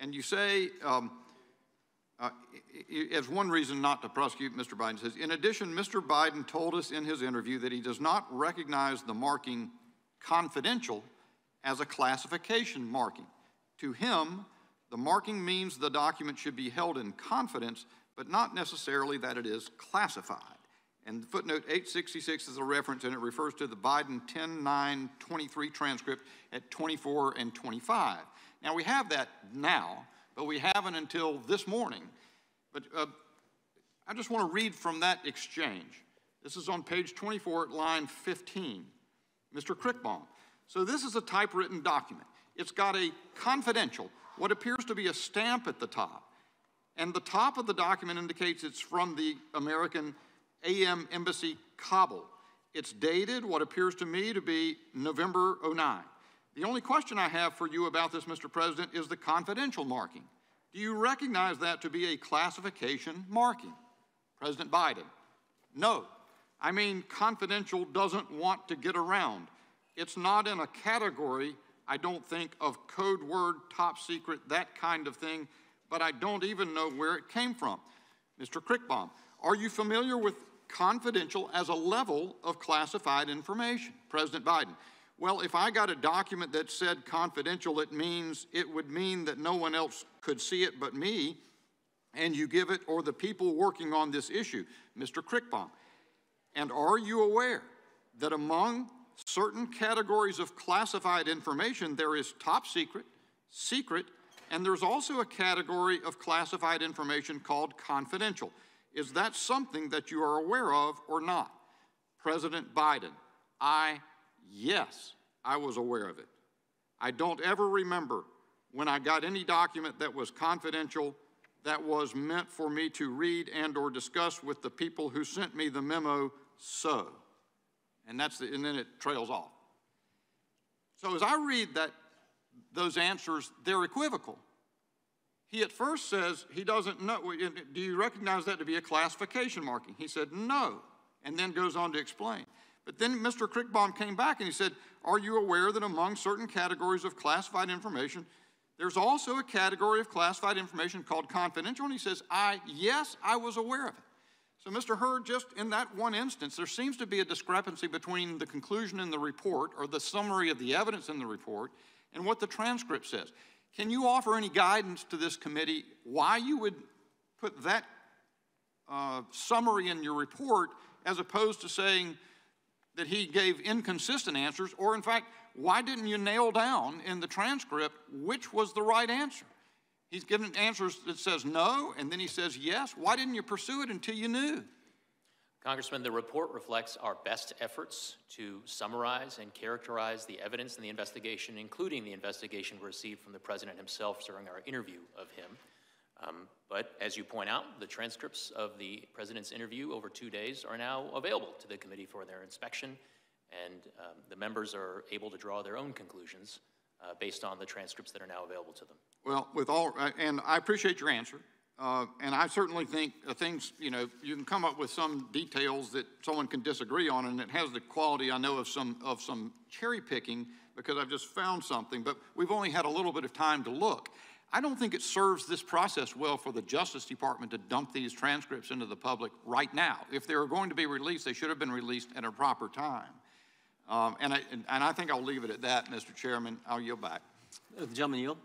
and you say, um, uh, as one reason not to prosecute Mr. Biden says, in addition, Mr. Biden told us in his interview that he does not recognize the marking confidential as a classification marking. To him, the marking means the document should be held in confidence, but not necessarily that it is classified. And footnote 866 is a reference, and it refers to the Biden 10-9-23 transcript at 24 and 25. Now, we have that now, but we haven't until this morning. But uh, I just want to read from that exchange. This is on page 24 line 15. Mr. Krickbaum. So this is a typewritten document. It's got a confidential, what appears to be a stamp at the top. And the top of the document indicates it's from the American AM Embassy, Kabul. It's dated what appears to me to be November 09. The only question I have for you about this, Mr. President, is the confidential marking. Do you recognize that to be a classification marking? President Biden, no. I mean, confidential doesn't want to get around. It's not in a category, I don't think, of code word, top secret, that kind of thing, but I don't even know where it came from. Mr. Krickbaum, are you familiar with confidential as a level of classified information? President Biden, well, if I got a document that said confidential, it means it would mean that no one else could see it but me, and you give it or the people working on this issue, Mr. Krickbaum. And are you aware that among certain categories of classified information, there is top secret, secret, and there's also a category of classified information called confidential. Is that something that you are aware of or not? President Biden, I, yes, I was aware of it. I don't ever remember when I got any document that was confidential that was meant for me to read and or discuss with the people who sent me the memo so. And that's the, and then it trails off. So as I read that, those answers, they're equivocal. He at first says he doesn't know. Do you recognize that to be a classification marking? He said no, and then goes on to explain. But then Mr. Krickbaum came back and he said, Are you aware that among certain categories of classified information, there's also a category of classified information called confidential? And he says, I, yes, I was aware of it. So, Mr. Hur, just in that one instance, there seems to be a discrepancy between the conclusion in the report or the summary of the evidence in the report and what the transcript says. Can you offer any guidance to this committee why you would put that uh, summary in your report as opposed to saying that he gave inconsistent answers, or in fact, why didn't you nail down in the transcript which was the right answer? He's given answers that says no, and then he says yes. Why didn't you pursue it until you knew? Congressman, the report reflects our best efforts to summarize and characterize the evidence in the investigation, including the investigation received from the President himself during our interview of him. Um, but as you point out, the transcripts of the President's interview over two days are now available to the committee for their inspection, and um, the members are able to draw their own conclusions uh, based on the transcripts that are now available to them. Well, with all, uh, and I appreciate your answer. Uh, and I certainly think uh, things, you know, you can come up with some details that someone can disagree on, and it has the quality, I know, of some, of some cherry picking because I've just found something, but we've only had a little bit of time to look. I don't think it serves this process well for the Justice Department to dump these transcripts into the public right now. If they were going to be released, they should have been released at a proper time. Um, and, I, and, and I think I'll leave it at that, Mr. Chairman. I'll yield back. Uh, The gentleman yield?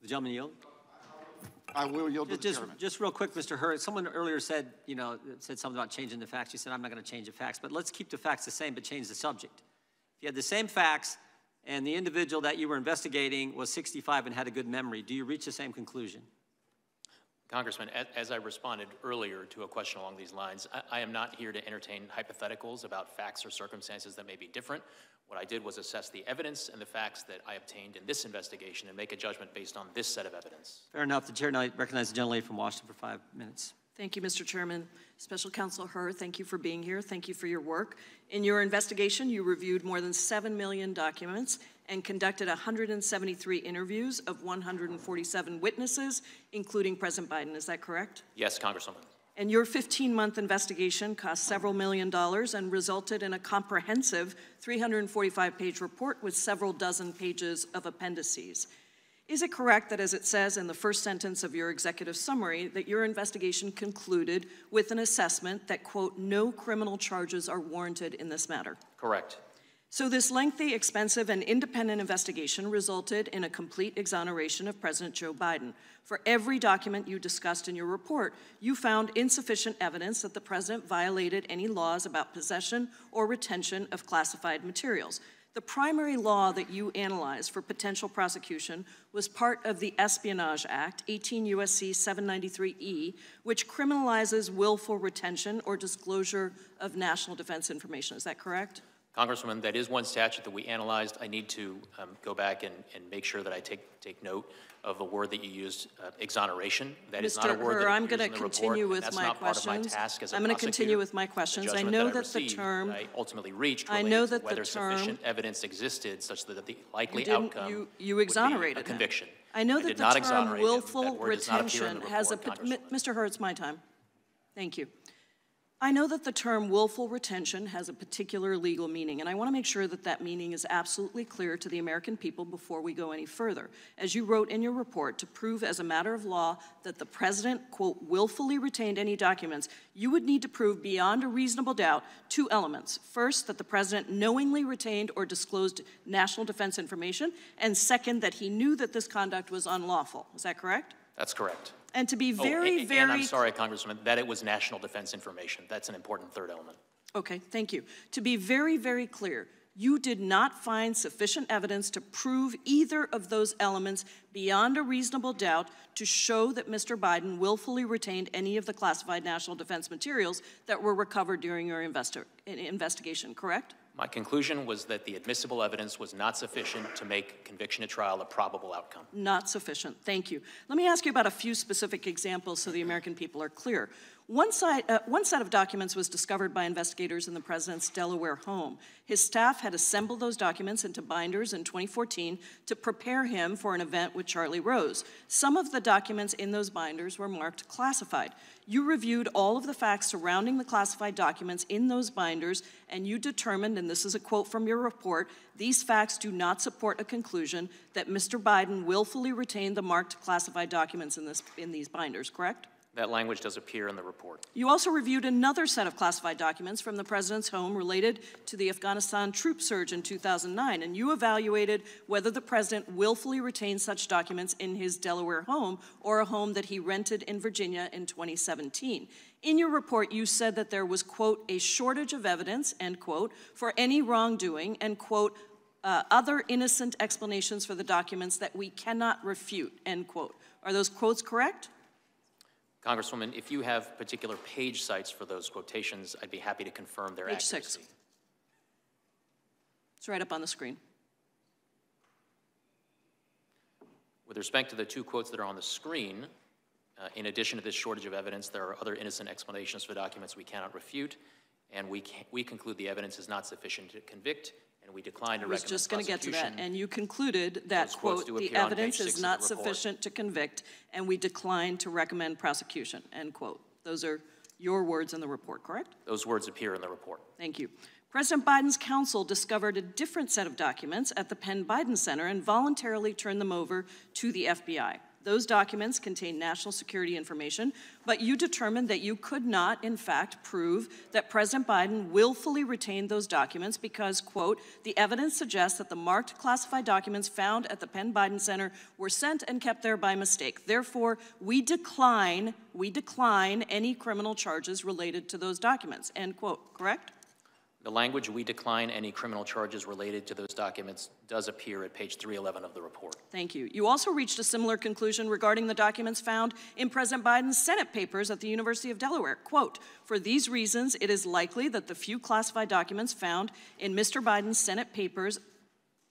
The gentleman yield? I will yield to Just, the just, just real quick, Mr. Hur, someone earlier said, you know, said something about changing the facts. You said, I'm not going to change the facts, but let's keep the facts the same, but change the subject. If you had the same facts and the individual that you were investigating was 65 and had a good memory, do you reach the same conclusion? Congressman, as I responded earlier to a question along these lines, I, I am not here to entertain hypotheticals about facts or circumstances that may be different. What I did was assess the evidence and the facts that I obtained in this investigation and make a judgment based on this set of evidence. Fair enough. The chair now recognizes the gentlelady from Washington for five minutes. Thank you, Mr. Chairman. Special Counsel Hur, thank you for being here. Thank you for your work. In your investigation, you reviewed more than 7 million documents and conducted 173 interviews of 147 witnesses, including President Biden. Is that correct? Yes, Congresswoman. And your 15-month investigation cost several million dollars and resulted in a comprehensive 345-page report with several dozen pages of appendices. Is it correct that, as it says in the first sentence of your executive summary, that your investigation concluded with an assessment that, quote, no criminal charges are warranted in this matter? Correct. So, this lengthy, expensive, and independent investigation resulted in a complete exoneration of President Joe Biden. For every document you discussed in your report, you found insufficient evidence that the president violated any laws about possession or retention of classified materials. The primary law that you analyzed for potential prosecution was part of the Espionage Act, 18 U.S.C. 793E, which criminalizes willful retention or disclosure of national defense information. Is that correct? Congresswoman, that is one statute that we analyzed. I need to um, go back and, and make sure that I take, take note of the word that you used, uh, exoneration. That is not a word that I'm going to the report, continue and with that's my not part of my questions. task as a I'm going to continue with my questions. I know that I that the term- I ultimately reached I know that the whether term- sufficient evidence existed such that the likely You outcome you- you would be exonerated a conviction. I know I that the term willful That word does not appear in retention has a, report, Mr. Hur, it's my time. Thank you. I know that the term willful retention has a particular legal meaning, and I want to make sure that that meaning is absolutely clear to the American people before we go any further. As you wrote in your report, to prove as a matter of law that the president, quote, willfully retained any documents, you would need to prove beyond a reasonable doubt two elements. First, that the president knowingly retained or disclosed national defense information, and second, that he knew that this conduct was unlawful. Is that correct? That's correct. And to be Oh, very, and, very and I'm sorry, Congressman, that it was national defense information. That's an important third element. Okay, thank you. To be very, very clear, you did not find sufficient evidence to prove either of those elements beyond a reasonable doubt to show that Mr. Biden willfully retained any of the classified national defense materials that were recovered during your investi- investigation, correct? My conclusion was that the admissible evidence was not sufficient to make conviction at trial a probable outcome. Not sufficient. Thank you. Let me ask you about a few specific examples so the American people are clear. One, side, uh, one set of documents was discovered by investigators in the president's Delaware home. His staff had assembled those documents into binders in 2014 to prepare him for an event with Charlie Rose. Some of the documents in those binders were marked classified. You reviewed all of the facts surrounding the classified documents in those binders, and you determined, and this is a quote from your report, these facts do not support a conclusion that Mr. Biden willfully retained the marked classified documents in, this, in these binders, correct? That language does appear in the report. You also reviewed another set of classified documents from the president's home related to the Afghanistan troop surge in 2009, and you evaluated whether the president willfully retained such documents in his Delaware home or a home that he rented in Virginia in 2017. In your report, you said that there was, quote, a shortage of evidence, end quote, for any wrongdoing, and, quote, uh, other innocent explanations for the documents that we cannot refute, end quote. Are those quotes correct? Congresswoman, if you have particular page sites for those quotations, I'd be happy to confirm their Page accuracy. six. It's right up on the screen. With respect to the two quotes that are on the screen, uh, in addition to this shortage of evidence, there are other innocent explanations for documents we cannot refute, and we, can, we conclude the evidence is not sufficient to convict, and we declined to I was recommend just going to get to that, prosecution. and you concluded that, Those quotes quote, "The evidence is not sufficient to convict, and we decline to recommend prosecution," end quote. Those are your words in the report, correct? Those words appear in the report. Thank you. President Biden's counsel discovered a different set of documents at the Penn Biden Center and voluntarily turned them over to the FBI. Those documents contain national security information, but you determined that you could not, in fact, prove that President Biden willfully retained those documents because, quote, the evidence suggests that the marked classified documents found at the Penn Biden Center were sent and kept there by mistake. Therefore, we decline, we decline any criminal charges related to those documents, end quote, correct? The language, we decline any criminal charges related to those documents, does appear at page 311 of the report. Thank you. You also reached a similar conclusion regarding the documents found in President Biden's Senate papers at the University of Delaware. Quote, for these reasons, it is likely that the few classified documents found in Mr. Biden's Senate papers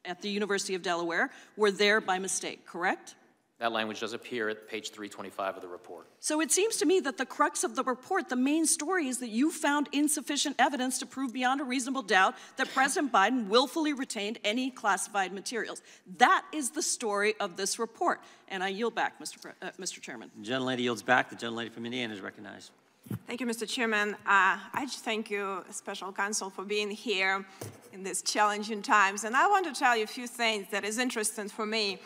at the University of Delaware were there by mistake, correct? That language does appear at page 325 of the report. So it seems to me that the crux of the report, the main story, is that you found insufficient evidence to prove beyond a reasonable doubt that President Biden willfully retained any classified materials. That is the story of this report. And I yield back, Mr. Pre- uh, Mr. Chairman. The gentlelady yields back. The gentlelady from Indiana is recognized. Thank you, Mr. Chairman. Uh, I just thank you, Special Counsel, for being here in these challenging times. And I want to tell you a few things that is interesting for me.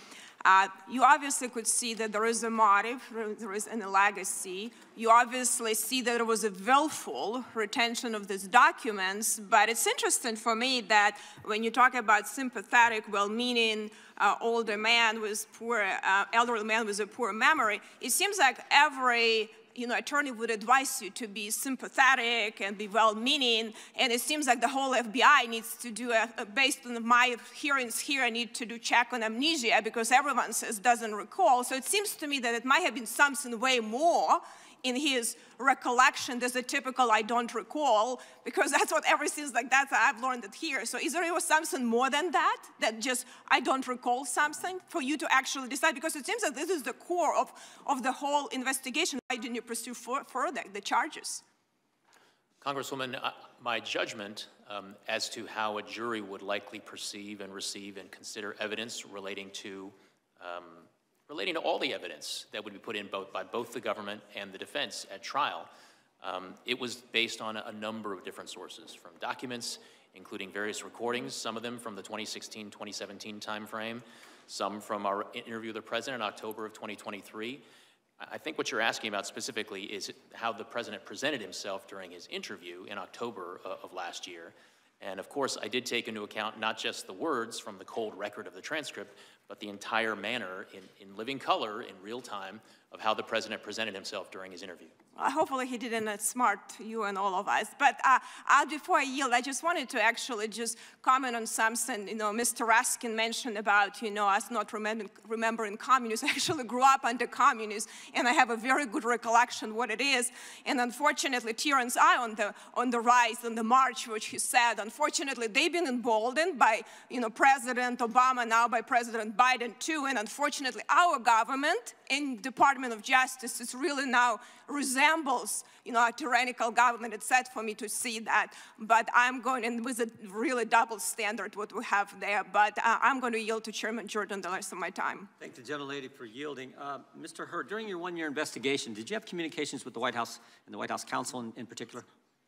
Uh, you obviously could see that there is a motive, there is a legacy. You obviously see that there was a willful retention of these documents, but it's interesting for me that when you talk about sympathetic, well-meaning, uh, older man with poor, uh, elderly man with a poor memory, it seems like every you know, attorney would advise you to be sympathetic and be well-meaning, and it seems like the whole FBI needs to do, a, a, based on my hearings here, I need to do check on amnesia because everyone says doesn't recall. So it seems to me that it might have been something way more in his recollection there's a typical I don't recall, because that's what everything's like, that's I've learned it here. So is there something more than that, that just I don't recall something for you to actually decide? Because it seems that this is the core of, of the whole investigation. Why didn't you pursue further the charges? Congresswoman, uh, my judgment um, as to how a jury would likely perceive and receive and consider evidence relating to um, relating to all the evidence that would be put in both by both the government and the defense at trial. Um, it was based on a, number of different sources, from documents, including various recordings, some of them from the 2016-2017 timeframe, some from our interview with the president in October of 2023. I think what you're asking about specifically is how the president presented himself during his interview in October uh, of last year. And of course, I did take into account not just the words from the cold record of the transcript, but the entire manner in, in living color in real time of how the president presented himself during his interview. Uh, hopefully he didn't smart you and all of us. But uh, uh, before I yield, I just wanted to actually just comment on something, you know, Mr. Raskin mentioned about, you know, us not remember, remembering communists. I actually grew up under communists, and I have a very good recollection what it is. And unfortunately, Tyrants are on the, on the rise, on the march, which he said. Unfortunately, they've been emboldened by, you know, President Obama, now by President Biden too. And unfortunately, our government in Department of Justice is really now resembles, you know, a tyrannical government. It's sad for me to see that, but I'm going in with a really double standard what we have there. But uh, I'm going to yield to Chairman Jordan the rest of my time. Thank the gentlelady for yielding. Uh, Mr. Hur, during your one-year investigation, did you have communications with the White House and the White House counsel in, in particular?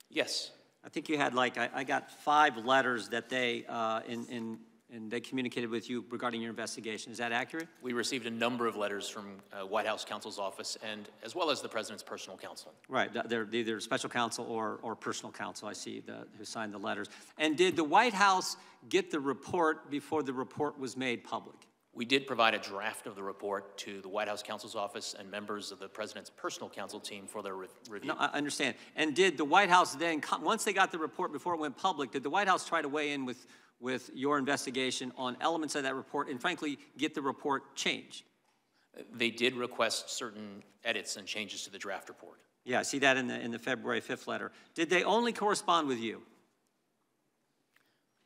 Yes. I think you had like, I, I got five letters that they, uh, in, in, and they communicated with you regarding your investigation. Is that accurate? We received a number of letters from uh, White House counsel's office and as well as the president's personal counsel. Right, they're either special counsel or, or personal counsel, I see, the, who signed the letters. And did the White House get the report before the report was made public? We did provide a draft of the report to the White House counsel's office and members of the president's personal counsel team for their re- review. No, I understand. And did the White House then, once they got the report before it went public, did the White House try to weigh in with, with your investigation on elements of that report and frankly, get the report changed? They did request certain edits and changes to the draft report. Yeah, I see that in the, in the February 5th letter. Did they only correspond with you?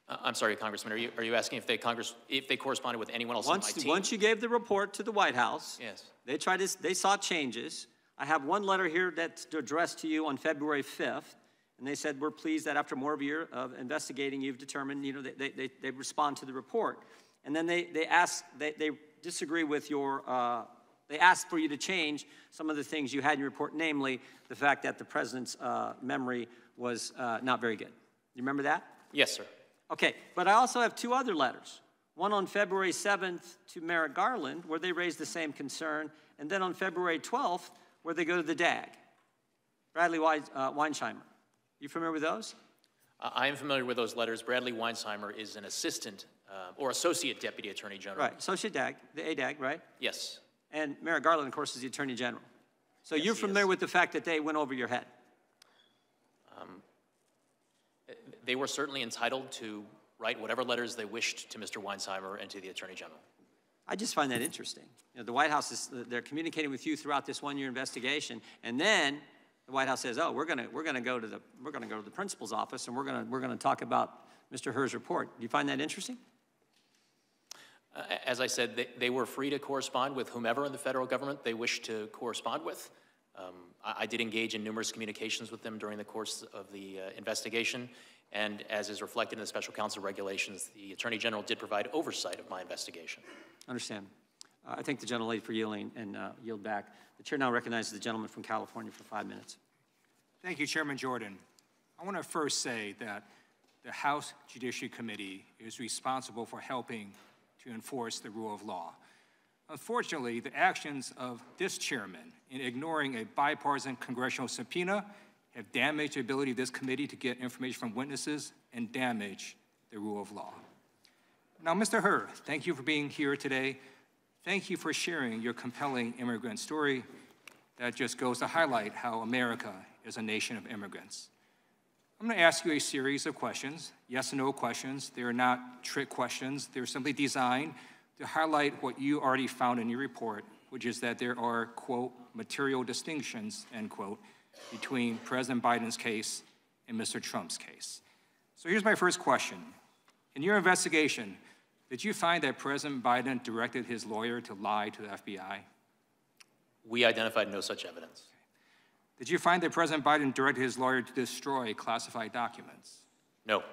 Uh, I'm sorry, Congressman, are you, are you asking if they, Congress, if they corresponded with anyone else on my Once, team? once you gave the report to the White House, Yes. they tried to, they saw changes. I have one letter here that's addressed to you on February 5th, and they said, we're pleased that after more of a year of investigating, you've determined, you know, they, they, they, they respond to the report. And then they, they ask, they, they disagree with your, uh, they asked for you to change some of the things you had in your report, namely the fact that the president's uh, memory was uh, not very good. You remember that? Yes, sir. Okay, but I also have two other letters. One on February 7th to Merrick Garland, where they raise the same concern, and then on February 12th, where they go to the DAG, Bradley uh, Weinsheimer. You familiar with those? I am familiar with those letters. Bradley Weinsheimer is an assistant uh, or associate deputy attorney general. Right, Associate DAG, the ADAG, right? Yes. And Merrick Garland, of course, is the Attorney General. So you're familiar with the fact that they went over your head? Um, they were certainly entitled to write whatever letters they wished to Mr. Weinsheimer and to the attorney general. I just find that interesting. You know, the White House is, they're communicating with you throughout this one-year investigation, and then the White House says, oh, we're gonna, we're gonna go to the, we're gonna go to the principal's office, and we're gonna, we're gonna talk about Mr. Hur's report. Do you find that interesting? Uh, as I said, they, they were free to correspond with whomever in the federal government they wished to correspond with. Um, I, I did engage in numerous communications with them during the course of the uh, investigation, and as is reflected in the special counsel regulations, the Attorney General did provide oversight of my investigation. Understand. Uh, I thank the gentlelady for yielding and uh, yield back. The chair now recognizes the gentleman from California for five minutes. Thank you, Chairman Jordan. I want to first say that the House Judiciary Committee is responsible for helping to enforce the rule of law. Unfortunately, the actions of this chairman in ignoring a bipartisan congressional subpoena have damaged the ability of this committee to get information from witnesses and damage the rule of law. Now, Mr. Hur, thank you for being here today. Thank you for sharing your compelling immigrant story that just goes to highlight how America is a nation of immigrants. I'm going to ask you a series of questions, yes and no questions. They're not trick questions. They're simply designed to highlight what you already found in your report, which is that there are, quote, material distinctions, end quote, between President Biden's case and Mr. Trump's case. So here's my first question. In your investigation, did you find that President Biden directed his lawyer to lie to the FBI? We identified no such evidence. Did you find that President Biden directed his lawyer to destroy classified documents? No.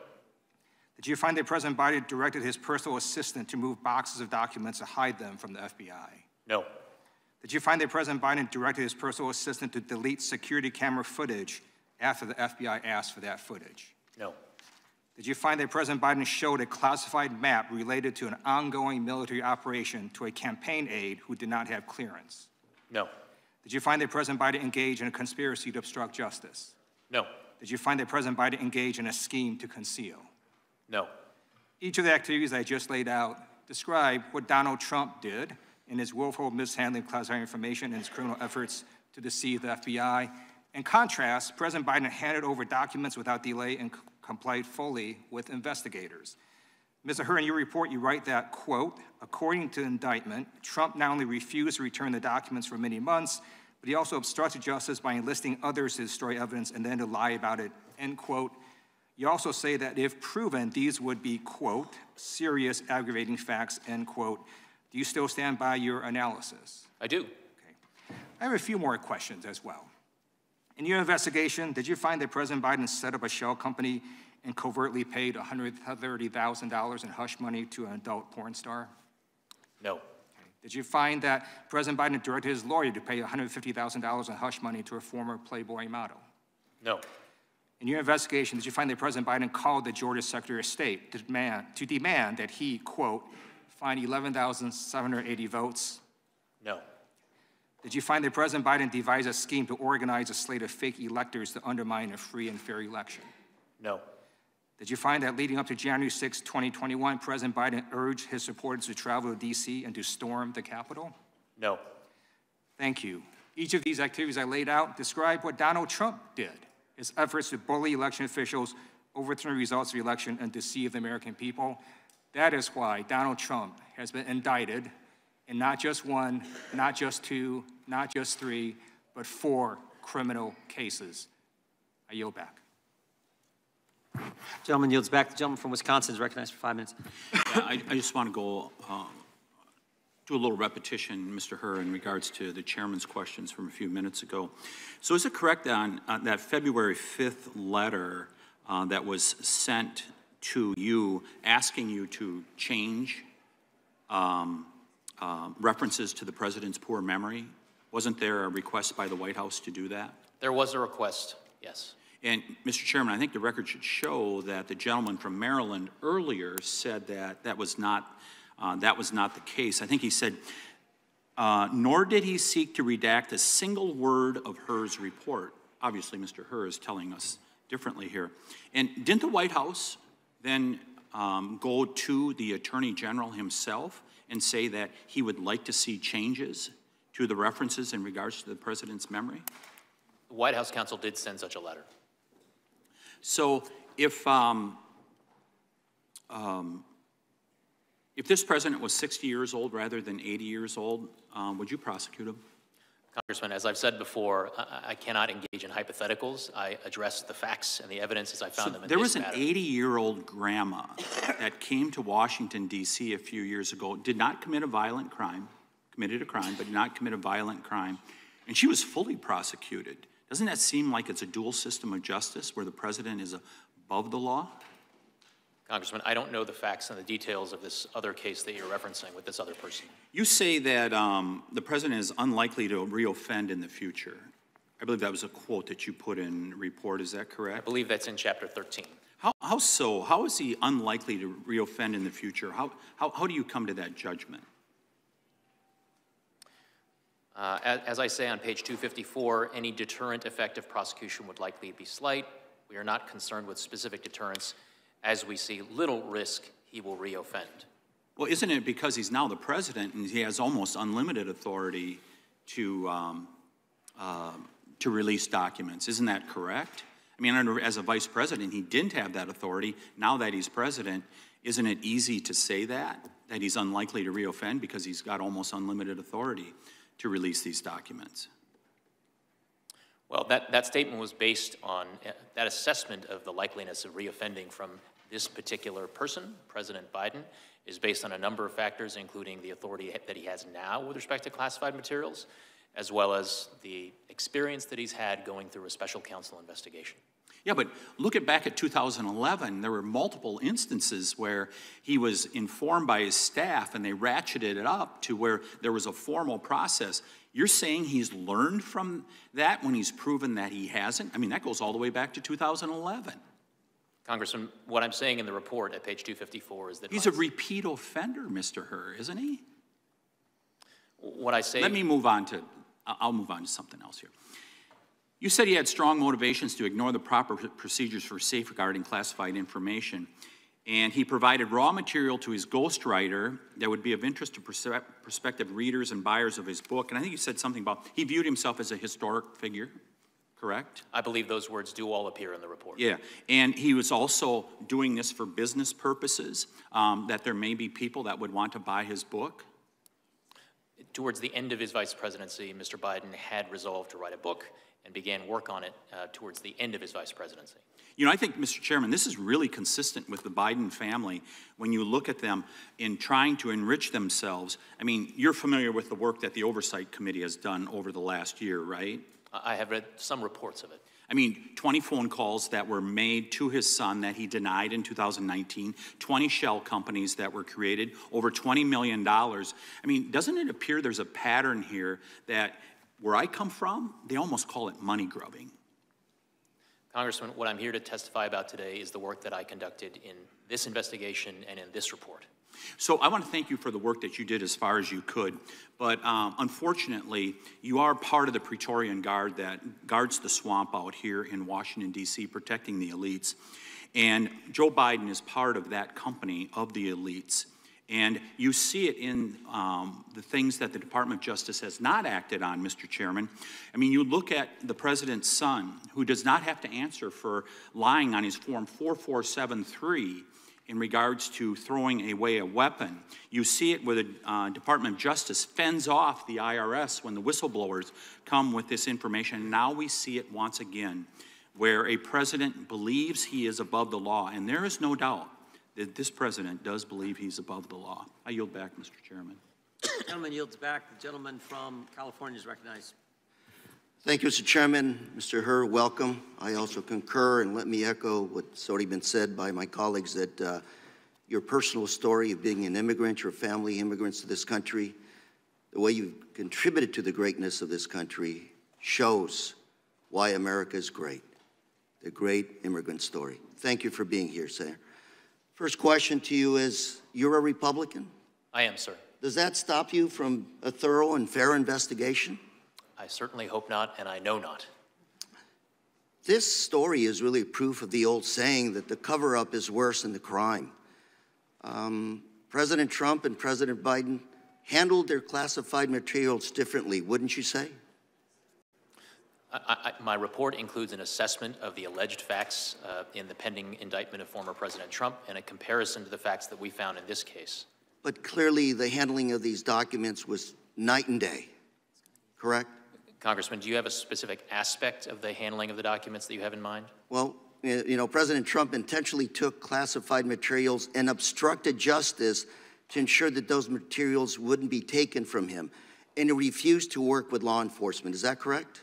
Did you find that President Biden directed his personal assistant to move boxes of documents to hide them from the FBI? No. Did you find that President Biden directed his personal assistant to delete security camera footage after the FBI asked for that footage? No. Did you find that President Biden showed a classified map related to an ongoing military operation to a campaign aide who did not have clearance? No. Did you find that President Biden engaged in a conspiracy to obstruct justice? No. Did you find that President Biden engaged in a scheme to conceal? No. Each of the activities I just laid out describe what Donald Trump did in his willful mishandling of classified information and his criminal efforts to deceive the FBI. In contrast, President Biden handed over documents without delay complied fully with investigators. Mr. Hur, in your report, you write that, quote, according to indictment, Trump not only refused to return the documents for many months, but he also obstructed justice by enlisting others to destroy evidence and then to lie about it, end quote. You also say that if proven, these would be, quote, serious aggravating facts, end quote. Do you still stand by your analysis? I do. Okay. I have a few more questions as well. In your investigation, did you find that President Biden set up a shell company and covertly paid $130,000 in hush money to an adult porn star? No. Did you find that President Biden directed his lawyer to pay $150,000 in hush money to a former Playboy model? No. In your investigation, did you find that President Biden called the Georgia Secretary of State to demand, to demand that he, quote, find 11,780 votes? No. Did you find that President Biden devised a scheme to organize a slate of fake electors to undermine a free and fair election? No. Did you find that leading up to January 6, 2021, President Biden urged his supporters to travel to D.C. and to storm the Capitol? No. Thank you. Each of these activities I laid out describe what Donald Trump did his efforts to bully election officials, overturn the results of the election, and deceive the American people. That is why Donald Trump has been indicted and not just one, not just two, not just three, but four criminal cases. I yield back. Gentleman yields back. The gentleman from Wisconsin is recognized for five minutes. Yeah, I, I just want to go um, do a little repetition, Mr. Hur, in regards to the chairman's questions from a few minutes ago. So is it correct on, on that February 5th letter uh, that was sent to you asking you to change um, uh, references to the president's poor memory? Wasn't there a request by the White House to do that? There was a request, yes. And, Mr. Chairman, I think the record should show that the gentleman from Maryland earlier said that that was not, uh, that was not the case. I think he said, uh, nor did he seek to redact a single word of Hur's report. Obviously, Mr. Hur is telling us differently here. And didn't the White House then um, go to the Attorney General himself and say that he would like to see changes to the references in regards to the president's memory? The White House counsel did send such a letter. So if, um, um, if this president was 60 years old rather than 80 years old, um, would you prosecute him? Congressman, as I've said before, I, I cannot engage in hypotheticals. I address the facts and the evidence as I found So them in there was an matter. 80-year-old grandma that came to Washington, D.C. a few years ago, did not commit a violent crime, committed a crime, but did not commit a violent crime, and she was fully prosecuted. Doesn't that seem like it's a dual system of justice where the president is above the law? Congressman, I don't know the facts and the details of this other case that you're referencing with this other person. You say that um, the president is unlikely to reoffend in the future. I believe that was a quote that you put in report. Is that correct? I believe that's in chapter 13. How, how so? How is he unlikely to reoffend in the future? How, how, how do you come to that judgment? Uh, as, I say on page 254, any deterrent effect of prosecution would likely be slight. We are not concerned with specific deterrence, as we see little risk he will reoffend. Well, isn't it because he's now the president and he has almost unlimited authority to, um, um to release documents? Isn't that correct? I mean, as a vice president, he didn't have that authority. Now that he's president, isn't it easy to say that? That he's unlikely to reoffend because he's got almost unlimited authority to release these documents? Well, that, that statement was based on uh, that assessment of the likeliness of reoffending from this particular person, President Biden, is based on a number of factors, including the authority that he has now with respect to classified materials, as well as the experience that he's had going through a special counsel investigation. Yeah, but look at back at 2011. There were multiple instances where he was informed by his staff and they ratcheted it up to where there was a formal process. You're saying he's learned from that when he's proven that he hasn't? I mean, that goes all the way back to 2011. Congressman, what I'm saying in the report at page 254 is that He's a repeat offender, Mr. Hur, isn't he? what I say. Let me move on to, I'll move on to something else here. You said he had strong motivations to ignore the proper procedures for safeguarding classified information, and he provided raw material to his ghostwriter that would be of interest to prospective readers and buyers of his book. And I think you said something about he viewed himself as a historic figure, correct? I believe those words do all appear in the report. Yeah, and he was also doing this for business purposes, um, that there may be people that would want to buy his book. Towards the end of his vice presidency, Mr. Biden had resolved to write a book and began work on it uh, towards the end of his vice presidency. You know, I think, Mr. Chairman, this is really consistent with the Biden family when you look at them in trying to enrich themselves. I mean, you're familiar with the work that the Oversight Committee has done over the last year, right? I I have read some reports of it. I mean, 20 phone calls that were made to his son that he denied in 2019, 20 shell companies that were created, over $20 million. I mean, doesn't it appear there's a pattern here that where I come from, they almost call it money grubbing? Congressman, what I'm here to testify about today is the work that I conducted in this investigation and in this report. So I want to thank you for the work that you did as far as you could. But um, unfortunately, you are part of the Praetorian Guard that guards the swamp out here in Washington, D.C., protecting the elites. And Joe Biden is part of that company of the elites. And you see it in um, the things that the Department of Justice has not acted on, Mr. Chairman. I mean, you look at the president's son, who does not have to answer for lying on his Form 4473 in regards to throwing away a weapon. You see it where the uh, Department of Justice fends off the IRS when the whistleblowers come with this information. Now we see it once again where a president believes he is above the law, and there is no doubt that this president does believe he's above the law. I yield back, Mr. Chairman. The Gentleman yields back. The gentleman from California is recognized. Thank you, Mr. Chairman. Mr. Hur, welcome. I also concur, and let me echo what's already been said by my colleagues that uh, your personal story of being an immigrant, your family immigrants to this country, the way you've contributed to the greatness of this country shows why America is great. The great immigrant story. Thank you for being here, sir. First question to you is, you're a Republican? I am, sir. Does that stop you from a thorough and fair investigation? I certainly hope not, and I know not. This story is really proof of the old saying that the cover up is worse than the crime. Um, President Trump and President Biden handled their classified materials differently, wouldn't you say? I, I, my report includes an assessment of the alleged facts uh, in the pending indictment of former President Trump and a comparison to the facts that we found in this case. But clearly, the handling of these documents was night and day, correct? Congressman, do you have a specific aspect of the handling of the documents that you have in mind? Well, you know, President Trump intentionally took classified materials and obstructed justice to ensure that those materials wouldn't be taken from him. And he refused to work with law enforcement. Is that correct?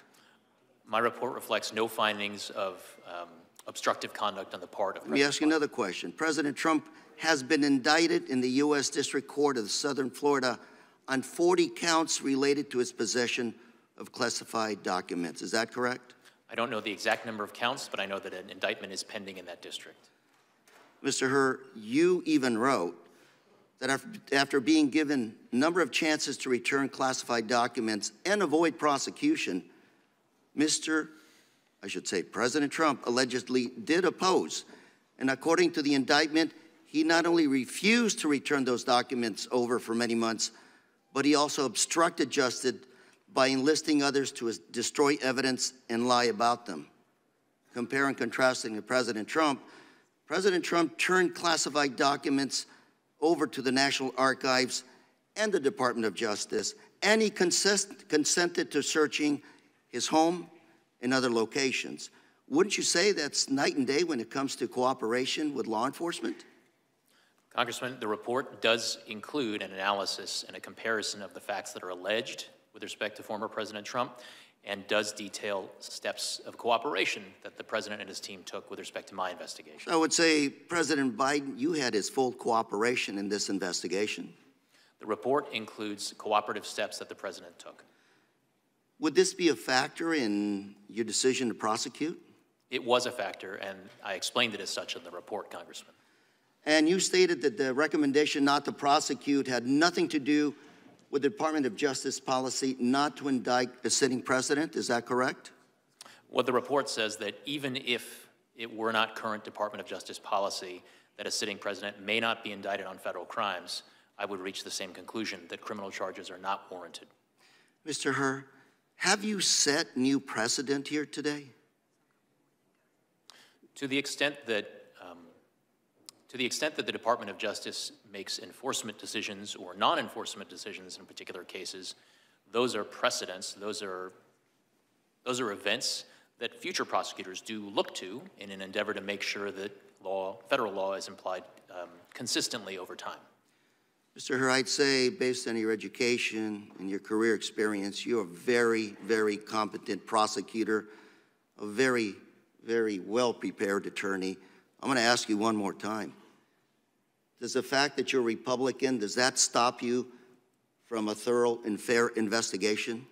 My report reflects no findings of um, obstructive conduct on the part of Let me ask you another question. President Trump has been indicted in the U.S. District Court of Southern Florida on 40 counts related to his possession of classified documents. Is that correct? I don't know the exact number of counts, but I know that an indictment is pending in that district. Mr. Hur, you even wrote that after being given a number of chances to return classified documents and avoid prosecution, Mr. I should say President Trump allegedly did oppose. And according to the indictment, he not only refused to return those documents over for many months, but he also obstructed justice by enlisting others to destroy evidence and lie about them. Compare and contrasting to President Trump, President Trump turned classified documents over to the National Archives and the Department of Justice, and he consist, consented to searching his home and other locations. Wouldn't you say that's night and day when it comes to cooperation with law enforcement? Congressman, the report does include an analysis and a comparison of the facts that are alleged with respect to former President Trump and does detail steps of cooperation that the president and his team took with respect to my investigation. I would say, President Biden, you had his full cooperation in this investigation. The report includes cooperative steps that the president took. Would this be a factor in your decision to prosecute? It was a factor, and I explained it as such in the report, Congressman. And you stated that the recommendation not to prosecute had nothing to do with the Department of Justice policy not to indict a sitting president. Is that correct? What the report says that even if it were not current Department of Justice policy that a sitting president may not be indicted on federal crimes, I would reach the same conclusion that criminal charges are not warranted. Mr. Hur, have you set new precedent here today? To the extent that to the extent that the Department of Justice makes enforcement decisions or non-enforcement decisions in particular cases, those are precedents, those are, those are events that future prosecutors do look to in an endeavor to make sure that law, federal law is applied um, consistently over time. Mr. Hur, I'd say, based on your education and your career experience, you're a very, very competent prosecutor, a very, very well-prepared attorney. I'm going to ask you one more time. Does the fact that you're Republican, does that stop you from a thorough and fair investigation?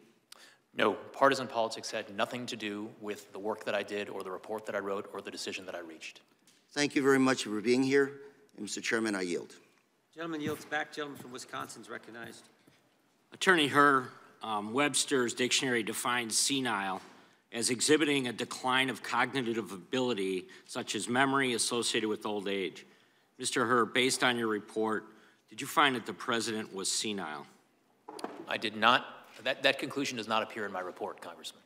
No, partisan politics had nothing to do with the work that I did or the report that I wrote or the decision that I reached. Thank you very much for being here. And Mr. Chairman, I yield. Gentleman yields back. Gentleman from Wisconsin is recognized. Attorney Hur, um, Webster's dictionary defines senile as exhibiting a decline of cognitive ability, such as memory associated with old age. Mr. Hur, based on your report, did you find that the president was senile? I did not. That, that conclusion does not appear in my report, Congressman.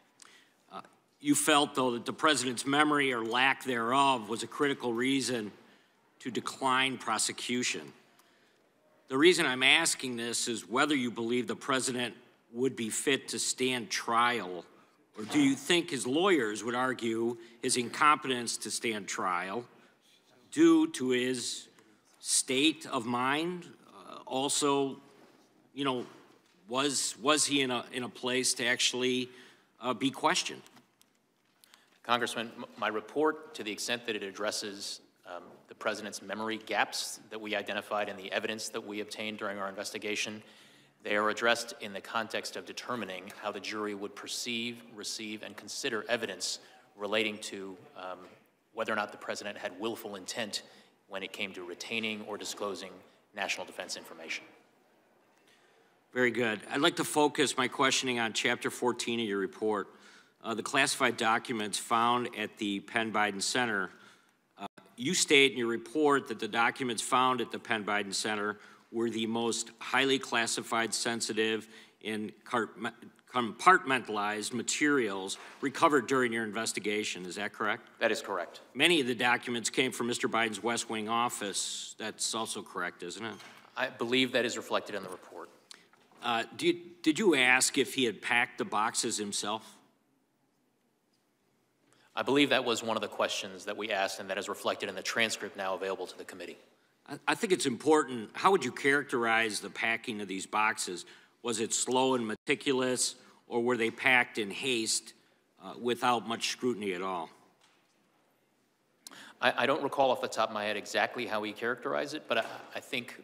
Uh, you felt, though, that the president's memory or lack thereof was a critical reason to decline prosecution. The reason I'm asking this is whether you believe the president would be fit to stand trial, or do you think his lawyers would argue his incompetence to stand trial due to his state of mind? Uh, also, you know, was, was he in a, in a place to actually uh, be questioned? Congressman, my report, to the extent that it addresses um, the president's memory gaps that we identified and the evidence that we obtained during our investigation. They are addressed in the context of determining how the jury would perceive, receive, and consider evidence relating to um, whether or not the president had willful intent when it came to retaining or disclosing national defense information. Very good. I'd like to focus my questioning on Chapter 14 of your report. Uh, the classified documents found at the Penn Biden Center you state in your report that the documents found at the Penn Biden Center were the most highly classified, sensitive, and compartmentalized materials recovered during your investigation. Is that correct? That is correct. Many of the documents came from Mr. Biden's West Wing office. That's also correct, isn't it? I believe that is reflected in the report. Uh, did, did you ask if he had packed the boxes himself? I believe that was one of the questions that we asked, and that is reflected in the transcript now available to the committee. I think it's important. How would you characterize the packing of these boxes? Was it slow and meticulous, or were they packed in haste uh, without much scrutiny at all? I, I, don't recall off the top of my head exactly how he characterized it, but I, I think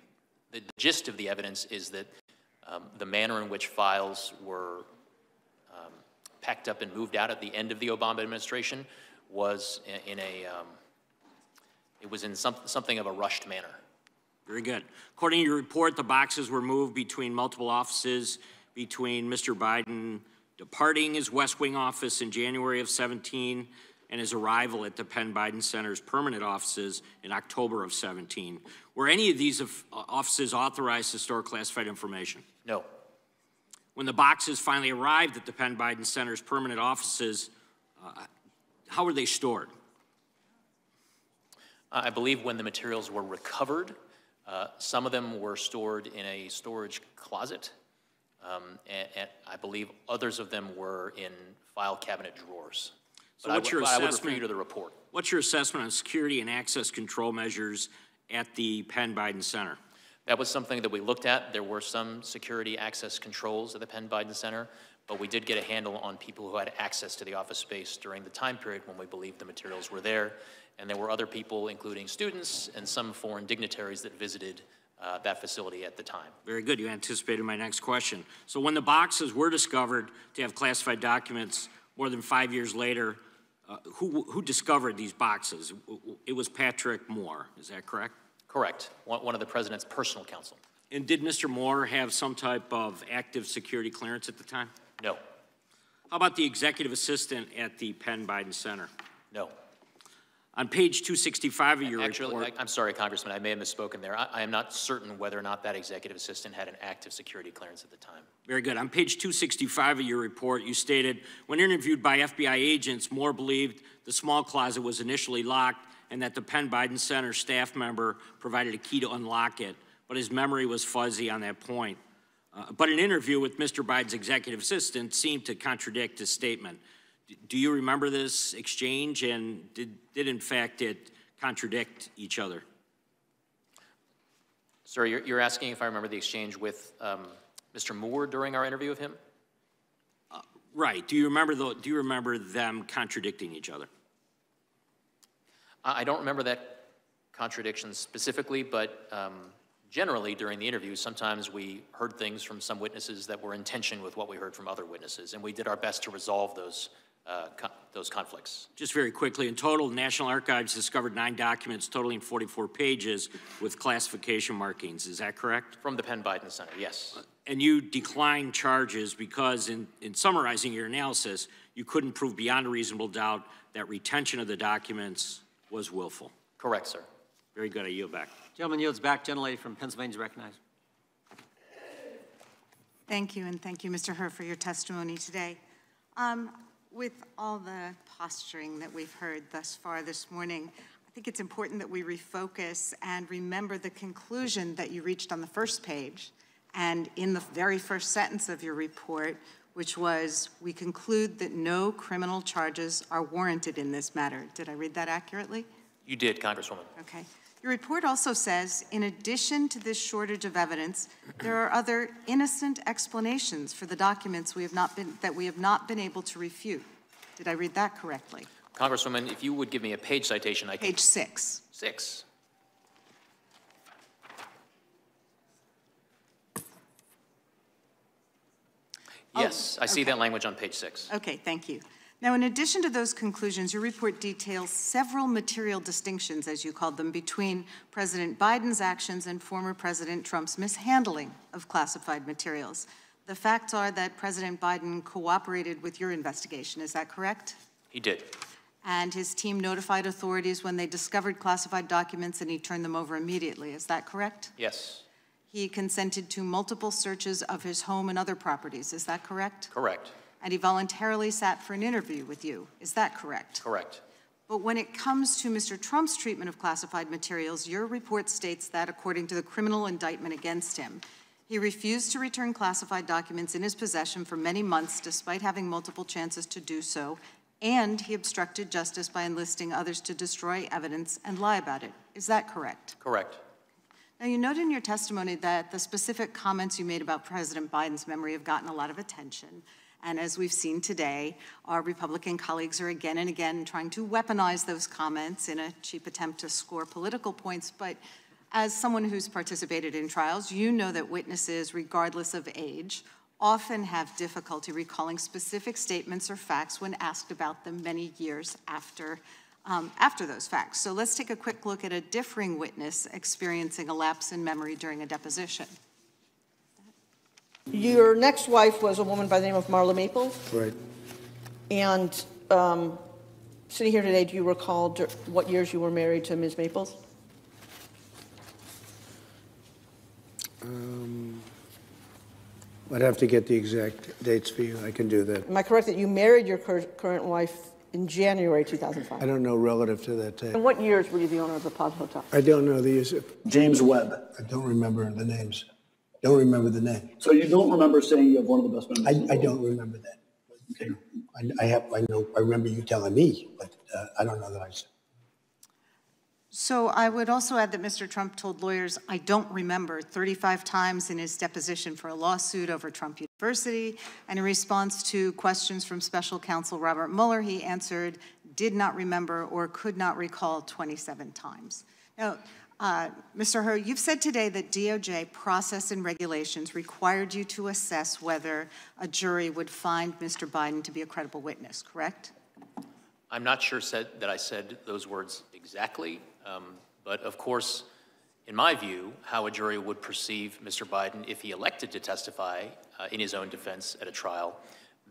the, gist of the evidence is that um, the manner in which files were packed up and moved out at the end of the Obama administration was in, in a, um, it was in some, something of a rushed manner. Very good. According to your report, the boxes were moved between multiple offices between Mr. Biden departing his West Wing office in January of 17 and his arrival at the Penn Biden Center's permanent offices in October of 17. Were any of these offices authorized to store classified information? No. When the boxes finally arrived at the Penn Biden Center's permanent offices, uh, how were they stored? I believe when the materials were recovered, uh, some of them were stored in a storage closet, um, and, and, I believe others of them were in file cabinet drawers. So but what's I, your assessment? I would refer you to the report. What's your assessment on security and access control measures at the Penn Biden Center? That was something that we looked at. There were some security access controls at the Penn Biden Center, but we did get a handle on people who had access to the office space during the time period when we believed the materials were there. And there were other people, including students and some foreign dignitaries, that visited uh, that facility at the time. Very good. You anticipated my next question. So when the boxes were discovered to have classified documents more than five years later, uh, who, who discovered these boxes? It was Patrick Moore. Is that correct? Correct. One of the president's personal counsel. And did Mr. Moore have some type of active security clearance at the time? No. How about the executive assistant at the Penn Biden Center? No. On page 265 of your Actually, report. I, am sorry, Congressman, I may have misspoken there. I, I, am not certain whether or not that executive assistant had an active security clearance at the time. Very good. On page 265 of your report, you stated when interviewed by FBI agents, Moore believed the small closet was initially locked and that the Penn Biden Center staff member provided a key to unlock it, but his memory was fuzzy on that point. Uh, but an interview with Mr. Biden's executive assistant seemed to contradict his statement. Do you remember this exchange, and did, did in fact it contradict each other? Sir, you're, you're asking if I remember the exchange with um, Mr. Moore during our interview of him? Right. Do you remember the, do you remember them contradicting each other? I I don't remember that contradiction specifically, but um, generally during the interview, sometimes we heard things from some witnesses that were in tension with what we heard from other witnesses, and we did our best to resolve those, uh, co- those conflicts. Just very quickly, in total, National Archives discovered nine documents totaling 44 pages with classification markings. Is that correct? From the Penn Biden Center, yes. And you declined charges because, in, in summarizing your analysis, you couldn't prove beyond a reasonable doubt that retention of the documents was willful. Correct, sir. Very good. I yield back. Gentleman yields back. Gentlelady from Pennsylvania is recognized. Thank you, and thank you, Mr. Hur, for your testimony today. Um, with all the posturing that we've heard thus far this morning, I think it's important that we refocus and remember the conclusion that you reached on the first page and in the very first sentence of your report, which was, we conclude that no criminal charges are warranted in this matter. Did I read that accurately? You did, Congresswoman. Okay. Your report also says, in addition to this shortage of evidence, there are other innocent explanations for the documents we have not been, that we have not been able to refute. Did I read that correctly? Congresswoman, if you would give me a page citation, I can. Page six. Six. Yes, I see that language on page six. Okay, thank you. Now, in addition to those conclusions, your report details several material distinctions, as you called them, between President Biden's actions and former President Trump's mishandling of classified materials. The facts are that President Biden cooperated with your investigation, is that correct? He did. And his team notified authorities when they discovered classified documents and he turned them over immediately, is that correct? Yes, He consented to multiple searches of his home and other properties, is that correct? correct, And he voluntarily sat for an interview with you, is that correct? correct. But when it comes to Mr. Trump's treatment of classified materials, your report states that, according to the criminal indictment against him, he refused to return classified documents in his possession for many months despite having multiple chances to do so, and he obstructed justice by enlisting others to destroy evidence and lie about it. Is that correct? Correct. Now, you noted in your testimony that the specific comments you made about President Biden's memory have gotten a lot of attention. And as we've seen today, our Republican colleagues are again and again trying to weaponize those comments in a cheap attempt to score political points. But as someone who's participated in trials, you know that witnesses, regardless of age, often have difficulty recalling specific statements or facts when asked about them many years after um, after those facts. So let's take a quick look at a differing witness experiencing a lapse in memory during a deposition. Your next wife was a woman by the name of Marla Maples, Right. and um, sitting here today, do you recall dur- what years you were married to Ms. Maples? Um, I'd have to get the exact dates for you. I can do that. Am I correct that you married your cur- current wife in January 2005? I don't know relative to that date. And what years were you the owner of the Plaza Hotel? I don't know the use. James Webb. I don't remember the names. Don't remember the name. So you don't remember saying you have one of the best memories? I, I don't remember that. I, I have, I know, I remember you telling me, but uh, I don't know that I said. So I would also add that Mr. Trump told lawyers, I don't remember, 35 times in his deposition for a lawsuit over Trump University. And in response to questions from special counsel Robert Mueller, he answered, did not remember or could not recall 27 times. Now, uh, Mr. Hur, you've said today that DOJ process and regulations required you to assess whether a jury would find Mr. Biden to be a credible witness, correct? I'm not sure said, that I said those words exactly, um, but of course, in my view, how a jury would perceive Mr. Biden if he elected to testify uh, in his own defense at a trial,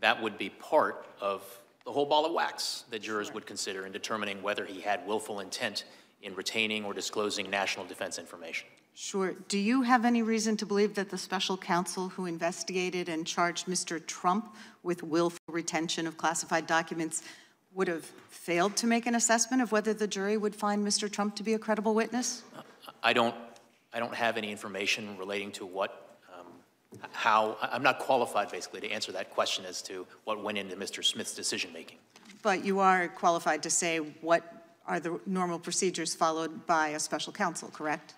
that would be part of the whole ball of wax that jurors would consider in determining whether he had willful intent in retaining or disclosing national defense information. Sure. Do you have any reason to believe that the special counsel who investigated and charged Mr. Trump with willful retention of classified documents would have failed to make an assessment of whether the jury would find Mr. Trump to be a credible witness? I don't, I don't have any information relating to what, um, how, I'm not qualified basically to answer that question as to what went into Mr. Smith's decision-making. But you are qualified to say what are the normal procedures followed by a special counsel, correct?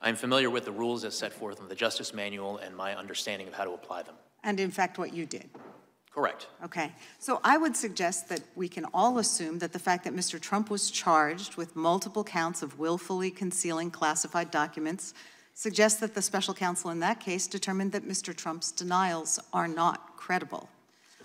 I'm familiar with the rules as set forth in the Justice Manual and my understanding of how to apply them. And in fact, what you did. Correct. Okay, so I would suggest that we can all assume that the fact that Mr. Trump was charged with multiple counts of willfully concealing classified documents suggests that the special counsel in that case determined that Mr. Trump's denials are not credible.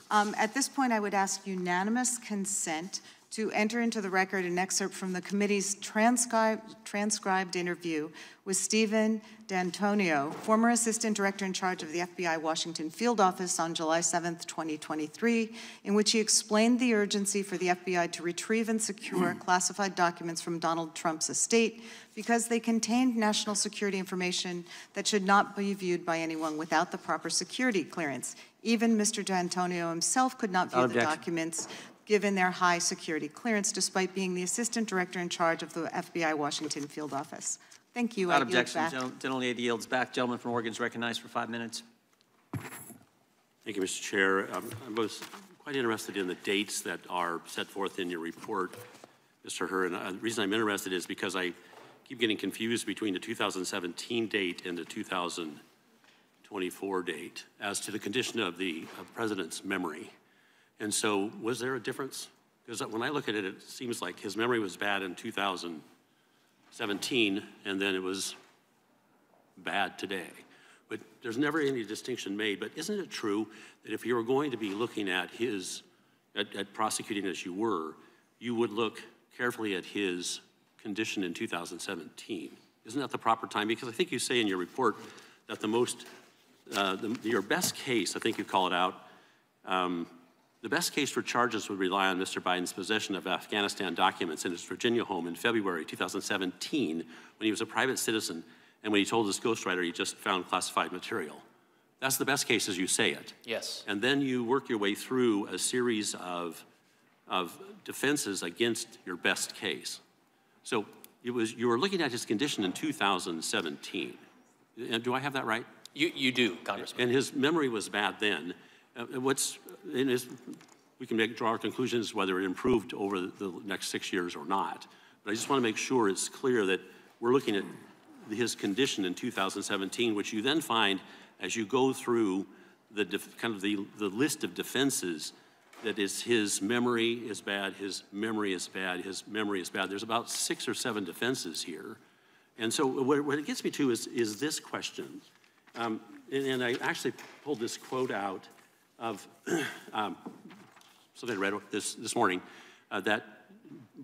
Um, at this point, I would ask unanimous consent to enter into the record an excerpt from the committee's transcribed, transcribed interview with Steven D'Antuono, former assistant director in charge of the FBI Washington field office on July 7, 2023, in which he explained the urgency for the FBI to retrieve and secure classified documents from Donald Trump's estate because they contained national security information that should not be viewed by anyone without the proper security clearance. Even Mr. D'Antonio himself could not view the documents given their high security clearance despite being the assistant director in charge of the FBI Washington field office. Thank you. I Without yield objection, back. gentle- gentle lady yields back. Gentleman from Oregon is recognized for five minutes. Thank you, Mr. Chair. Um, I was quite interested in the dates that are set forth in your report, Mr. Hur. And uh, the reason I'm interested is because I keep getting confused between the 2017 date and the 2024 date as to the condition of the uh, president's memory. And so, was there a difference? Because when I look at it, it seems like his memory was bad in 2017, and then it was bad today. But there's never any distinction made. But isn't it true that if you were going to be looking at his, at, at prosecuting as you were, you would look carefully at his condition in 2017? Isn't that the proper time? Because I think you say in your report that the most, uh, the, your best case, I think you call it out, um, the best case for charges would rely on Mr. Biden's possession of Afghanistan documents in his Virginia home in February 2017 when he was a private citizen and when he told his ghostwriter he just found classified material. That's the best case as you say it. Yes. And then you work your way through a series of, of defenses against your best case. So it was, you were looking at his condition in 2017. And do I have that right? You, you do, Congressman. And his memory was bad then. Uh, what's we can make, draw our conclusions whether it improved over the, next six years or not. But I just want to make sure it's clear that we're looking at his condition in 2017, which you then find as you go through the kind of the, the list of defenses that is his memory is bad, his memory is bad, his memory is bad. There's about six or seven defenses here. And so what, what it gets me to is, is this question. Um, and, and I actually pulled this quote out of um, something I read this, this morning, uh, that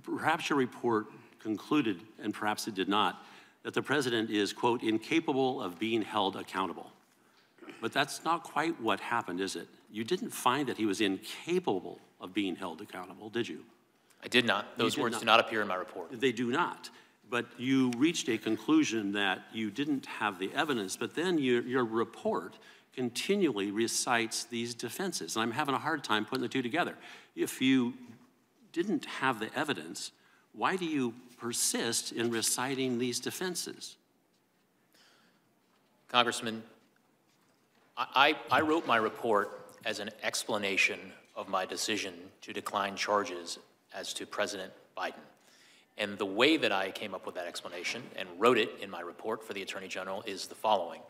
perhaps your report concluded, and perhaps it did not, that the president is, quote, incapable of being held accountable. But that's not quite what happened, is it? You didn't find that he was incapable of being held accountable, did you? I did not. Those did words not. do not appear in my report. They do not. But you reached a conclusion that you didn't have the evidence, but then your, your report continually recites these defenses. And I'm having a hard time putting the two together. If you didn't have the evidence, why do you persist in reciting these defenses? Congressman, I, I wrote my report as an explanation of my decision to decline charges as to President Biden. And the way that I came up with that explanation and wrote it in my report for the Attorney General is the following.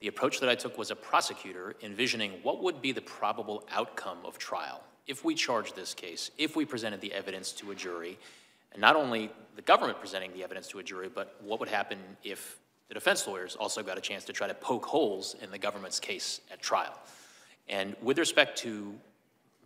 The approach that I took was a prosecutor envisioning what would be the probable outcome of trial if we charged this case, if we presented the evidence to a jury, and not only the government presenting the evidence to a jury, but what would happen if the defense lawyers also got a chance to try to poke holes in the government's case at trial. And with respect to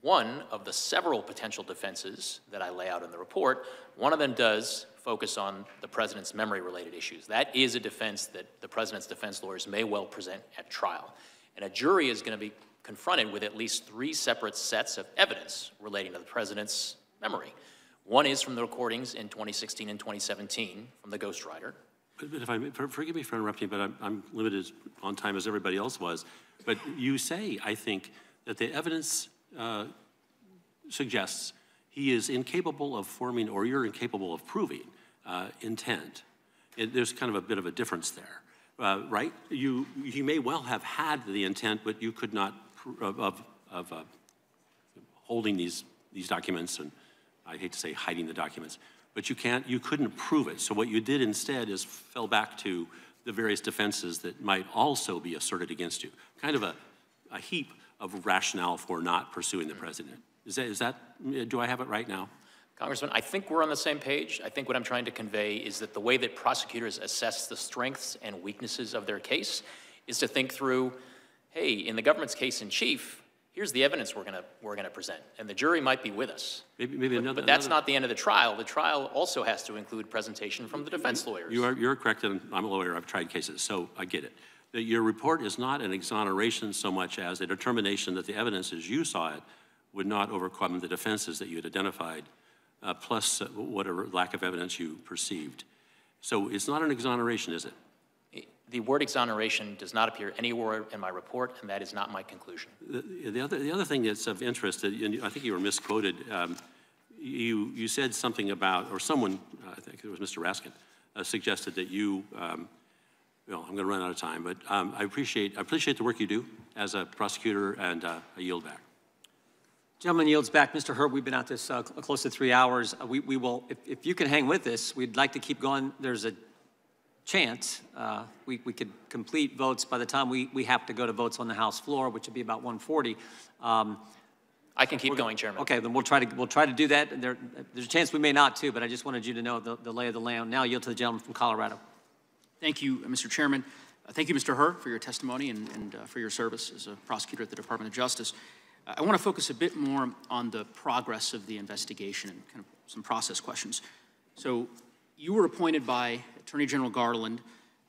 one of the several potential defenses that I lay out in the report, one of them does focus on the president's memory related issues. That is a defense that the president's defense lawyers may well present at trial. And a jury is going to be confronted with at least three separate sets of evidence relating to the president's memory. One is from the recordings in 2016 and 2017 from the ghostwriter. But but if I, for- forgive me for interrupting, but I'm, I'm limited on time as everybody else was. But you say, I think, that the evidence uh, suggests he is incapable of forming, or you're incapable of proving, uh, intent. It- There's kind of a bit of a difference there, uh, right? You, you may well have had the intent, but you could not, pr- of, of- of uh, holding these, these documents, and I hate to say hiding the documents, but you can't, you couldn't prove it. So what you did instead is fell back to the various defenses that might also be asserted against you. Kind of a, a heap of rationale for not pursuing the president. Is that, is that, uh, do I have it right now? Congressman, I think we're on the same page. I think what I'm trying to convey is that the way that prosecutors assess the strengths and weaknesses of their case is to think through, hey, in the government's case in chief, here's the evidence we're going to we're going to present, and the jury might be with us. Maybe, maybe but, another. But that's another, not the end of the trial. The trial also has to include presentation from the defense lawyers. You are you're correct, and I'm a lawyer. I've tried cases, so I get it. That your report is not an exoneration so much as a determination that the evidence, as you saw it, would not overcome the defenses that you had identified, uh, plus uh, whatever lack of evidence you perceived. So it's not an exoneration, is it? The word exoneration does not appear anywhere in my report, and that is not my conclusion. The, the other, the other thing that's of interest, and I think you were misquoted, um, you, you said something about, or someone, I think it was Mr. Raskin, uh, suggested that you, um, well, I'm going to run out of time, but um, I appreciate I appreciate the work you do as a prosecutor, and uh, I yield back. Gentleman yields back. Mr. Hur, we've been at this uh, close to three hours. Uh, we, we will, if, if you can hang with us, we'd like to keep going. There's a chance uh, we, we could complete votes by the time we, we have to go to votes on the House floor, which would be about 140. Um, I can keep going, Chairman. Okay, then we'll try to we'll try to do that. There, there's a chance we may not too, but I just wanted you to know the, the lay of the land. Now yield to the gentleman from Colorado. Thank you, Mr. Chairman. Uh, thank you, Mr. Hur, for your testimony and, and uh, for your service as a prosecutor at the Department of Justice. I want to focus a bit more on the progress of the investigation and kind of some process questions. So, you were appointed by Attorney General Garland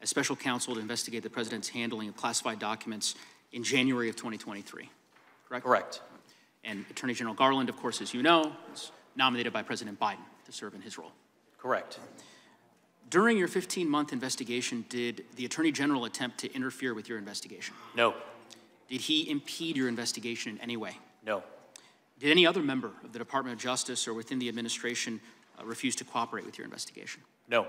as special counsel to investigate the president's handling of classified documents in January of 2023, correct? Correct. And Attorney General Garland, of course, as you know, was nominated by President Biden to serve in his role. Correct. During your 15 month investigation, did the Attorney General attempt to interfere with your investigation? No. Did he impede your investigation in any way? No. Did any other member of the Department of Justice or within the administration uh, refuse to cooperate with your investigation? No.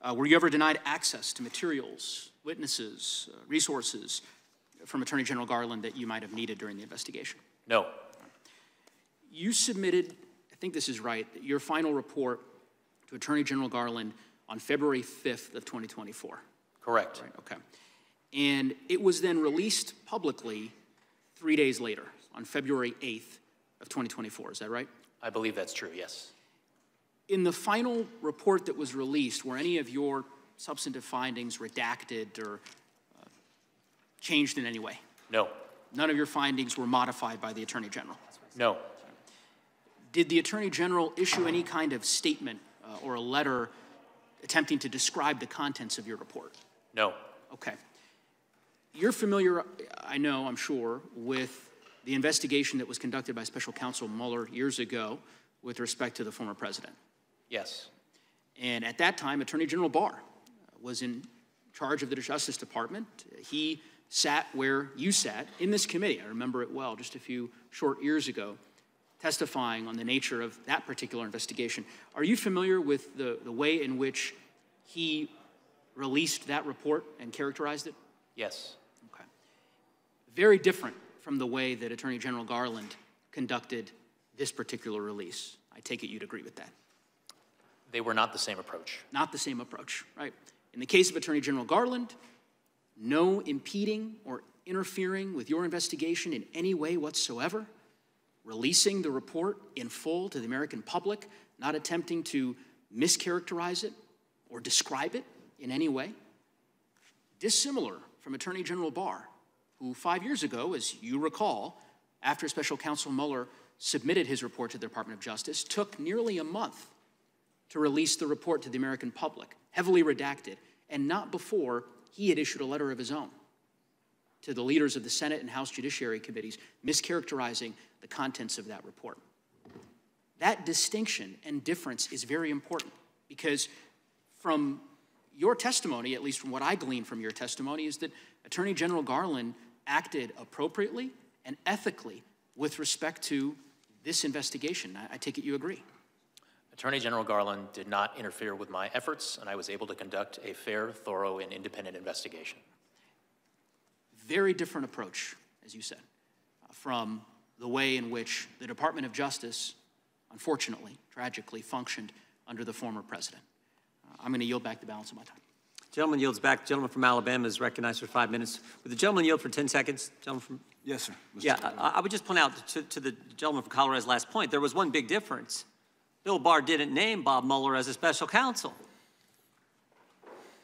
Uh, were you ever denied access to materials, witnesses, uh, resources from Attorney General Garland that you might have needed during the investigation? No. You submitted, I think this is right, your final report to Attorney General Garland on February 5th of 2024. Correct. Right, okay. And it was then released publicly three days later, on February 8th of 2024. Is that right? I believe that's true, yes. In the final report that was released, were any of your substantive findings redacted or uh, changed in any way? No. None of your findings were modified by the Attorney General? No. Did the Attorney General issue any kind of statement uh, or a letter attempting to describe the contents of your report? No. Okay. You're familiar, I know, I'm sure, with the investigation that was conducted by Special Counsel Mueller years ago with respect to the former president. Yes. And at that time, Attorney General Barr was in charge of the Justice Department. He sat where you sat in this committee. I remember it well just a few short years ago, testifying on the nature of that particular investigation. Are you familiar with the, the way in which he released that report and characterized it? Yes. Very different from the way that Attorney General Garland conducted this particular release. I take it you'd agree with that. They were not the same approach. Not the same approach, right? In the case of Attorney General Garland, no impeding or interfering with your investigation in any way whatsoever, releasing the report in full to the American public, not attempting to mischaracterize it or describe it in any way. Dissimilar from Attorney General Barr, who five years ago, as you recall, after Special Counsel Mueller submitted his report to the Department of Justice, took nearly a month to release the report to the American public, heavily redacted, and not before he had issued a letter of his own to the leaders of the Senate and House Judiciary Committees, mischaracterizing the contents of that report. That distinction and difference is very important because from your testimony, at least from what I gleaned from your testimony, is that Attorney General Garland acted appropriately and ethically with respect to this investigation. I, I take it you agree. Attorney General Garland did not interfere with my efforts, and I was able to conduct a fair, thorough, and independent investigation. Very different approach, as you said, from the way in which the Department of Justice, unfortunately, tragically, functioned under the former president. Uh, I'm going to yield back the balance of my time. Gentleman yields back. Gentleman from Alabama is recognized for five minutes. Would the gentleman yield for 10 seconds? Gentleman from Yes, sir. Mr. Yeah, I, I would just point out to, to the gentleman from Colorado's last point, there was one big difference. Bill Barr didn't name Bob Mueller as a special counsel.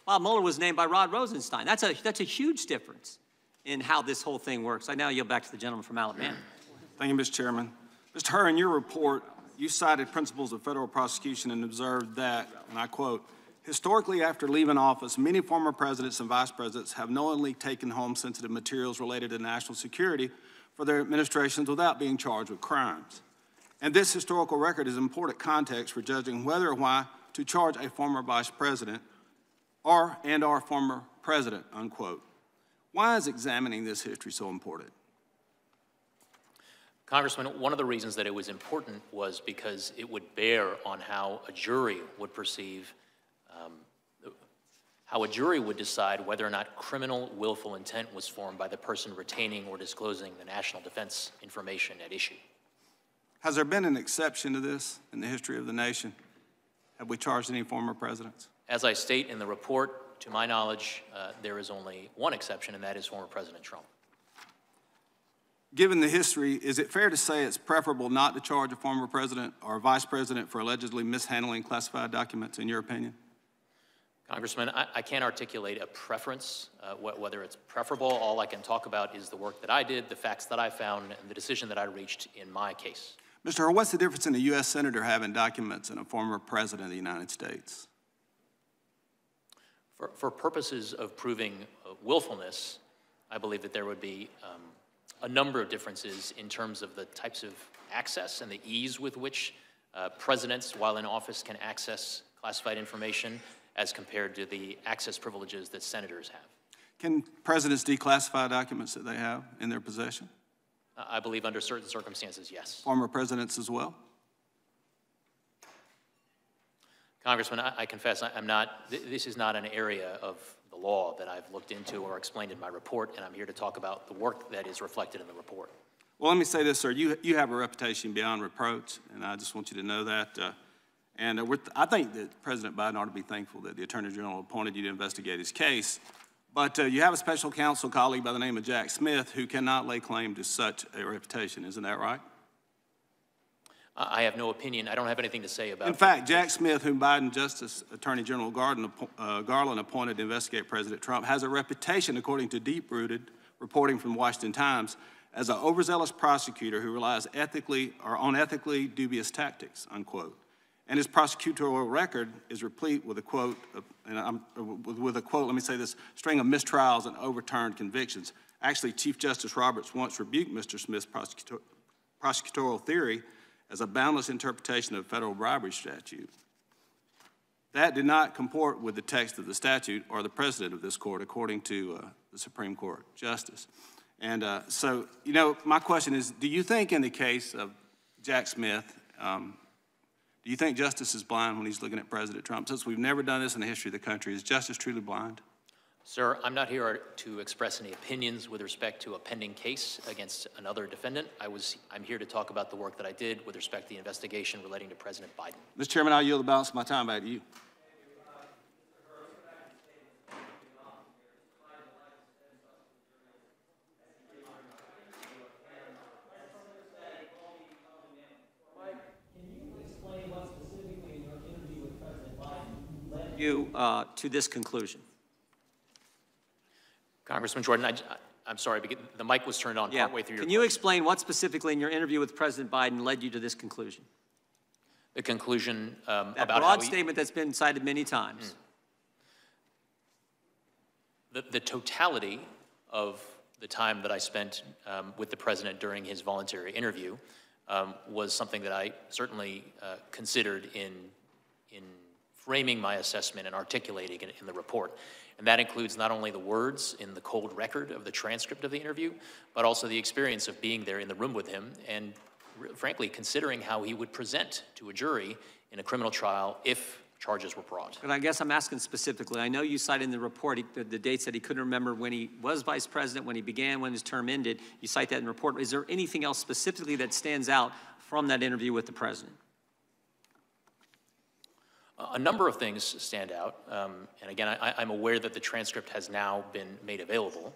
Bob Mueller was named by Rod Rosenstein. That's a, that's a huge difference in how this whole thing works. I now yield back to the gentleman from Alabama. Thank you, Mr. Chairman. Mr. Hur, in your report, you cited principles of federal prosecution and observed that, and I quote, historically after leaving office, many former presidents and vice presidents have knowingly taken home sensitive materials related to national security for their administrations without being charged with crimes. And this historical record is important context for judging whether or why to charge a former vice president or and our former president, unquote. Why is examining this history so important? Congressman, one of the reasons that it was important was because it would bear on how a jury would perceive, um, how a jury would decide whether or not criminal willful intent was formed by the person retaining or disclosing the national defense information at issue. Has there been an exception to this in the history of the nation? Have we charged any former presidents? As I state in the report, to my knowledge, uh, there is only one exception, and that is former President Trump. Given the history, is it fair to say it's preferable not to charge a former president or a vice president for allegedly mishandling classified documents, in your opinion? Congressman, I, I can't articulate a preference, uh, wh whether it's preferable. All I can talk about is the work that I did, the facts that I found, and the decision that I reached in my case. Mr. Hur, what's the difference in a U.S. Senator having documents and a former President of the United States? For, for purposes of proving uh, willfulness, I believe that there would be um, a number of differences in terms of the types of access and the ease with which uh, presidents, while in office, can access classified information as compared to the access privileges that senators have. Can presidents declassify documents that they have in their possession? Uh, I believe under certain circumstances, yes. Former presidents as well? Congressman, I, I confess I, am not, th this is not an area of the law that I've looked into or explained in my report, and I'm here to talk about the work that is reflected in the report. Well, let me say this, sir. You, you have a reputation beyond reproach, and I just want you to know that. Uh, and uh, I think that President Biden ought to be thankful that the Attorney General appointed you to investigate his case. But uh, you have a special counsel colleague by the name of Jack Smith who cannot lay claim to such a reputation. Isn't that right? I have no opinion. I don't have anything to say about In fact, Jack Smith, whom Biden Justice Attorney General Garland, uh, Garland appointed to investigate President Trump, has a reputation, according to deep-rooted reporting from the Washington Times, as an overzealous prosecutor who relies ethically or on ethically dubious tactics, unquote. And his prosecutorial record is replete with a quote, and I'm, with a quote, let me say this, string of mistrials and overturned convictions. Actually, Chief Justice Roberts once rebuked Mr. Smith's prosecutor, prosecutorial theory as a boundless interpretation of federal bribery statute. That did not comport with the text of the statute or the precedent of this court, according to uh, the Supreme Court justice. And uh, so, you know, my question is, do you think in the case of Jack Smith, um, do you think justice is blind when he's looking at President Trump? Since we've never done this in the history of the country, is justice truly blind? Sir, I'm not here to express any opinions with respect to a pending case against another defendant. I was, I'm here to talk about the work that I did with respect to the investigation relating to President Biden. Mr. Chairman, I'll yield the balance of my time back to you. You uh, to this conclusion. Congressman Jordan, I, am sorry, the mic was turned on yeah. partway through your Can you explain what specifically in your interview with President Biden led you to this conclusion? The conclusion um, that about broad statement that's been cited many times. Mm. The, the totality of the time that I spent um, with the president during his voluntary interview um, was something that I certainly uh, considered in, in framing my assessment and articulating it in the report. And that includes not only the words in the cold record of the transcript of the interview, but also the experience of being there in the room with him and, frankly, considering how he would present to a jury in a criminal trial if charges were brought. But I guess I'm asking specifically. I know you cite in the report the, the, dates that he couldn't remember when he was vice president, when he began, when his term ended. You cite that in the report. Is there anything else specifically that stands out from that interview with the president? A number of things stand out, um, and again, I, I'm aware that the transcript has now been made available.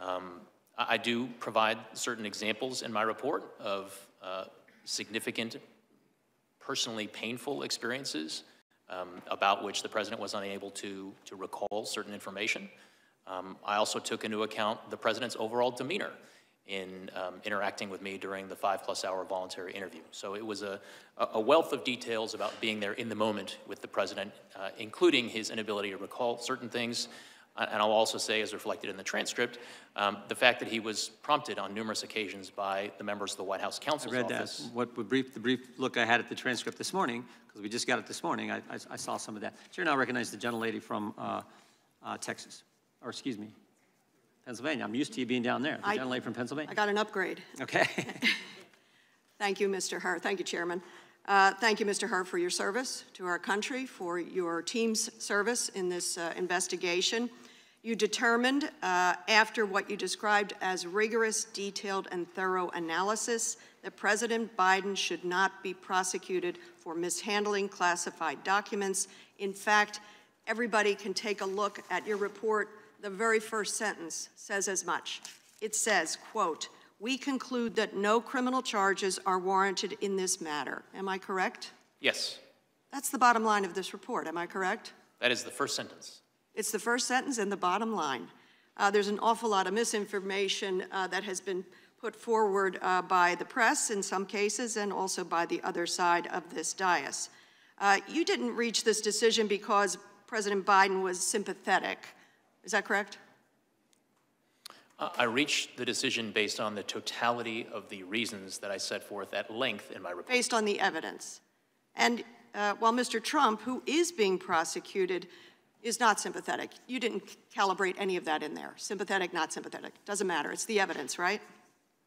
Um, I, I do provide certain examples in my report of uh, significant, personally painful experiences um, about which the president was unable to, to recall certain information. Um, I also took into account the president's overall demeanor in um, interacting with me during the five plus hour voluntary interview. So it was a, a wealth of details about being there in the moment with the president, uh, including his inability to recall certain things. Uh, and I'll also say, as reflected in the transcript, um, the fact that he was prompted on numerous occasions by the members of the White House I counsel's read that, what the brief, the brief look I had at the transcript this morning, because we just got it this morning, I, I, I saw some of that. Chair now recognize the gentlelady from uh, uh, Texas, or excuse me, Pennsylvania. I'm used to you being down there. The I- gentlelady from Pennsylvania. I got an upgrade. Okay. Thank you, Mr. Hur. Thank you, Chairman. Uh, Thank you, Mr. Hur, for your service to our country, for your team's service in this uh, investigation. You determined, uh, after what you described as rigorous, detailed, and thorough analysis, that President Biden should not be prosecuted for mishandling classified documents. In fact, everybody can take a look at your report. The very first sentence says as much. It says, quote, "We conclude that no criminal charges are warranted in this matter." Am I correct? Yes, That's the bottom line of this report. Am I correct? that is the first sentence. It's the first sentence and the bottom line. Uh, there's an awful lot of misinformation uh, that has been put forward uh, by the press in some cases and also by the other side of this dais. Uh, you didn't reach this decision because President Biden was sympathetic. Is that correct? Uh, I reached the decision based on the totality of the reasons that I set forth at length in my report. Based on the evidence. And uh, while Mr. Trump, who is being prosecuted, is not sympathetic, you didn't calibrate any of that in there. Sympathetic, not sympathetic. Doesn't matter. It's the evidence, right?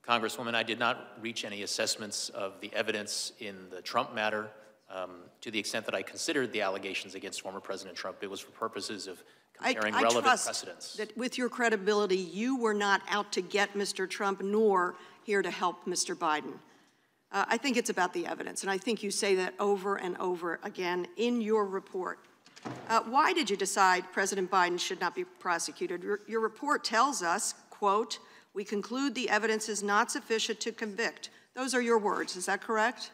Congresswoman, I did not reach any assessments of the evidence in the Trump matter. Um, to the extent that I considered the allegations against former President Trump, it was for purposes of comparing I relevant trust precedents. That with your credibility, you were not out to get Mr. Trump nor here to help Mr. Biden. Uh, I think it's about the evidence, and I think you say that over and over again in your report. Uh, why did you decide President Biden should not be prosecuted? Your, your report tells us, quote, "We conclude the evidence is not sufficient to convict." Those are your words. Is that correct?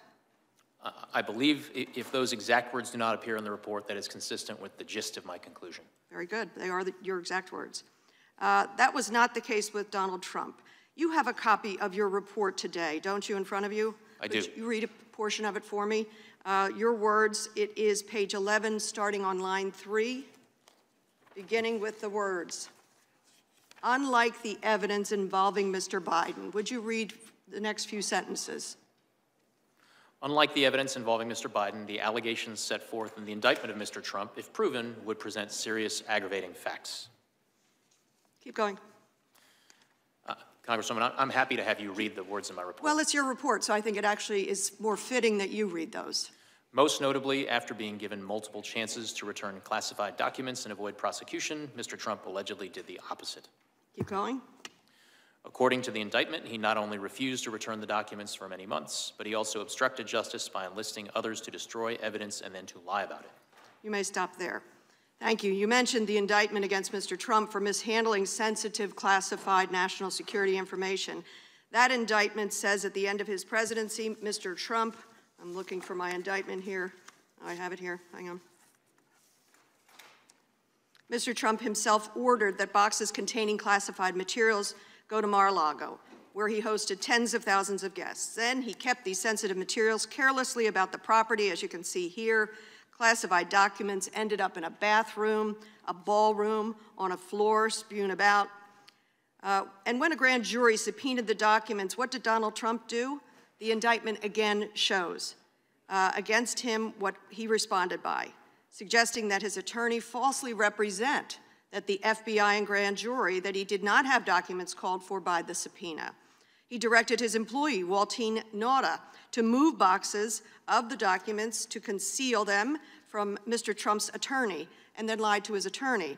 Uh, I believe if those exact words do not appear in the report, that is consistent with the gist of my conclusion. Very good. They are the, your exact words. Uh, that was not the case with Donald Trump. You have a copy of your report today, don't you, in front of you? I Would do. you read a portion of it for me? Uh, your words, it is page 11, starting on line 3, beginning with the words, unlike the evidence involving Mr. Biden. Would you read the next few sentences? Unlike the evidence involving Mr. Biden, the allegations set forth in the indictment of Mr. Trump, if proven, would present serious aggravating facts. Keep going. Uh, Congresswoman, I'm happy to have you read the words in my report. Well, it's your report, so I think it actually is more fitting that you read those. Most notably, after being given multiple chances to return classified documents and avoid prosecution, Mr. Trump allegedly did the opposite. Keep going. According to the indictment, he not only refused to return the documents for many months, but he also obstructed justice by enlisting others to destroy evidence and then to lie about it. You may stop there. Thank you. You mentioned the indictment against Mr. Trump for mishandling sensitive classified national security information. That indictment says at the end of his presidency, Mr. Trump, I'm looking for my indictment here. I have it here. Hang on. Mr. Trump himself ordered that boxes containing classified materials go to Mar-a-Lago, where he hosted tens of thousands of guests. Then he kept these sensitive materials carelessly about the property, as you can see here. Classified documents ended up in a bathroom, a ballroom, on a floor, spewed about. Uh, and when a grand jury subpoenaed the documents, what did Donald Trump do? The indictment again shows uh, against him what he responded by, suggesting that his attorney falsely represent that the FBI and grand jury that he did not have documents called for by the subpoena. He directed his employee, Waltine Nauta, to move boxes of the documents to conceal them from Mr. Trump's attorney, and then lied to his attorney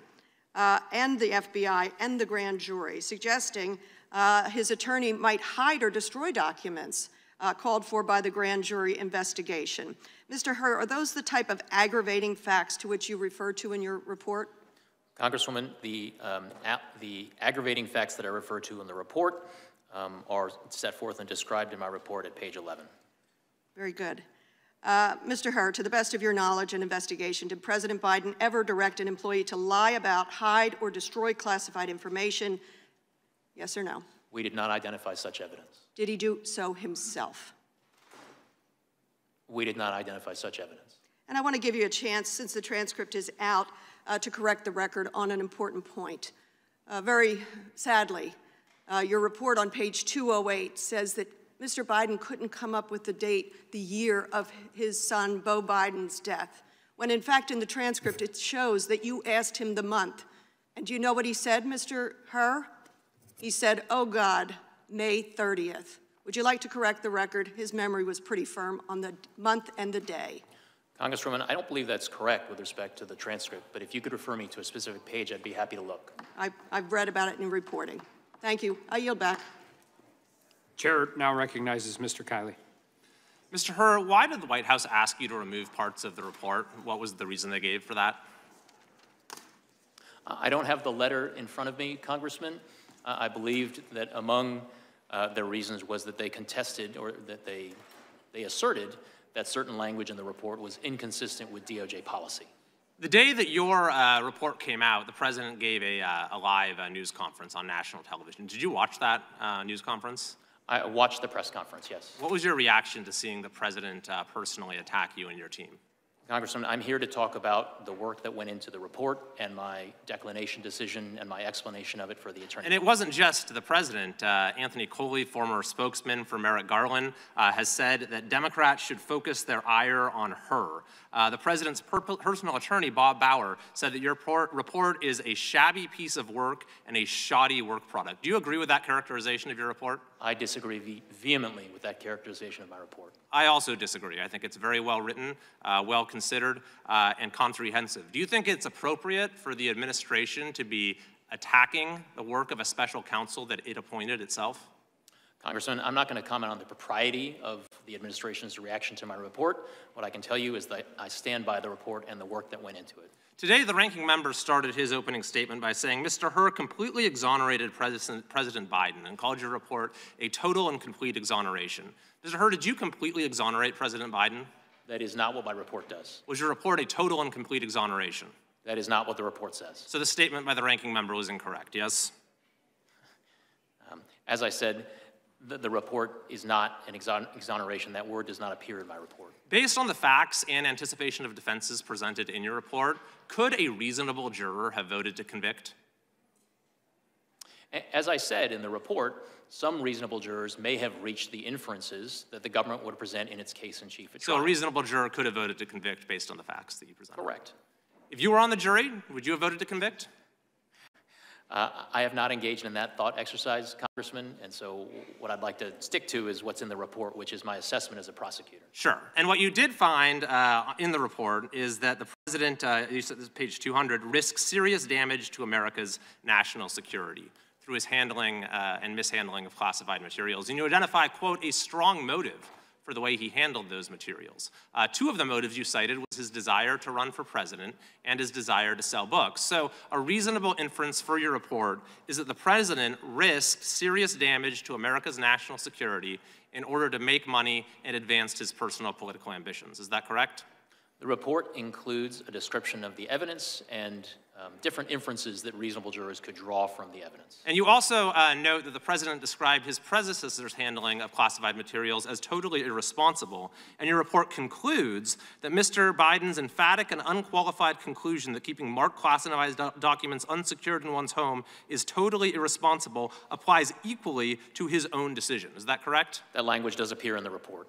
uh, and the FBI and the grand jury, suggesting uh, his attorney might hide or destroy documents uh, called for by the grand jury investigation. Mr. Hur, are those the type of aggravating facts to which you refer to in your report? Congresswoman, the, um, the aggravating facts that I refer to in the report um, are set forth and described in my report at page 11. Very good. Uh, Mr. Hur, to the best of your knowledge and investigation, did President Biden ever direct an employee to lie about, hide, or destroy classified information? Yes or no? We did not identify such evidence. Did he do so himself? We did not identify such evidence. And I want to give you a chance, since the transcript is out, uh, to correct the record on an important point. Uh, very sadly, uh, your report on page 208 says that Mr. Biden couldn't come up with the date, the year of his son, Beau Biden's death, when in fact in the transcript it shows that you asked him the month. And do you know what he said, Mr. Hur? He said, oh God, May 30th. Would you like to correct the record? His memory was pretty firm on the month and the day. Congresswoman, I don't believe that's correct with respect to the transcript, but if you could refer me to a specific page, I'd be happy to look. I, I've read about it in reporting. Thank you. I yield back. Chair now recognizes Mr. Kiley. Mr. Hur, why did the White House ask you to remove parts of the report? What was the reason they gave for that? Uh, I don't have the letter in front of me, Congressman. Uh, I believed that among uh, their reasons was that they contested or that they, they asserted that certain language in the report was inconsistent with DOJ policy. The day that your uh, report came out, the president gave a, uh, a live uh, news conference on national television. Did you watch that uh, news conference? I watched the press conference, yes. What was your reaction to seeing the president uh, personally attack you and your team? Congressman, I'm here to talk about the work that went into the report and my declination decision and my explanation of it for the attorney. And it wasn't just the president. Uh, Anthony Coley, former spokesman for Merrick Garland, uh, has said that Democrats should focus their ire on Hur. Uh, the president's per personal attorney, Bob Bauer, said that your report, report is a shabby piece of work and a shoddy work product. Do you agree with that characterization of your report? I disagree ve vehemently with that characterization of my report. I also disagree. I think it's very well written, uh, well considered, uh, and comprehensive. Do you think it's appropriate for the administration to be attacking the work of a special counsel that it appointed itself? Congressman, I'm not going to comment on the propriety of the administration's reaction to my report. What I can tell you is that I stand by the report and the work that went into it. Today, the ranking member started his opening statement by saying Mr. Hur completely exonerated President, President Biden and called your report a total and complete exoneration. Mr. Hur, did you completely exonerate President Biden? That is not what my report does. Was your report a total and complete exoneration? That is not what the report says. So the statement by the ranking member was incorrect, yes? Um, as I said, the, the report is not an exon exoneration. That word does not appear in my report. Based on the facts and anticipation of defenses presented in your report, could a reasonable juror have voted to convict? As I said in the report, some reasonable jurors may have reached the inferences that the government would present in its case in chief So a reasonable juror could have voted to convict based on the facts that you presented? Correct. If you were on the jury, would you have voted to convict? Uh, I have not engaged in that thought exercise, Congressman, and so what I'd like to stick to is what's in the report, which is my assessment as a prosecutor. Sure. And what you did find uh, in the report is that the president, uh, you said this is page 200, risks serious damage to America's national security through his handling uh, and mishandling of classified materials. And you identify, quote, a strong motive for the way he handled those materials. Uh, two of the motives you cited was his desire to run for president and his desire to sell books. So a reasonable inference for your report is that the president risked serious damage to America's national security in order to make money and advance his personal political ambitions. Is that correct? The report includes a description of the evidence and um, different inferences that reasonable jurors could draw from the evidence. And you also uh, note that the president described his predecessor's handling of classified materials as totally irresponsible. And your report concludes that Mr. Biden's emphatic and unqualified conclusion that keeping marked classified do documents unsecured in one's home is totally irresponsible applies equally to his own decision. Is that correct? That language does appear in the report.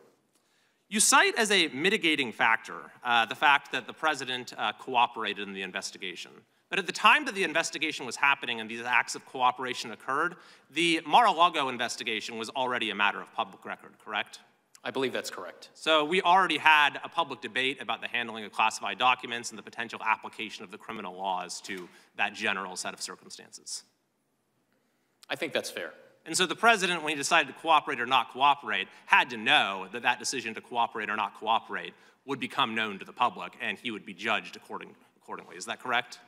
You cite as a mitigating factor uh, the fact that the president uh, cooperated in the investigation. But at the time that the investigation was happening and these acts of cooperation occurred, the Mar-a-Lago investigation was already a matter of public record, correct? I believe that's correct. So we already had a public debate about the handling of classified documents and the potential application of the criminal laws to that general set of circumstances. I think that's fair. And so the president, when he decided to cooperate or not cooperate, had to know that that decision to cooperate or not cooperate would become known to the public and he would be judged according, accordingly. Is that correct?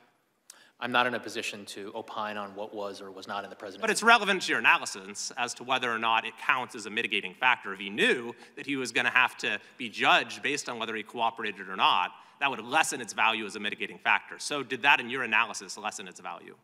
I'm not in a position to opine on what was or was not in the president's. But it's relevant to your analysis as to whether or not it counts as a mitigating factor. If he knew that he was going to have to be judged based on whether he cooperated or not, that would lessen its value as a mitigating factor. So did that in your analysis lessen its value?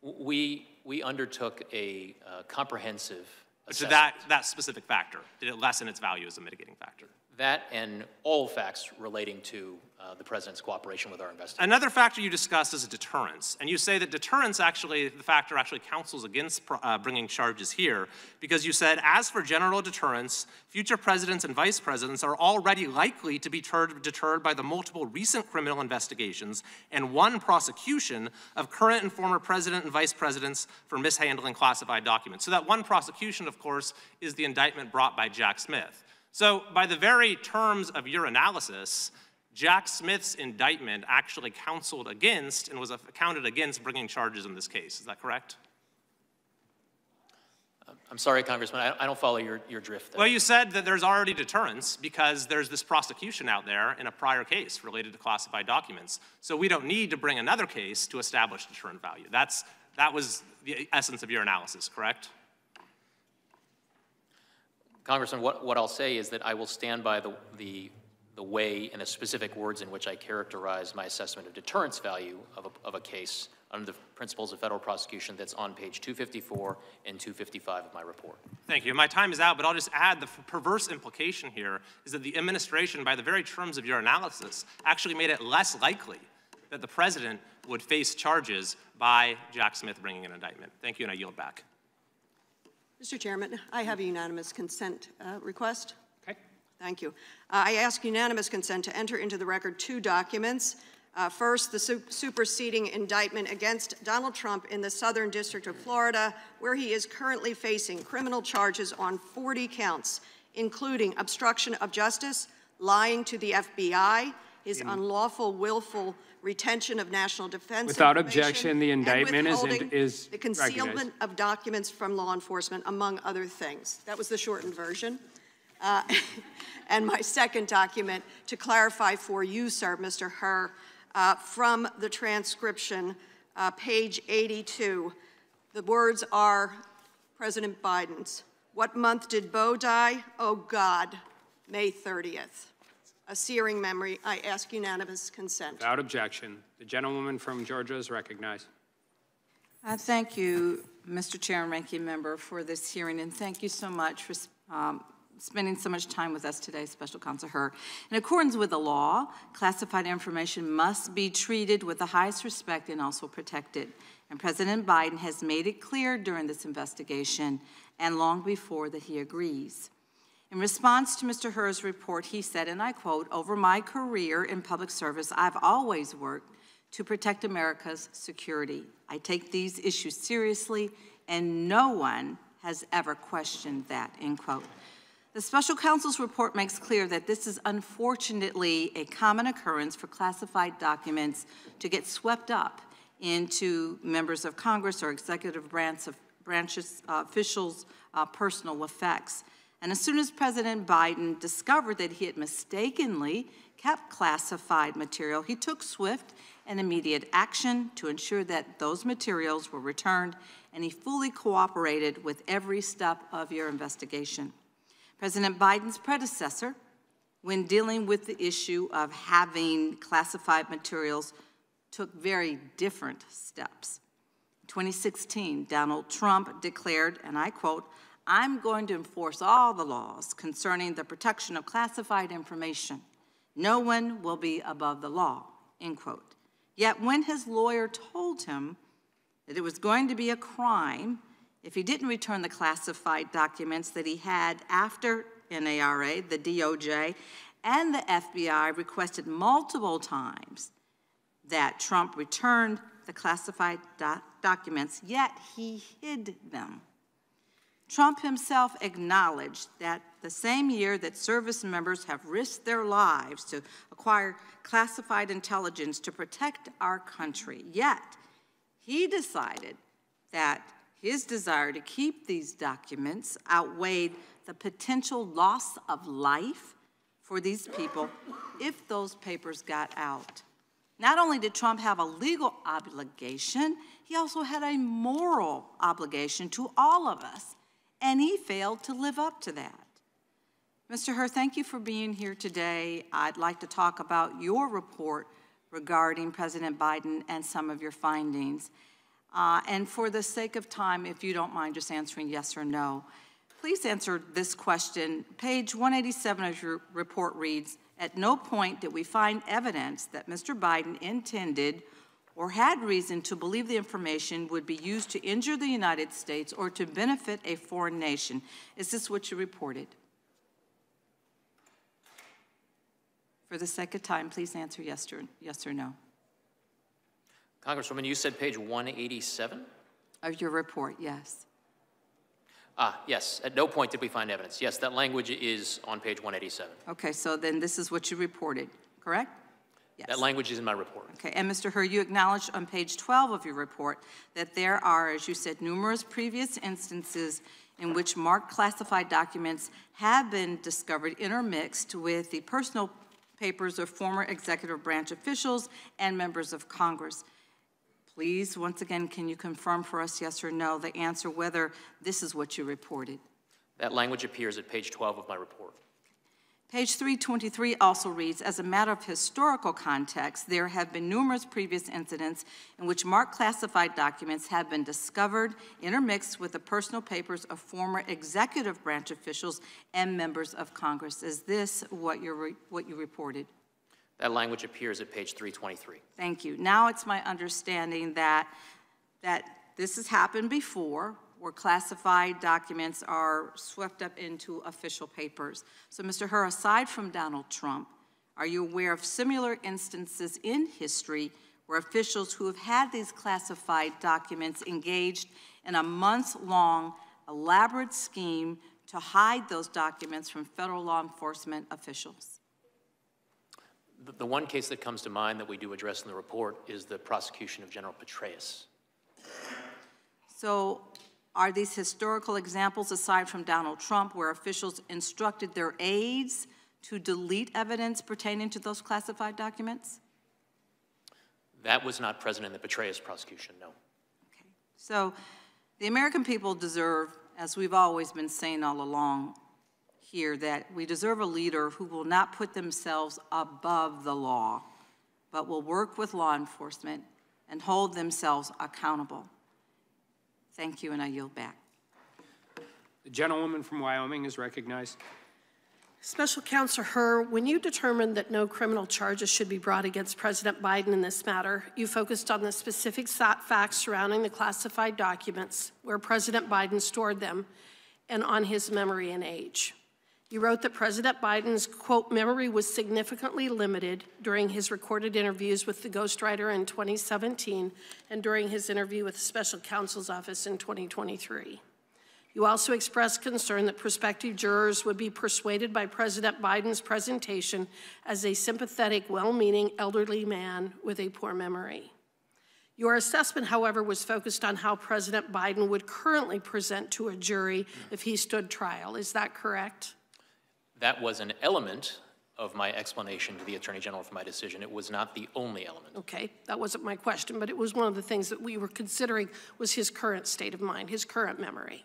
We, we undertook a uh, comprehensive But to that, that specific factor, did it lessen its value as a mitigating factor? That and all facts relating to uh, the president's cooperation with our investigation. Another factor you discussed is deterrence, and you say that deterrence actually, the factor actually counsels against uh, bringing charges here, because you said, as for general deterrence, future presidents and vice presidents are already likely to be deterred by the multiple recent criminal investigations and one prosecution of current and former president and vice presidents for mishandling classified documents. So that one prosecution, of course, is the indictment brought by Jack Smith. So, by the very terms of your analysis, Jack Smith's indictment actually counseled against and was counted against bringing charges in this case. Is that correct? I'm sorry, Congressman, I don't follow your, your drift there. Well, you said that there's already deterrence because there's this prosecution out there in a prior case related to classified documents. So we don't need to bring another case to establish deterrent value. That's, that was the essence of your analysis, correct? Congressman, what, what I'll say is that I will stand by the, the, the way and the specific words in which I characterize my assessment of deterrence value of a, of a case under the principles of federal prosecution that's on page 254 and 255 of my report. Thank you. My time is out, but I'll just add the perverse implication here is that the administration, by the very terms of your analysis, actually made it less likely that the president would face charges by Jack Smith bringing an indictment. Thank you, and I yield back. Mr. Chairman, I have a unanimous consent uh, request. Okay. Thank you. Uh, I ask unanimous consent to enter into the record two documents. Uh, first, the su superseding indictment against Donald Trump in the Southern District of Florida, where he is currently facing criminal charges on 40 counts, including obstruction of justice, lying to the FBI, his unlawful, willful retention of national defense Without objection, the indictment is, is the concealment of documents from law enforcement, among other things. That was the shortened version. Uh, and my second document to clarify for you, sir, Mr. Hur, uh, from the transcription, uh, page 82, the words are President Biden's. What month did Bo die? Oh, God, May 30th a searing memory. I ask unanimous consent. Without objection. The gentlewoman from Georgia is recognized. Uh, thank you, Mr. Chair and Ranking Member, for this hearing, and thank you so much for um, spending so much time with us today, Special Counsel Hur. In accordance with the law, classified information must be treated with the highest respect and also protected. And President Biden has made it clear during this investigation and long before that he agrees. In response to Mr. Hur's report, he said, and I quote, over my career in public service, I've always worked to protect America's security. I take these issues seriously, and no one has ever questioned that, end quote. The special counsel's report makes clear that this is unfortunately a common occurrence for classified documents to get swept up into members of Congress or executive branch of, branches, uh, officials' uh, personal effects. And as soon as President Biden discovered that he had mistakenly kept classified material, he took swift and immediate action to ensure that those materials were returned, and he fully cooperated with every step of your investigation. President Biden's predecessor, when dealing with the issue of having classified materials, took very different steps. In 2016, Donald Trump declared, and I quote, I'm going to enforce all the laws concerning the protection of classified information. No one will be above the law, end quote. Yet when his lawyer told him that it was going to be a crime if he didn't return the classified documents that he had after NARA, the DOJ, and the FBI requested multiple times that Trump returned the classified doc documents, yet he hid them. Trump himself acknowledged that the same year that service members have risked their lives to acquire classified intelligence to protect our country, yet he decided that his desire to keep these documents outweighed the potential loss of life for these people if those papers got out. Not only did Trump have a legal obligation, he also had a moral obligation to all of us, and he failed to live up to that. Mr. Hur, thank you for being here today. I'd like to talk about your report regarding President Biden and some of your findings. Uh, and for the sake of time, if you don't mind just answering yes or no, please answer this question. Page 187 of your report reads, at no point did we find evidence that Mr. Biden intended or had reason to believe the information would be used to injure the United States or to benefit a foreign nation. Is this what you reported? For the sake of time, please answer yes or, yes or no. Congresswoman, you said page 187? Of your report, yes. Ah, yes. At no point did we find evidence. Yes, that language is on page 187. Okay, so then this is what you reported, correct? Yes. That language is in my report. Okay, and Mr. Hur, you acknowledged on page 12 of your report that there are, as you said, numerous previous instances in which marked classified documents have been discovered intermixed with the personal papers of former executive branch officials and members of Congress. Please, once again, can you confirm for us, yes or no, the answer whether this is what you reported? That language appears at page 12 of my report. Page 323 also reads, as a matter of historical context, there have been numerous previous incidents in which marked classified documents have been discovered, intermixed with the personal papers of former executive branch officials and members of Congress. Is this what, you what you reported? That language appears at page 323. Thank you. Now it's my understanding that, that this has happened before, where classified documents are swept up into official papers. So, Mr. Hur, aside from Donald Trump, are you aware of similar instances in history where officials who have had these classified documents engaged in a months long elaborate scheme to hide those documents from federal law enforcement officials? The, the one case that comes to mind that we do address in the report is the prosecution of General Petraeus. So, are these historical examples, aside from Donald Trump, where officials instructed their aides to delete evidence pertaining to those classified documents? That was not present in the Petraeus prosecution, no. Okay. So the American people deserve, as we've always been saying all along here, that we deserve a leader who will not put themselves above the law, but will work with law enforcement and hold themselves accountable. Thank you, and I yield back. The gentlewoman from Wyoming is recognized. Special Counsel Hur, when you determined that no criminal charges should be brought against President Biden in this matter, you focused on the specific facts surrounding the classified documents, where President Biden stored them, and on his memory and age. You wrote that President Biden's, quote, memory was significantly limited during his recorded interviews with the ghostwriter in 2017 and during his interview with the special counsel's office in 2023. You also expressed concern that prospective jurors would be persuaded by President Biden's presentation as a sympathetic, well meaning elderly man with a poor memory. Your assessment, however, was focused on how President Biden would currently present to a jury if he stood trial. Is that correct? That was an element of my explanation to the Attorney General for my decision. It was not the only element. Okay, that wasn't my question, but it was one of the things that we were considering was his current state of mind, his current memory.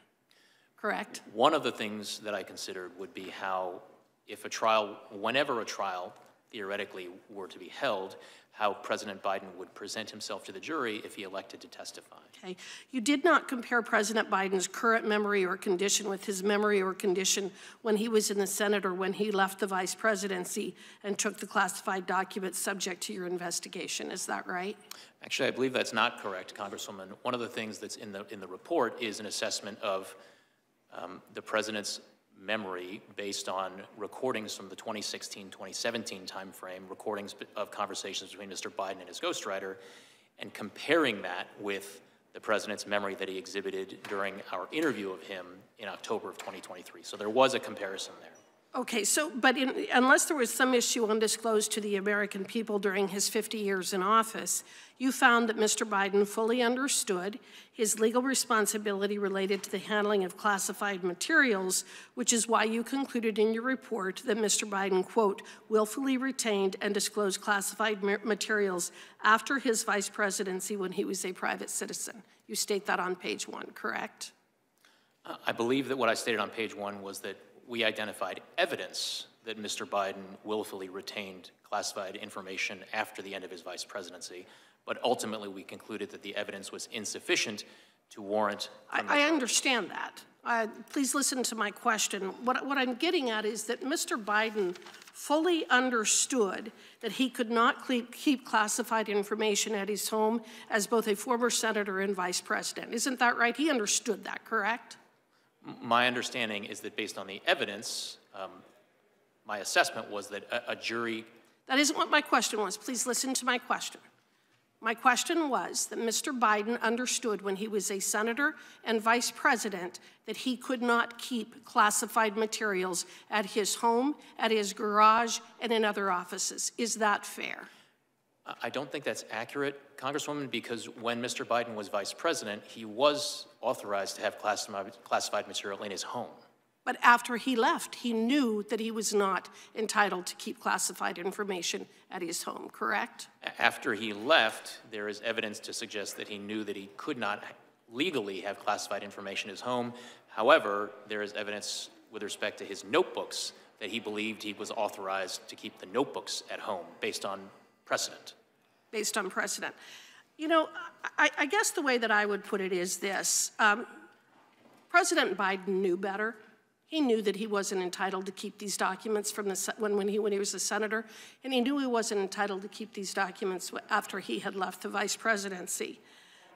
Correct? One of the things that I considered would be how, if a trial, whenever a trial theoretically were to be held, how President Biden would present himself to the jury if he elected to testify. Okay. You did not compare President Biden's current memory or condition with his memory or condition when he was in the Senate or when he left the vice presidency and took the classified documents subject to your investigation. Is that right? Actually, I believe that's not correct, Congresswoman. One of the things that's in the, in the report is an assessment of um, the president's memory based on recordings from the 2016-2017 timeframe, recordings of conversations between Mr. Biden and his ghostwriter, and comparing that with the president's memory that he exhibited during our interview of him in October of 2023. So there was a comparison there. Okay, so, but in, unless there was some issue undisclosed to the American people during his 50 years in office, you found that Mr. Biden fully understood his legal responsibility related to the handling of classified materials, which is why you concluded in your report that Mr. Biden, quote, willfully retained and disclosed classified materials after his vice presidency when he was a private citizen. You state that on page one, correct? Uh, I believe that what I stated on page one was that we identified evidence that Mr. Biden willfully retained classified information after the end of his vice presidency, but ultimately we concluded that the evidence was insufficient to warrant. I, I understand that. Uh, please listen to my question. What, what I'm getting at is that Mr. Biden fully understood that he could not keep classified information at his home as both a former senator and vice president. Isn't that right? He understood that, correct? My understanding is that based on the evidence, um, my assessment was that a, a jury. That isn't what my question was. Please listen to my question. My question was that Mr. Biden understood when he was a senator and vice president that he could not keep classified materials at his home, at his garage, and in other offices. Is that fair? I don't think that's accurate, Congresswoman, because when Mr. Biden was vice president, he was authorized to have classified material in his home. But after he left, he knew that he was not entitled to keep classified information at his home, correct? After he left, there is evidence to suggest that he knew that he could not legally have classified information at his home. However, there is evidence with respect to his notebooks that he believed he was authorized to keep the notebooks at home based on precedent. Based on precedent. You know, I, I guess the way that I would put it is this um, President Biden knew better. He knew that he wasn't entitled to keep these documents from the, when, when, he, when he was a senator, and he knew he wasn't entitled to keep these documents after he had left the vice presidency.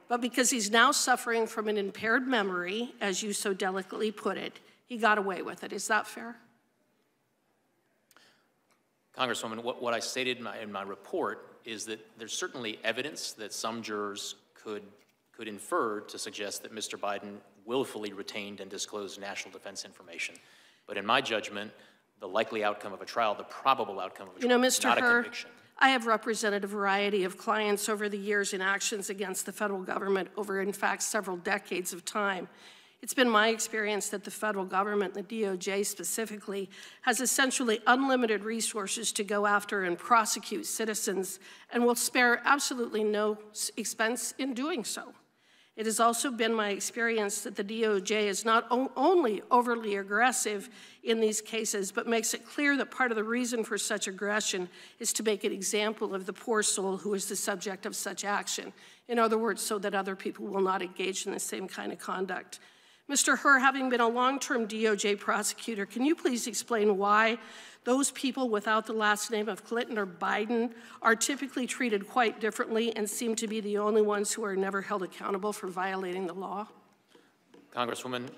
But because he's now suffering from an impaired memory, as you so delicately put it, he got away with it. Is that fair? Congresswoman, what, what I stated in my, in my report is that there's certainly evidence that some jurors could, could infer to suggest that Mr. Biden willfully retained and disclosed national defense information. But in my judgment, the likely outcome of a trial, the probable outcome of a you trial, know, Mr. not Hur, a conviction. I have represented a variety of clients over the years in actions against the federal government over, in fact, several decades of time. It's been my experience that the federal government, the DOJ specifically, has essentially unlimited resources to go after and prosecute citizens and will spare absolutely no expense in doing so. It has also been my experience that the DOJ is not only overly aggressive in these cases, but makes it clear that part of the reason for such aggression is to make an example of the poor soul who is the subject of such action. In other words, so that other people will not engage in the same kind of conduct. Mr. Hur, having been a long-term DOJ prosecutor, can you please explain why those people without the last name of Clinton or Biden are typically treated quite differently and seem to be the only ones who are never held accountable for violating the law? Congresswoman,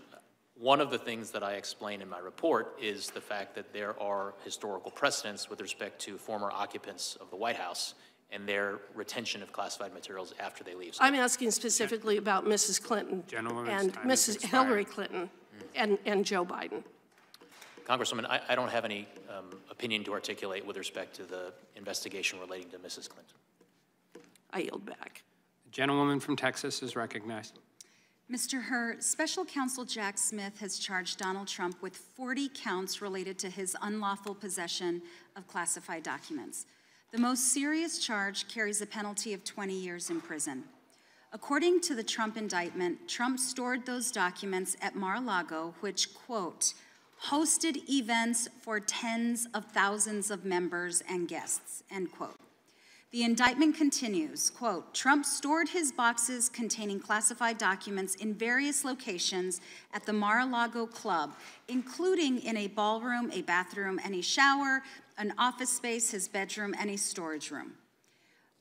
one of the things that I explain in my report is the fact that there are historical precedents with respect to former occupants of the White House and their retention of classified materials after they leave. So I'm asking specifically about Mrs. Clinton and Mrs. Hillary Clinton and, and Joe Biden. Congresswoman, I, I don't have any um, opinion to articulate with respect to the investigation relating to Mrs. Clinton. I yield back. The gentlewoman from Texas is recognized. Mr. Hur, Special Counsel Jack Smith has charged Donald Trump with 40 counts related to his unlawful possession of classified documents. The most serious charge carries a penalty of 20 years in prison. According to the Trump indictment, Trump stored those documents at Mar-a-Lago, which, quote, hosted events for tens of thousands of members and guests, end quote. The indictment continues, quote, Trump stored his boxes containing classified documents in various locations at the Mar-a-Lago Club, including in a ballroom, a bathroom, and a shower, an office space, his bedroom, and a storage room.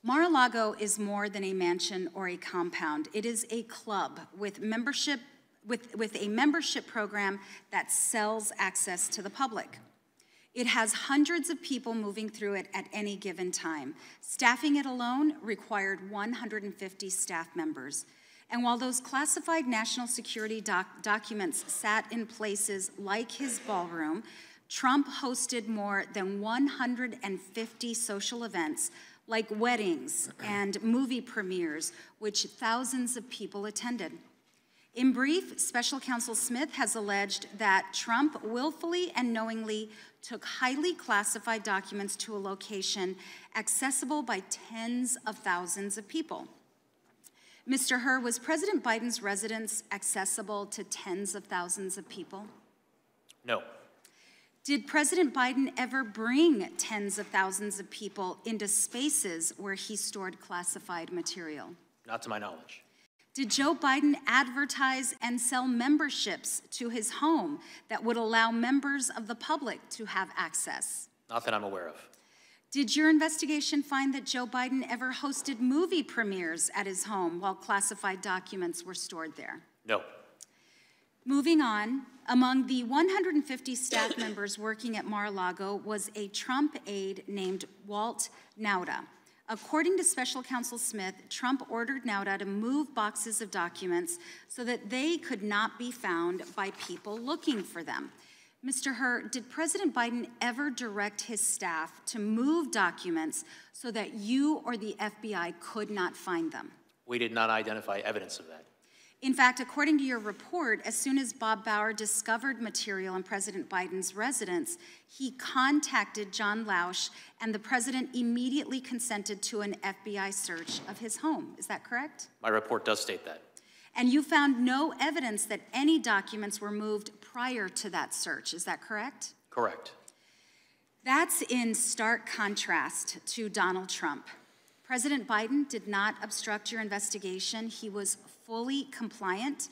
Mar-a-Lago is more than a mansion or a compound. It is a club with membership with, with a membership program that sells access to the public. It has hundreds of people moving through it at any given time. Staffing it alone required 150 staff members. And while those classified national security doc documents sat in places like his ballroom, Trump hosted more than 150 social events like weddings and movie premieres, which thousands of people attended. In brief, Special Counsel Smith has alleged that Trump willfully and knowingly took highly classified documents to a location accessible by tens of thousands of people. Mr. Hur, was President Biden's residence accessible to tens of thousands of people? No. Did President Biden ever bring tens of thousands of people into spaces where he stored classified material? Not to my knowledge. Did Joe Biden advertise and sell memberships to his home that would allow members of the public to have access? Not that I'm aware of. Did your investigation find that Joe Biden ever hosted movie premieres at his home while classified documents were stored there? No. Moving on, among the 150 staff members working at Mar-a-Lago was a Trump aide named Walt Nauta. According to Special Counsel Smith, Trump ordered Nauta to move boxes of documents so that they could not be found by people looking for them. Mr. Hur, did President Biden ever direct his staff to move documents so that you or the FBI could not find them? We did not identify evidence of that. In fact, according to your report, as soon as Bob Bauer discovered material in President Biden's residence, he contacted John Lausch, and the president immediately consented to an FBI search of his home. Is that correct? My report does state that. And you found no evidence that any documents were moved prior to that search. Is that correct? Correct. That's in stark contrast to Donald Trump. President Biden did not obstruct your investigation. He was fully compliant.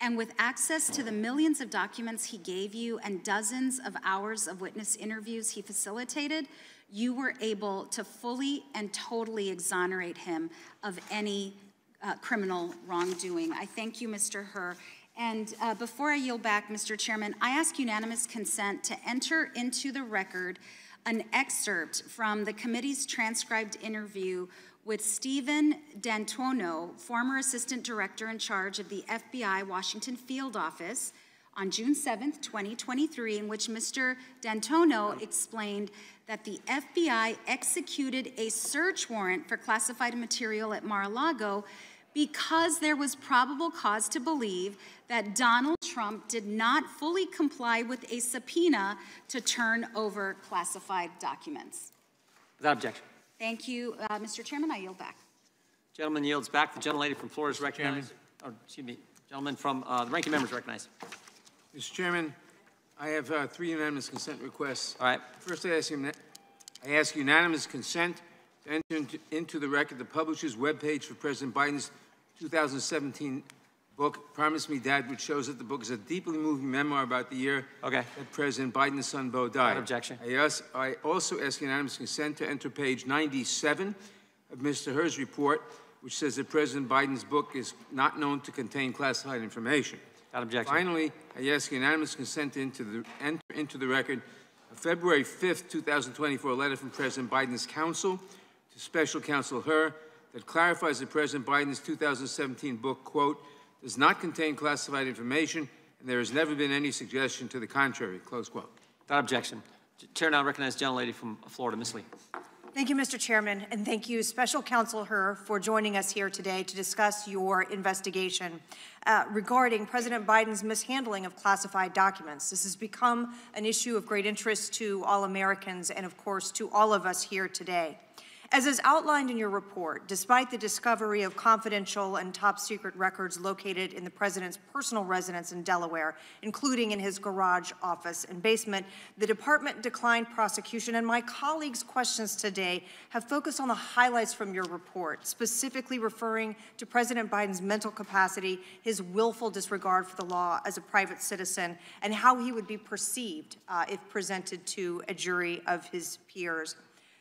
And with access to the millions of documents he gave you and dozens of hours of witness interviews he facilitated, you were able to fully and totally exonerate him of any uh, criminal wrongdoing. I thank you, Mr. Hur. And uh, before I yield back, Mr. Chairman, I ask unanimous consent to enter into the record an excerpt from the committee's transcribed interview with Steven D'Antuono, former assistant director in charge of the FBI Washington field office, on June 7th, 2023, in which Mr. D'Antuono explained that the FBI executed a search warrant for classified material at Mar-a-Lago because there was probable cause to believe that Donald Trump did not fully comply with a subpoena to turn over classified documents. Without objection. Thank you, uh, Mr. Chairman. I yield back. Gentleman yields back. The gentlelady from Florida is recognized. Oh, excuse me. Gentleman from uh, the ranking member is recognized. Mr. Chairman, I have uh, three unanimous consent requests. All right. First, I ask, I ask unanimous consent to enter into, into the record the publisher's webpage for President Biden's 2017 book, Promise Me Dad, which shows that the book is a deeply moving memoir about the year okay. that President Biden's son, Bo, died. Without objection. I, ask, I also ask unanimous consent to enter page 97 of Mr. Hur's report, which says that President Biden's book is not known to contain classified information. Without objection. Finally, I ask unanimous consent to into the, enter into the record a February 5th, 2024 letter from President Biden's counsel to Special Counsel Hur that clarifies that President Biden's 2017 book, quote, does not contain classified information, and there has never been any suggestion to the contrary, close quote. Without objection. Chair now recognizes the gentlelady from Florida, Ms. Lee. Thank you, Mr. Chairman, and thank you, Special Counsel Hur, for joining us here today to discuss your investigation uh, regarding President Biden's mishandling of classified documents. This has become an issue of great interest to all Americans and, of course, to all of us here today. As is outlined in your report, despite the discovery of confidential and top secret records located in the president's personal residence in Delaware, including in his garage, office, and basement, the department declined prosecution, and my colleagues' questions today have focused on the highlights from your report, specifically referring to President Biden's mental capacity, his willful disregard for the law as a private citizen, and how he would be perceived uh, if presented to a jury of his peers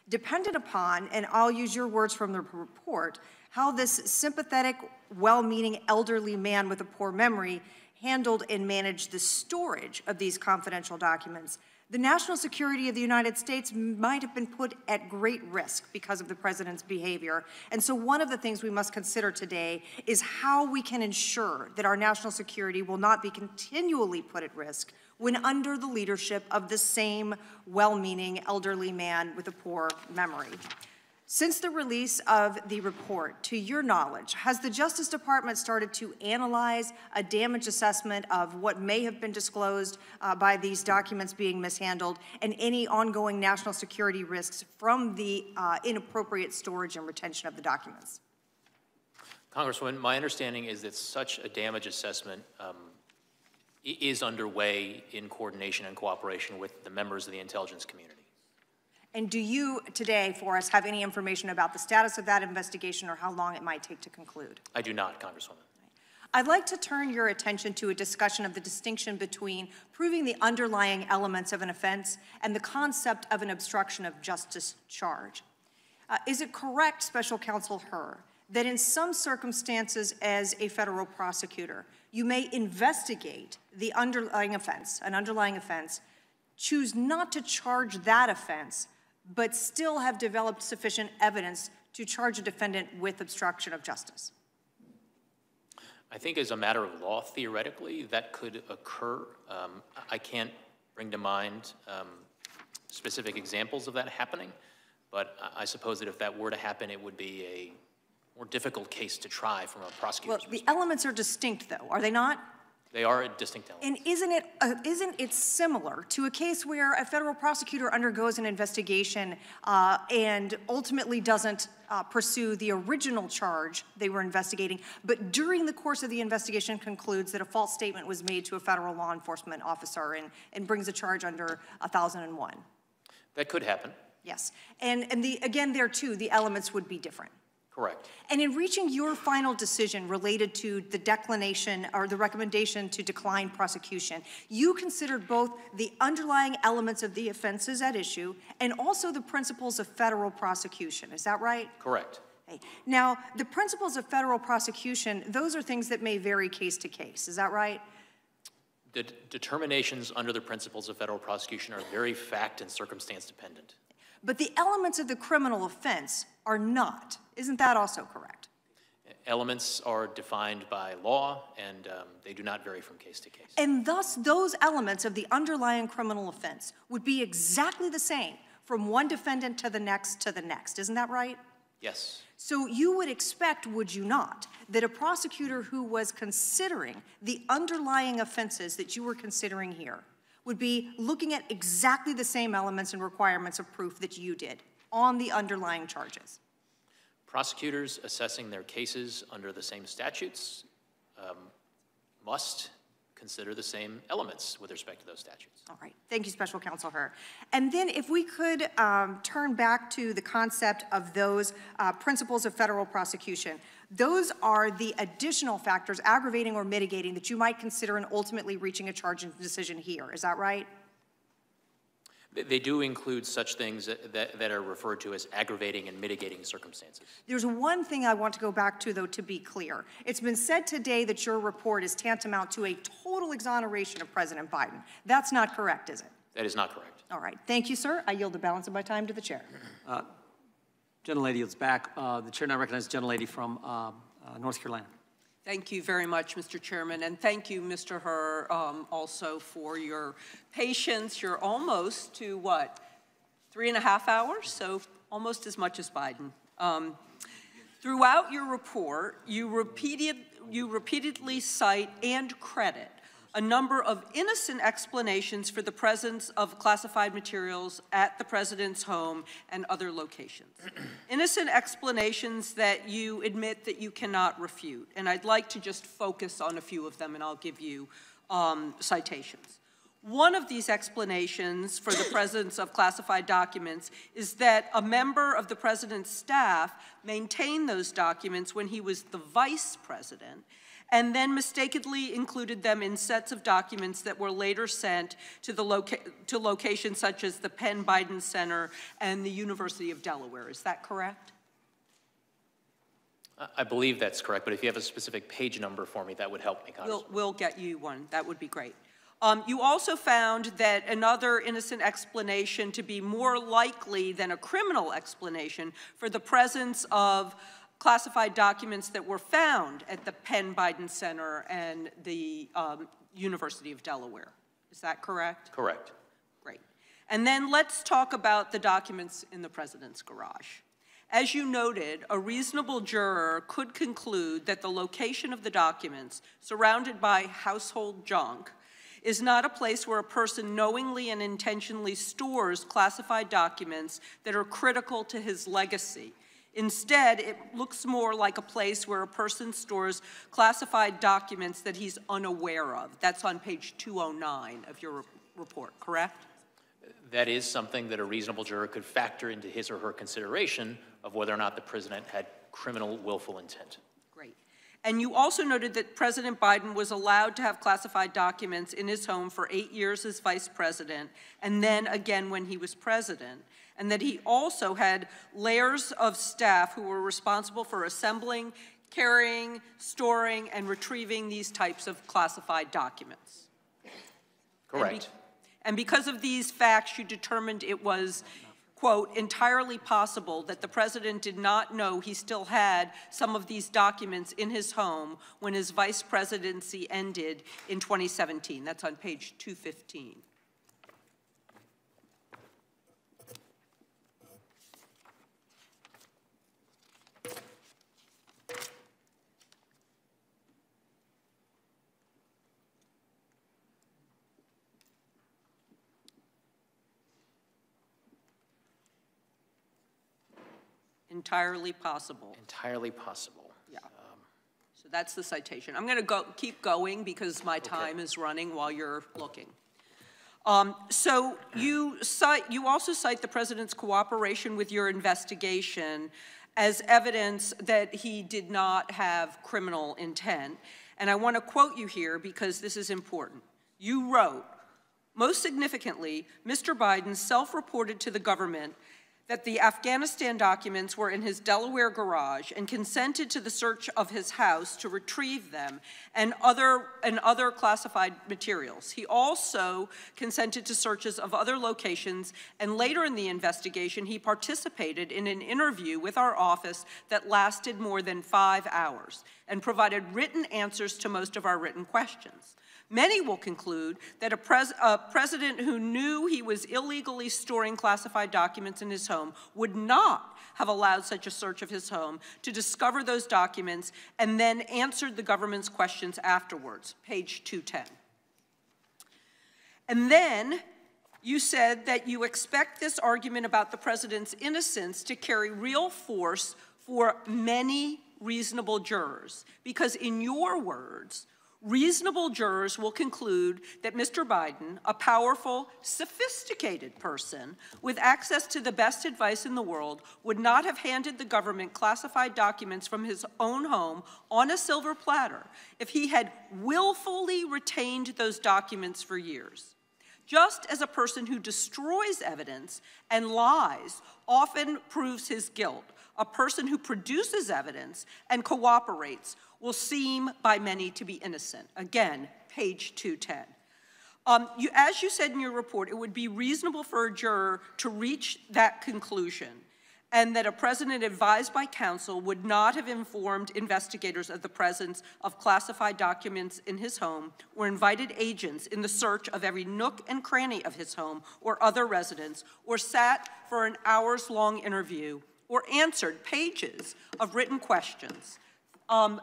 dependent upon, and I'll use your words from the report, how this sympathetic, well-meaning elderly man with a poor memory handled and managed the storage of these confidential documents. The national security of the United States might have been put at great risk because of the president's behavior. And so one of the things we must consider today is how we can ensure that our national security will not be continually put at risk when under the leadership of the same well-meaning elderly man with a poor memory. Since the release of the report, to your knowledge, has the Justice Department started to analyze a damage assessment of what may have been disclosed uh, by these documents being mishandled and any ongoing national security risks from the uh, inappropriate storage and retention of the documents? Congresswoman, my understanding is that such a damage assessment um, is underway in coordination and cooperation with the members of the intelligence community. And do you today, for us, have any information about the status of that investigation or how long it might take to conclude? I do not, Congresswoman. I'd like to turn your attention to a discussion of the distinction between proving the underlying elements of an offense and the concept of an obstruction of justice charge. Uh, is it correct, Special Counsel Hur, that in some circumstances as a federal prosecutor, you may investigate the underlying offense, an underlying offense, choose not to charge that offense, but still have developed sufficient evidence to charge a defendant with obstruction of justice? I think as a matter of law, theoretically, that could occur. Um, I can't bring to mind um, specific examples of that happening, but I- I suppose that if that were to happen, it would be a more difficult case to try from a Well, the elements are distinct, though, are they not? They are a distinct element. And isn't it, uh, isn't it similar to a case where a federal prosecutor undergoes an investigation uh, and ultimately doesn't uh, pursue the original charge they were investigating, but during the course of the investigation concludes that a false statement was made to a federal law enforcement officer and, and brings a charge under 1001? That could happen, Yes. And, and the, again, there too, the elements would be different. Correct. And in reaching your final decision related to the declination or the recommendation to decline prosecution, you considered both the underlying elements of the offenses at issue and also the principles of federal prosecution. Is that right? Correct. Now, the principles of federal prosecution, those are things that may vary case to case. Is that right? The determinations under the principles of federal prosecution are very fact and circumstance dependent. But the elements of the criminal offense are not. Isn't that also correct? Elements are defined by law, and um, they do not vary from case to case. And thus, those elements of the underlying criminal offense would be exactly the same from one defendant to the next to the next. Isn't that right? Yes. So you would expect, would you not, that a prosecutor who was considering the underlying offenses that you were considering here would be looking at exactly the same elements and requirements of proof that you did on the underlying charges? Prosecutors assessing their cases under the same statutes um, must consider the same elements with respect to those statutes. All right, thank you, Special Counsel Hur. And then if we could um, turn back to the concept of those uh, principles of federal prosecution, those are the additional factors aggravating or mitigating that you might consider in ultimately reaching a charging decision here. Is that right? They- They do include such things that, that that are referred to as aggravating and mitigating circumstances. There's one thing I want to go back to, though, to be clear. It's been said today that your report is tantamount to a total exoneration of President Biden. That's not correct, is it? That is not correct. All right, thank you, sir. I yield the balance of my time to the chair. Uh, Gentlelady is back. Uh, The chair now recognizes the gentlelady from uh, uh, North Carolina. Thank you very much, Mr. Chairman, and thank you, Mr. Hur, um, also for your patience. You're almost to what, three and a half hours? So almost as much as Biden. Um, throughout your report, you repeated you repeatedly cite and credit a number of innocent explanations for the presence of classified materials at the president's home and other locations. innocent explanations that you admit that you cannot refute. And I'd like to just focus on a few of them, and I'll give you um, citations. One of these explanations for the presence of classified documents is that a member of the president's staff maintained those documents when he was the vice president and then mistakenly included them in sets of documents that were later sent to, the loca to locations such as the Penn Biden Center and the University of Delaware. Is that correct? I- believe that's correct, but if you have a specific page number for me, that would help me, Congressman. We'll, we'll get you one. That would be great. Um, you also found that another innocent explanation to be more likely than a criminal explanation for the presence of classified documents that were found at the Penn Biden Center and the um, University of Delaware. Is that correct? Correct. Great. And then let's talk about the documents in the president's garage. As you noted, a reasonable juror could conclude that the location of the documents, surrounded by household junk, is not a place where a person knowingly and intentionally stores classified documents that are critical to his legacy. Instead, it looks more like a place where a person stores classified documents that he's unaware of. That's on page 209 of your re- report, correct? That is something that a reasonable juror could factor into his or her consideration of whether or not the president had criminal willful intent. Great. And you also noted that President Biden was allowed to have classified documents in his home for eight years as vice president, and then again when he was president, and that he also had layers of staff who were responsible for assembling, carrying, storing, and retrieving these types of classified documents. Correct. And because of these facts, you determined it was, quote, entirely possible that the president did not know he still had some of these documents in his home when his vice presidency ended in 2017. That's on page 215. Entirely possible. Entirely possible. Yeah. So that's the citation. I'm going to go, keep going because my time is running while you're looking. Um, so you cite, you also cite the president's cooperation with your investigation as evidence that he did not have criminal intent. And I want to quote you here because this is important. You wrote, most significantly, Mr. Biden self-reported to the government that the Afghanistan documents were in his Delaware garage and consented to the search of his house to retrieve them and other, and other classified materials. He also consented to searches of other locations, and later in the investigation, he participated in an interview with our office that lasted more than five hours and provided written answers to most of our written questions. Many will conclude that a, pres a, president who knew he was illegally storing classified documents in his home would not have allowed such a search of his home to discover those documents and then answered the government's questions afterwards, page 210. And then you said that you expect this argument about the president's innocence to carry real force for many reasonable jurors, because in your words, reasonable jurors will conclude that Mr. Biden, a powerful, sophisticated person with access to the best advice in the world, would not have handed the government classified documents from his own home on a silver platter if he had willfully retained those documents for years. Just as a person who destroys evidence and lies often proves his guilt, a person who produces evidence and cooperates will seem by many to be innocent. Again, page 210. Um, you, as you said in your report, it would be reasonable for a juror to reach that conclusion and that a president advised by counsel would not have informed investigators of the presence of classified documents in his home or invited agents in the search of every nook and cranny of his home or other residence or sat for an hours long interview or answered pages of written questions, um,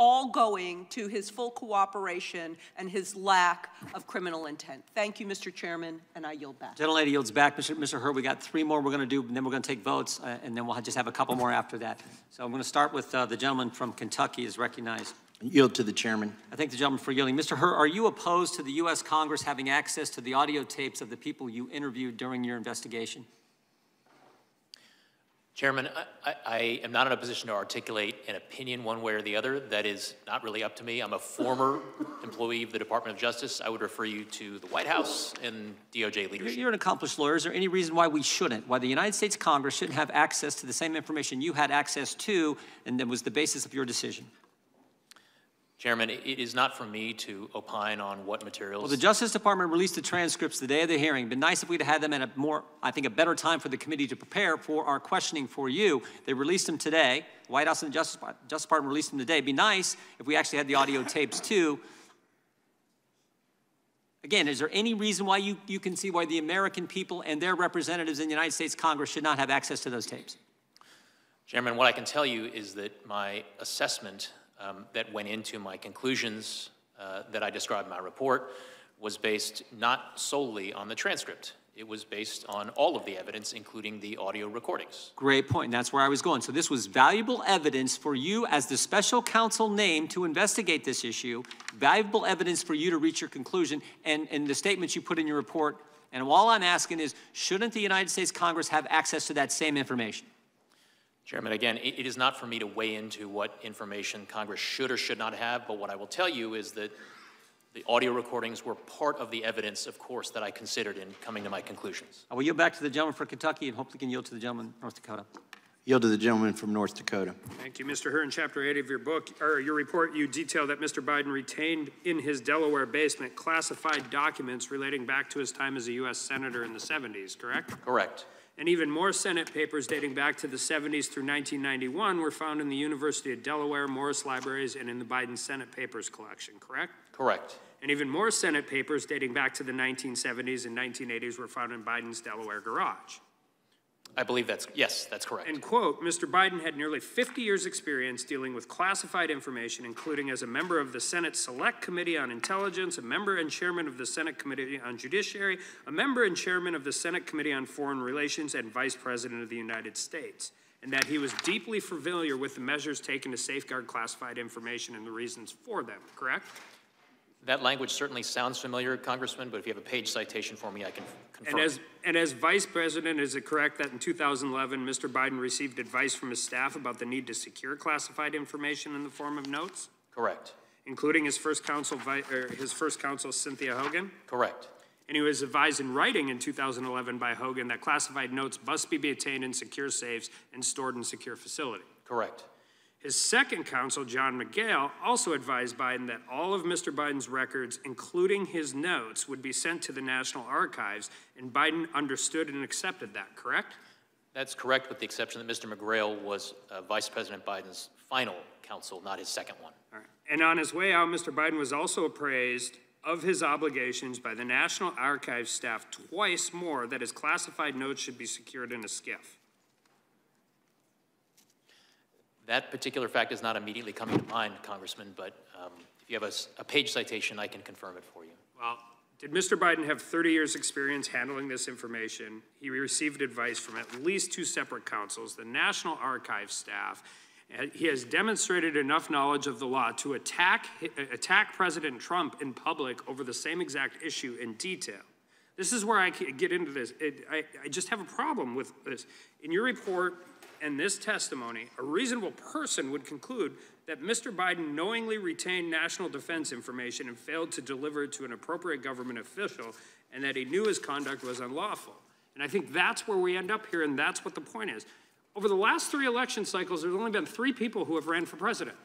all going to his full cooperation and his lack of criminal intent. Thank you, Mr. Chairman, and I yield back. Gentlelady yields back. Mr. Mr. Hur, we got three more we're going to do, and then we're going to take votes, uh, and then we'll just have a couple more after that. So I'm going to start with uh, the gentleman from Kentucky is recognized. Yield to the chairman. I thank the gentleman for yielding. Mr. Hur, are you opposed to the U.S. Congress having access to the audio tapes of the people you interviewed during your investigation? Chairman, I, I, am not in a position to articulate an opinion one way or the other. That is not really up to me. I'm a former employee of the Department of Justice. I would refer you to the White House and DOJ leadership. You're an accomplished lawyer. Is there any reason why we shouldn't? Why the United States Congress shouldn't have access to the same information you had access to and that was the basis of your decision? Chairman, it is not for me to opine on what materials. Well, the Justice Department released the transcripts the day of the hearing. It'd been nice if we'd had them at a more, I think, a better time for the committee to prepare for our questioning for you. They released them today. The White House and the Justice, Justice Department released them today. It'd be nice if we actually had the audio tapes too. Again, is there any reason why you, you can see why the American people and their representatives in the United States Congress should not have access to those tapes? Chairman, what I can tell you is that my assessment um, that went into my conclusions uh, that I described in my report was based not solely on the transcript. It was based on all of the evidence, including the audio recordings. Great point, that's where I was going. So this was valuable evidence for you as the special counsel named to investigate this issue, valuable evidence for you to reach your conclusion, and, and the statements you put in your report. And all I'm asking is, shouldn't the United States Congress have access to that same information? Chairman, again, it, it is not for me to weigh into what information Congress should or should not have, but what I will tell you is that the audio recordings were part of the evidence, of course, that I considered in coming to my conclusions. I will yield back to the gentleman from Kentucky and hopefully can yield to the gentleman from North Dakota. Yield to the gentleman from North Dakota. Thank you, Mr. Hur. In Chapter 8 of your book, or your report, you detail that Mr. Biden retained in his Delaware basement classified documents relating back to his time as a U.S. Senator in the 70s, correct? Correct. And even more Senate papers dating back to the 70s through 1991 were found in the University of Delaware, Morris Libraries, and in the Biden Senate Papers collection, correct? Correct. And even more Senate papers dating back to the 1970s and 1980s were found in Biden's Delaware garage. I believe that's, yes, that's correct. And quote, Mr. Biden had nearly 50 years' experience dealing with classified information, including as a member of the Senate Select Committee on Intelligence, a member and chairman of the Senate Committee on Judiciary, a member and chairman of the Senate Committee on Foreign Relations, and vice president of the United States. And that he was deeply familiar with the measures taken to safeguard classified information and the reasons for them, correct? That language certainly sounds familiar, Congressman, but if you have a page citation for me, I can confirm. And as, and as vice president, is it correct that in 2011, Mr. Biden received advice from his staff about the need to secure classified information in the form of notes, Correct. including his first counsel, er, his first counsel, Cynthia Hogan? Correct. And he was advised in writing in 2011 by Hogan that classified notes must be obtained in secure safes and stored in secure facility. Correct. His second counsel, John McGrail, also advised Biden that all of Mr. Biden's records, including his notes, would be sent to the National Archives, and Biden understood and accepted that, correct? That's correct, with the exception that Mr. McGrail was uh, Vice President Biden's final counsel, not his second one. All right. And on his way out, Mr. Biden was also appraised of his obligations by the National Archives staff twice more that his classified notes should be secured in a SCIF. That particular fact is not immediately coming to mind, Congressman, but um, if you have a page citation, I can confirm it for you. Well, did Mr. Biden have 30 years' experience handling this information? He received advice from at least two separate counsels, the National Archives staff. He has demonstrated enough knowledge of the law to attack, attack President Trump in public over the same exact issue in detail. This is where I get into this. It, I, I just have a problem with this. In your report and this testimony, a reasonable person would conclude that Mr. Biden knowingly retained national defense information and failed to deliver it to an appropriate government official, and that he knew his conduct was unlawful. And I think that's where we end up here, and that's what the point is. Over the last three election cycles, there's only been three people who have ran for president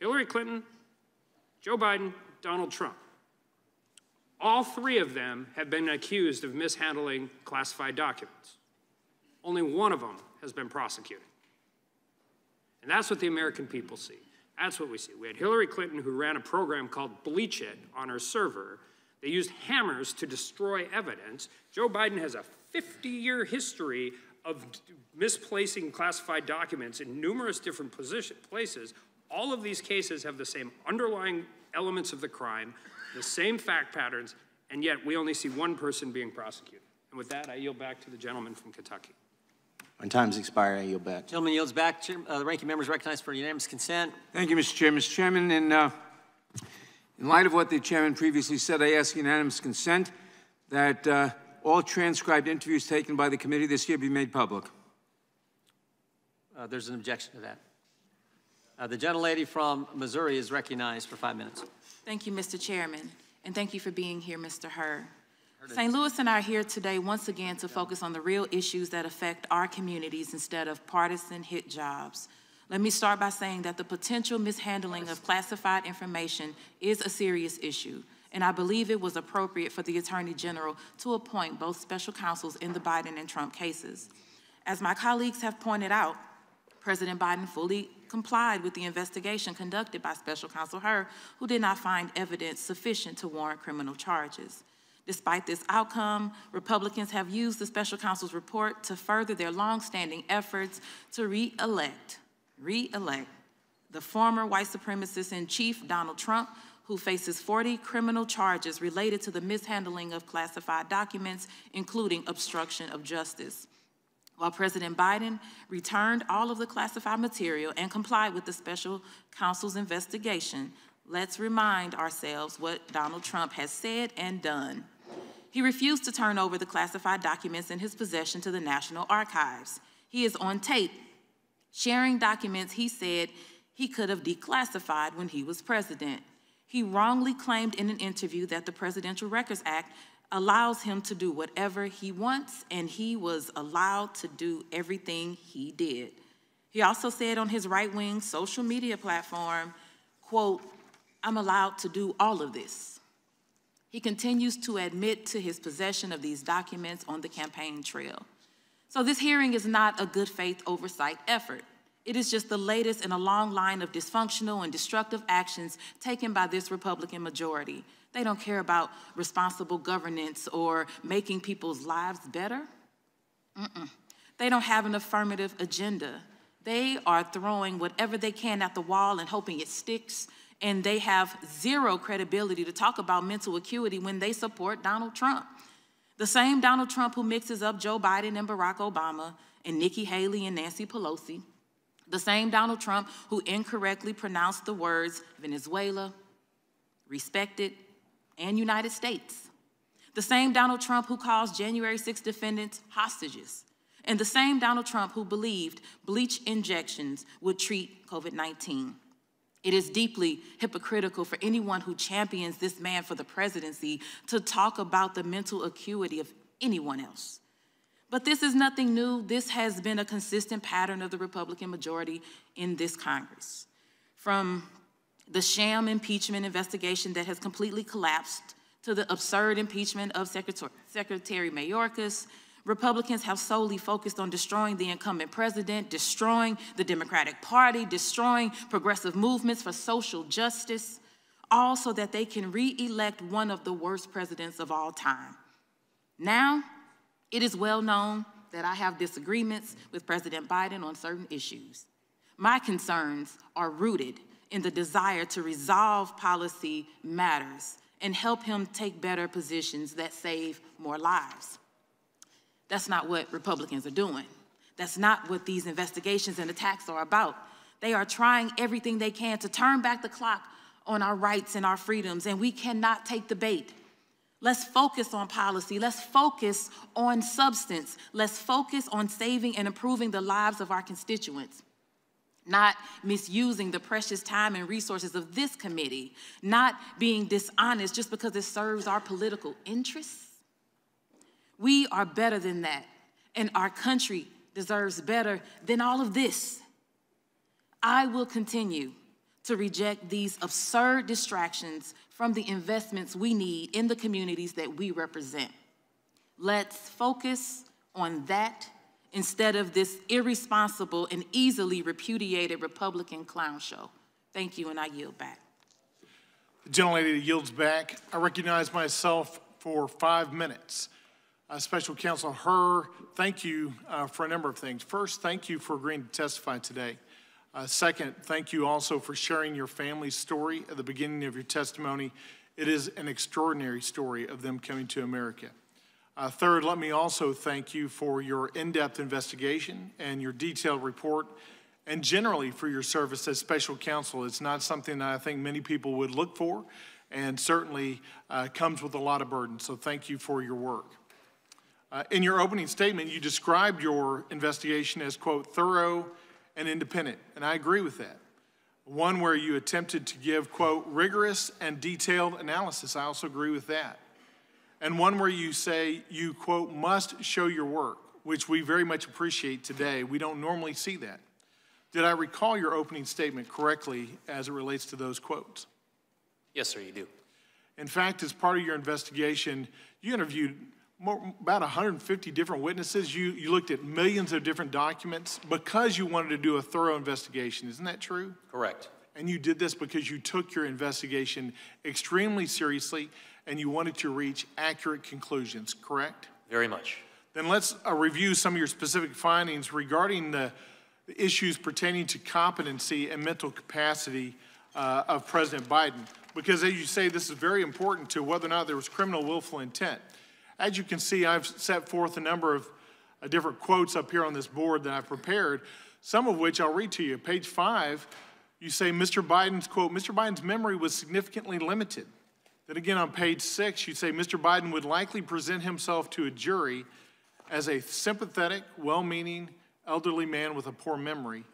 Hillary Clinton, Joe Biden, Donald Trump. All three of them have been accused of mishandling classified documents. Only one of them has been prosecuted. And that's what the American people see. That's what we see. We had Hillary Clinton, who ran a program called BleachBit on her server. They used hammers to destroy evidence. Joe Biden has a 50 year history of misplacing classified documents in numerous different position, places. All of these cases have the same underlying elements of the crime, the same fact patterns, and yet we only see one person being prosecuted. And with that, I yield back to the gentleman from Kentucky. When time's expired, I yield back. Gentleman yields back. Chair- uh, The ranking member is recognized for unanimous consent. Thank you, Mr. Chair. Mr. Chairman, in, uh, in light of what the chairman previously said, I ask unanimous consent that uh, all transcribed interviews taken by the committee this year be made public. Uh, There's an objection to that. Uh, The gentlelady from Missouri is recognized for five minutes. Thank you, Mr. Chairman, and thank you for being here, Mr. Hur. St. Louis and I are here today once again to focus on the real issues that affect our communities instead of partisan hit jobs. Let me start by saying that the potential mishandling of classified information is a serious issue, and I believe it was appropriate for the Attorney General to appoint both special counsels in the Biden and Trump cases. As my colleagues have pointed out, President Biden fully complied with the investigation conducted by Special Counsel Hur, who did not find evidence sufficient to warrant criminal charges. Despite this outcome, Republicans have used the special counsel's report to further their longstanding efforts to re-elect, re-elect the former white supremacist in chief, Donald Trump, who faces 40 criminal charges related to the mishandling of classified documents, including obstruction of justice. While President Biden returned all of the classified material and complied with the special counsel's investigation, let's remind ourselves what Donald Trump has said and done. He refused to turn over the classified documents in his possession to the National Archives. He is on tape sharing documents he said he could have declassified when he was president. He wrongly claimed in an interview that the Presidential Records Act allows him to do whatever he wants, and he was allowed to do everything he did. He also said on his right wing social media platform, quote, I'm allowed to do all of this. He continues to admit to his possession of these documents on the campaign trail. So this hearing is not a good faith oversight effort. It is just the latest in a long line of dysfunctional and destructive actions taken by this Republican majority. They don't care about responsible governance or making people's lives better. Mm-mm. They don't have an affirmative agenda. They are throwing whatever they can at the wall and hoping it sticks and they have zero credibility to talk about mental acuity when they support Donald Trump. The same Donald Trump who mixes up Joe Biden and Barack Obama and Nikki Haley and Nancy Pelosi. The same Donald Trump who incorrectly pronounced the words Venezuela, respected, and United States. The same Donald Trump who calls January 6 defendants hostages. And the same Donald Trump who believed bleach injections would treat COVID 19. It is deeply hypocritical for anyone who champions this man for the presidency to talk about the mental acuity of anyone else. But this is nothing new. This has been a consistent pattern of the Republican majority in this Congress. From the sham impeachment investigation that has completely collapsed to the absurd impeachment of Secretary, Secretary Mayorkas Republicans have solely focused on destroying the incumbent president, destroying the Democratic Party, destroying progressive movements for social justice, all so that they can re elect one of the worst presidents of all time. Now, it is well known that I have disagreements with President Biden on certain issues. My concerns are rooted in the desire to resolve policy matters and help him take better positions that save more lives. That's not what Republicans are doing. That's not what these investigations and attacks are about. They are trying everything they can to turn back the clock on our rights and our freedoms, and we cannot take the bait. Let's focus on policy. Let's focus on substance. Let's focus on saving and improving the lives of our constituents. Not misusing the precious time and resources of this committee, not being dishonest just because it serves our political interests. We are better than that, and our country deserves better than all of this. I will continue to reject these absurd distractions from the investments we need in the communities that we represent. Let's focus on that instead of this irresponsible and easily repudiated Republican clown show. Thank you, and I yield back. The gentlelady yields back. I recognize myself for five minutes. Uh, Special Counsel Hur, thank you uh, for a number of things. First, thank you for agreeing to testify today. Uh, second, thank you also for sharing your family's story at the beginning of your testimony. It is an extraordinary story of them coming to America. Uh, third, let me also thank you for your in-depth investigation and your detailed report, and generally for your service as special counsel. It's not something that I think many people would look for, and certainly uh, comes with a lot of burden. So thank you for your work. Uh, in your opening statement, you described your investigation as, quote, thorough and independent, and I agree with that. One where you attempted to give, quote, rigorous and detailed analysis. I also agree with that. And one where you say you, quote, must show your work, which we very much appreciate today. We don't normally see that. Did I recall your opening statement correctly as it relates to those quotes? Yes, sir, you do. In fact, as part of your investigation, you interviewed more, about 150 different witnesses. You, you looked at millions of different documents because you wanted to do a thorough investigation. Isn't that true? Correct. And you did this because you took your investigation extremely seriously and you wanted to reach accurate conclusions, correct? Very much. Then let's uh, review some of your specific findings regarding the, the issues pertaining to competency and mental capacity uh, of President Biden. Because as you say, this is very important to whether or not there was criminal willful intent. As you can see, I've set forth a number of uh, different quotes up here on this board that I've prepared, some of which I'll read to you. Page five, you say Mr. Biden's quote, Mr. Biden's memory was significantly limited. Then again on page six, you say Mr. Biden would likely present himself to a jury as a sympathetic, well meaning, elderly man with a poor memory.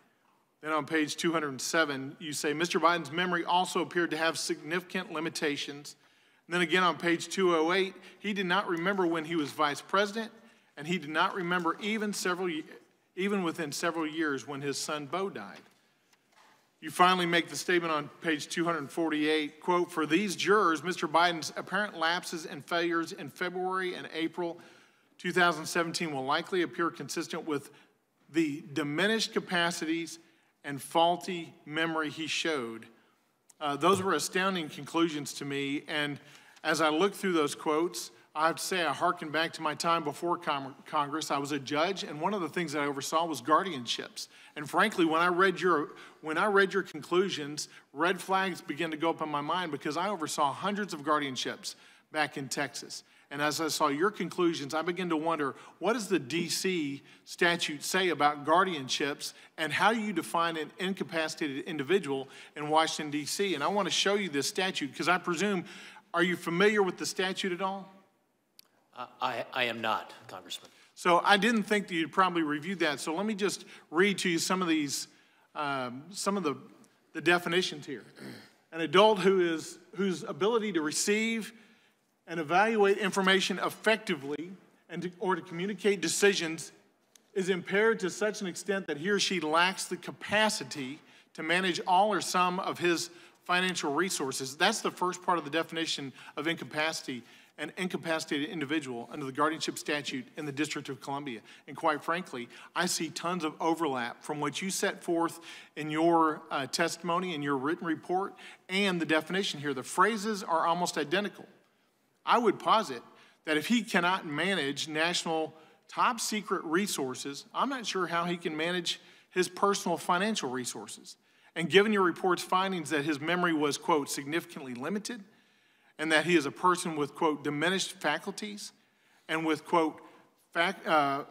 Then on page 207, you say Mr. Biden's memory also appeared to have significant limitations. And then again on page 208, he did not remember when he was vice president, and he did not remember even several, even within several years when his son Beau died. You finally make the statement on page 248, quote, for these jurors, Mr. Biden's apparent lapses and failures in February and April 2017 will likely appear consistent with the diminished capacities and faulty memory he showed. Uh, those were astounding conclusions to me, and as I looked through those quotes, I have to say I hearken back to my time before Congress. I was a judge, and one of the things that I oversaw was guardianships. And frankly, when I read your when I read your conclusions, red flags began to go up in my mind because I oversaw hundreds of guardianships back in Texas. And as I saw your conclusions, I began to wonder what does the DC statute say about guardianships and how you define an incapacitated individual in Washington, D.C.? And I want to show you this statute because I presume, are you familiar with the statute at all? Uh, I, I am not, Congressman. So I didn't think that you'd probably review that. So let me just read to you some of these, um, some of the, the definitions here. An adult who is, whose ability to receive and evaluate information effectively and to, or to communicate decisions is impaired to such an extent that he or she lacks the capacity to manage all or some of his financial resources. That's the first part of the definition of incapacity, an incapacitated individual under the guardianship statute in the District of Columbia. And quite frankly, I see tons of overlap from what you set forth in your uh, testimony, in your written report, and the definition here. The phrases are almost identical. I would posit that if he cannot manage national top secret resources, I'm not sure how he can manage his personal financial resources. And given your report's findings that his memory was, quote, significantly limited, and that he is a person with, quote, diminished faculties, and with, quote, fac- uh,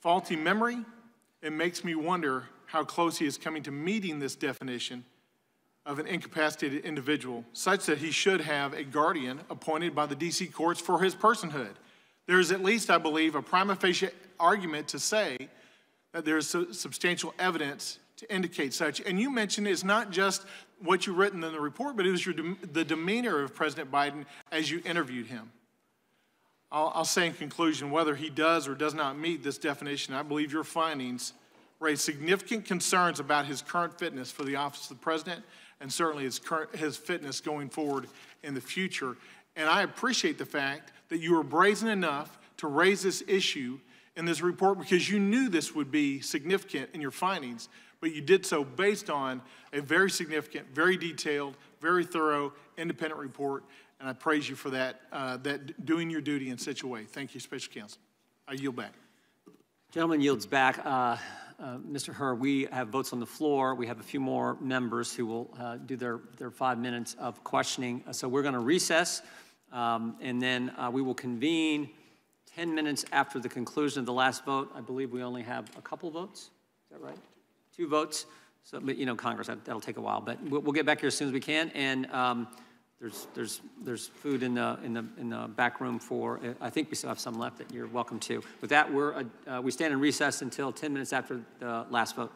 faulty memory, it makes me wonder how close he is coming to meeting this definition of an incapacitated individual, such that he should have a guardian appointed by the DC courts for his personhood. There is at least, I believe, a prima facie argument to say that there is substantial evidence to indicate such. And you mentioned it's not just what you've written in the report, but it was your, the demeanor of President Biden as you interviewed him. I'll, I'll say in conclusion, whether he does or does not meet this definition, I believe your findings raise significant concerns about his current fitness for the office of the president and certainly his, his fitness going forward in the future. And I appreciate the fact that you were brazen enough to raise this issue in this report because you knew this would be significant in your findings, but you did so based on a very significant, very detailed, very thorough, independent report. And I praise you for that, uh, that doing your duty in such a way. Thank you, Special Counsel. I yield back. Gentleman yields back. Uh, uh, Mr. Hur, we have votes on the floor. We have a few more members who will uh, do their, their five minutes of questioning. Uh, so we're going to recess, um, and then uh, we will convene 10 minutes after the conclusion of the last vote. I believe we only have a couple votes. Is that right? Two votes. So, but, you know, Congress, that, will take a while. But we'll, we'll, get back here as soon as we can. And um, there's, there's, there's food in the, in, the, in the back room for, I think we still have some left that you're welcome to. With that, we're, uh, we stand in recess until 10 minutes after the last vote.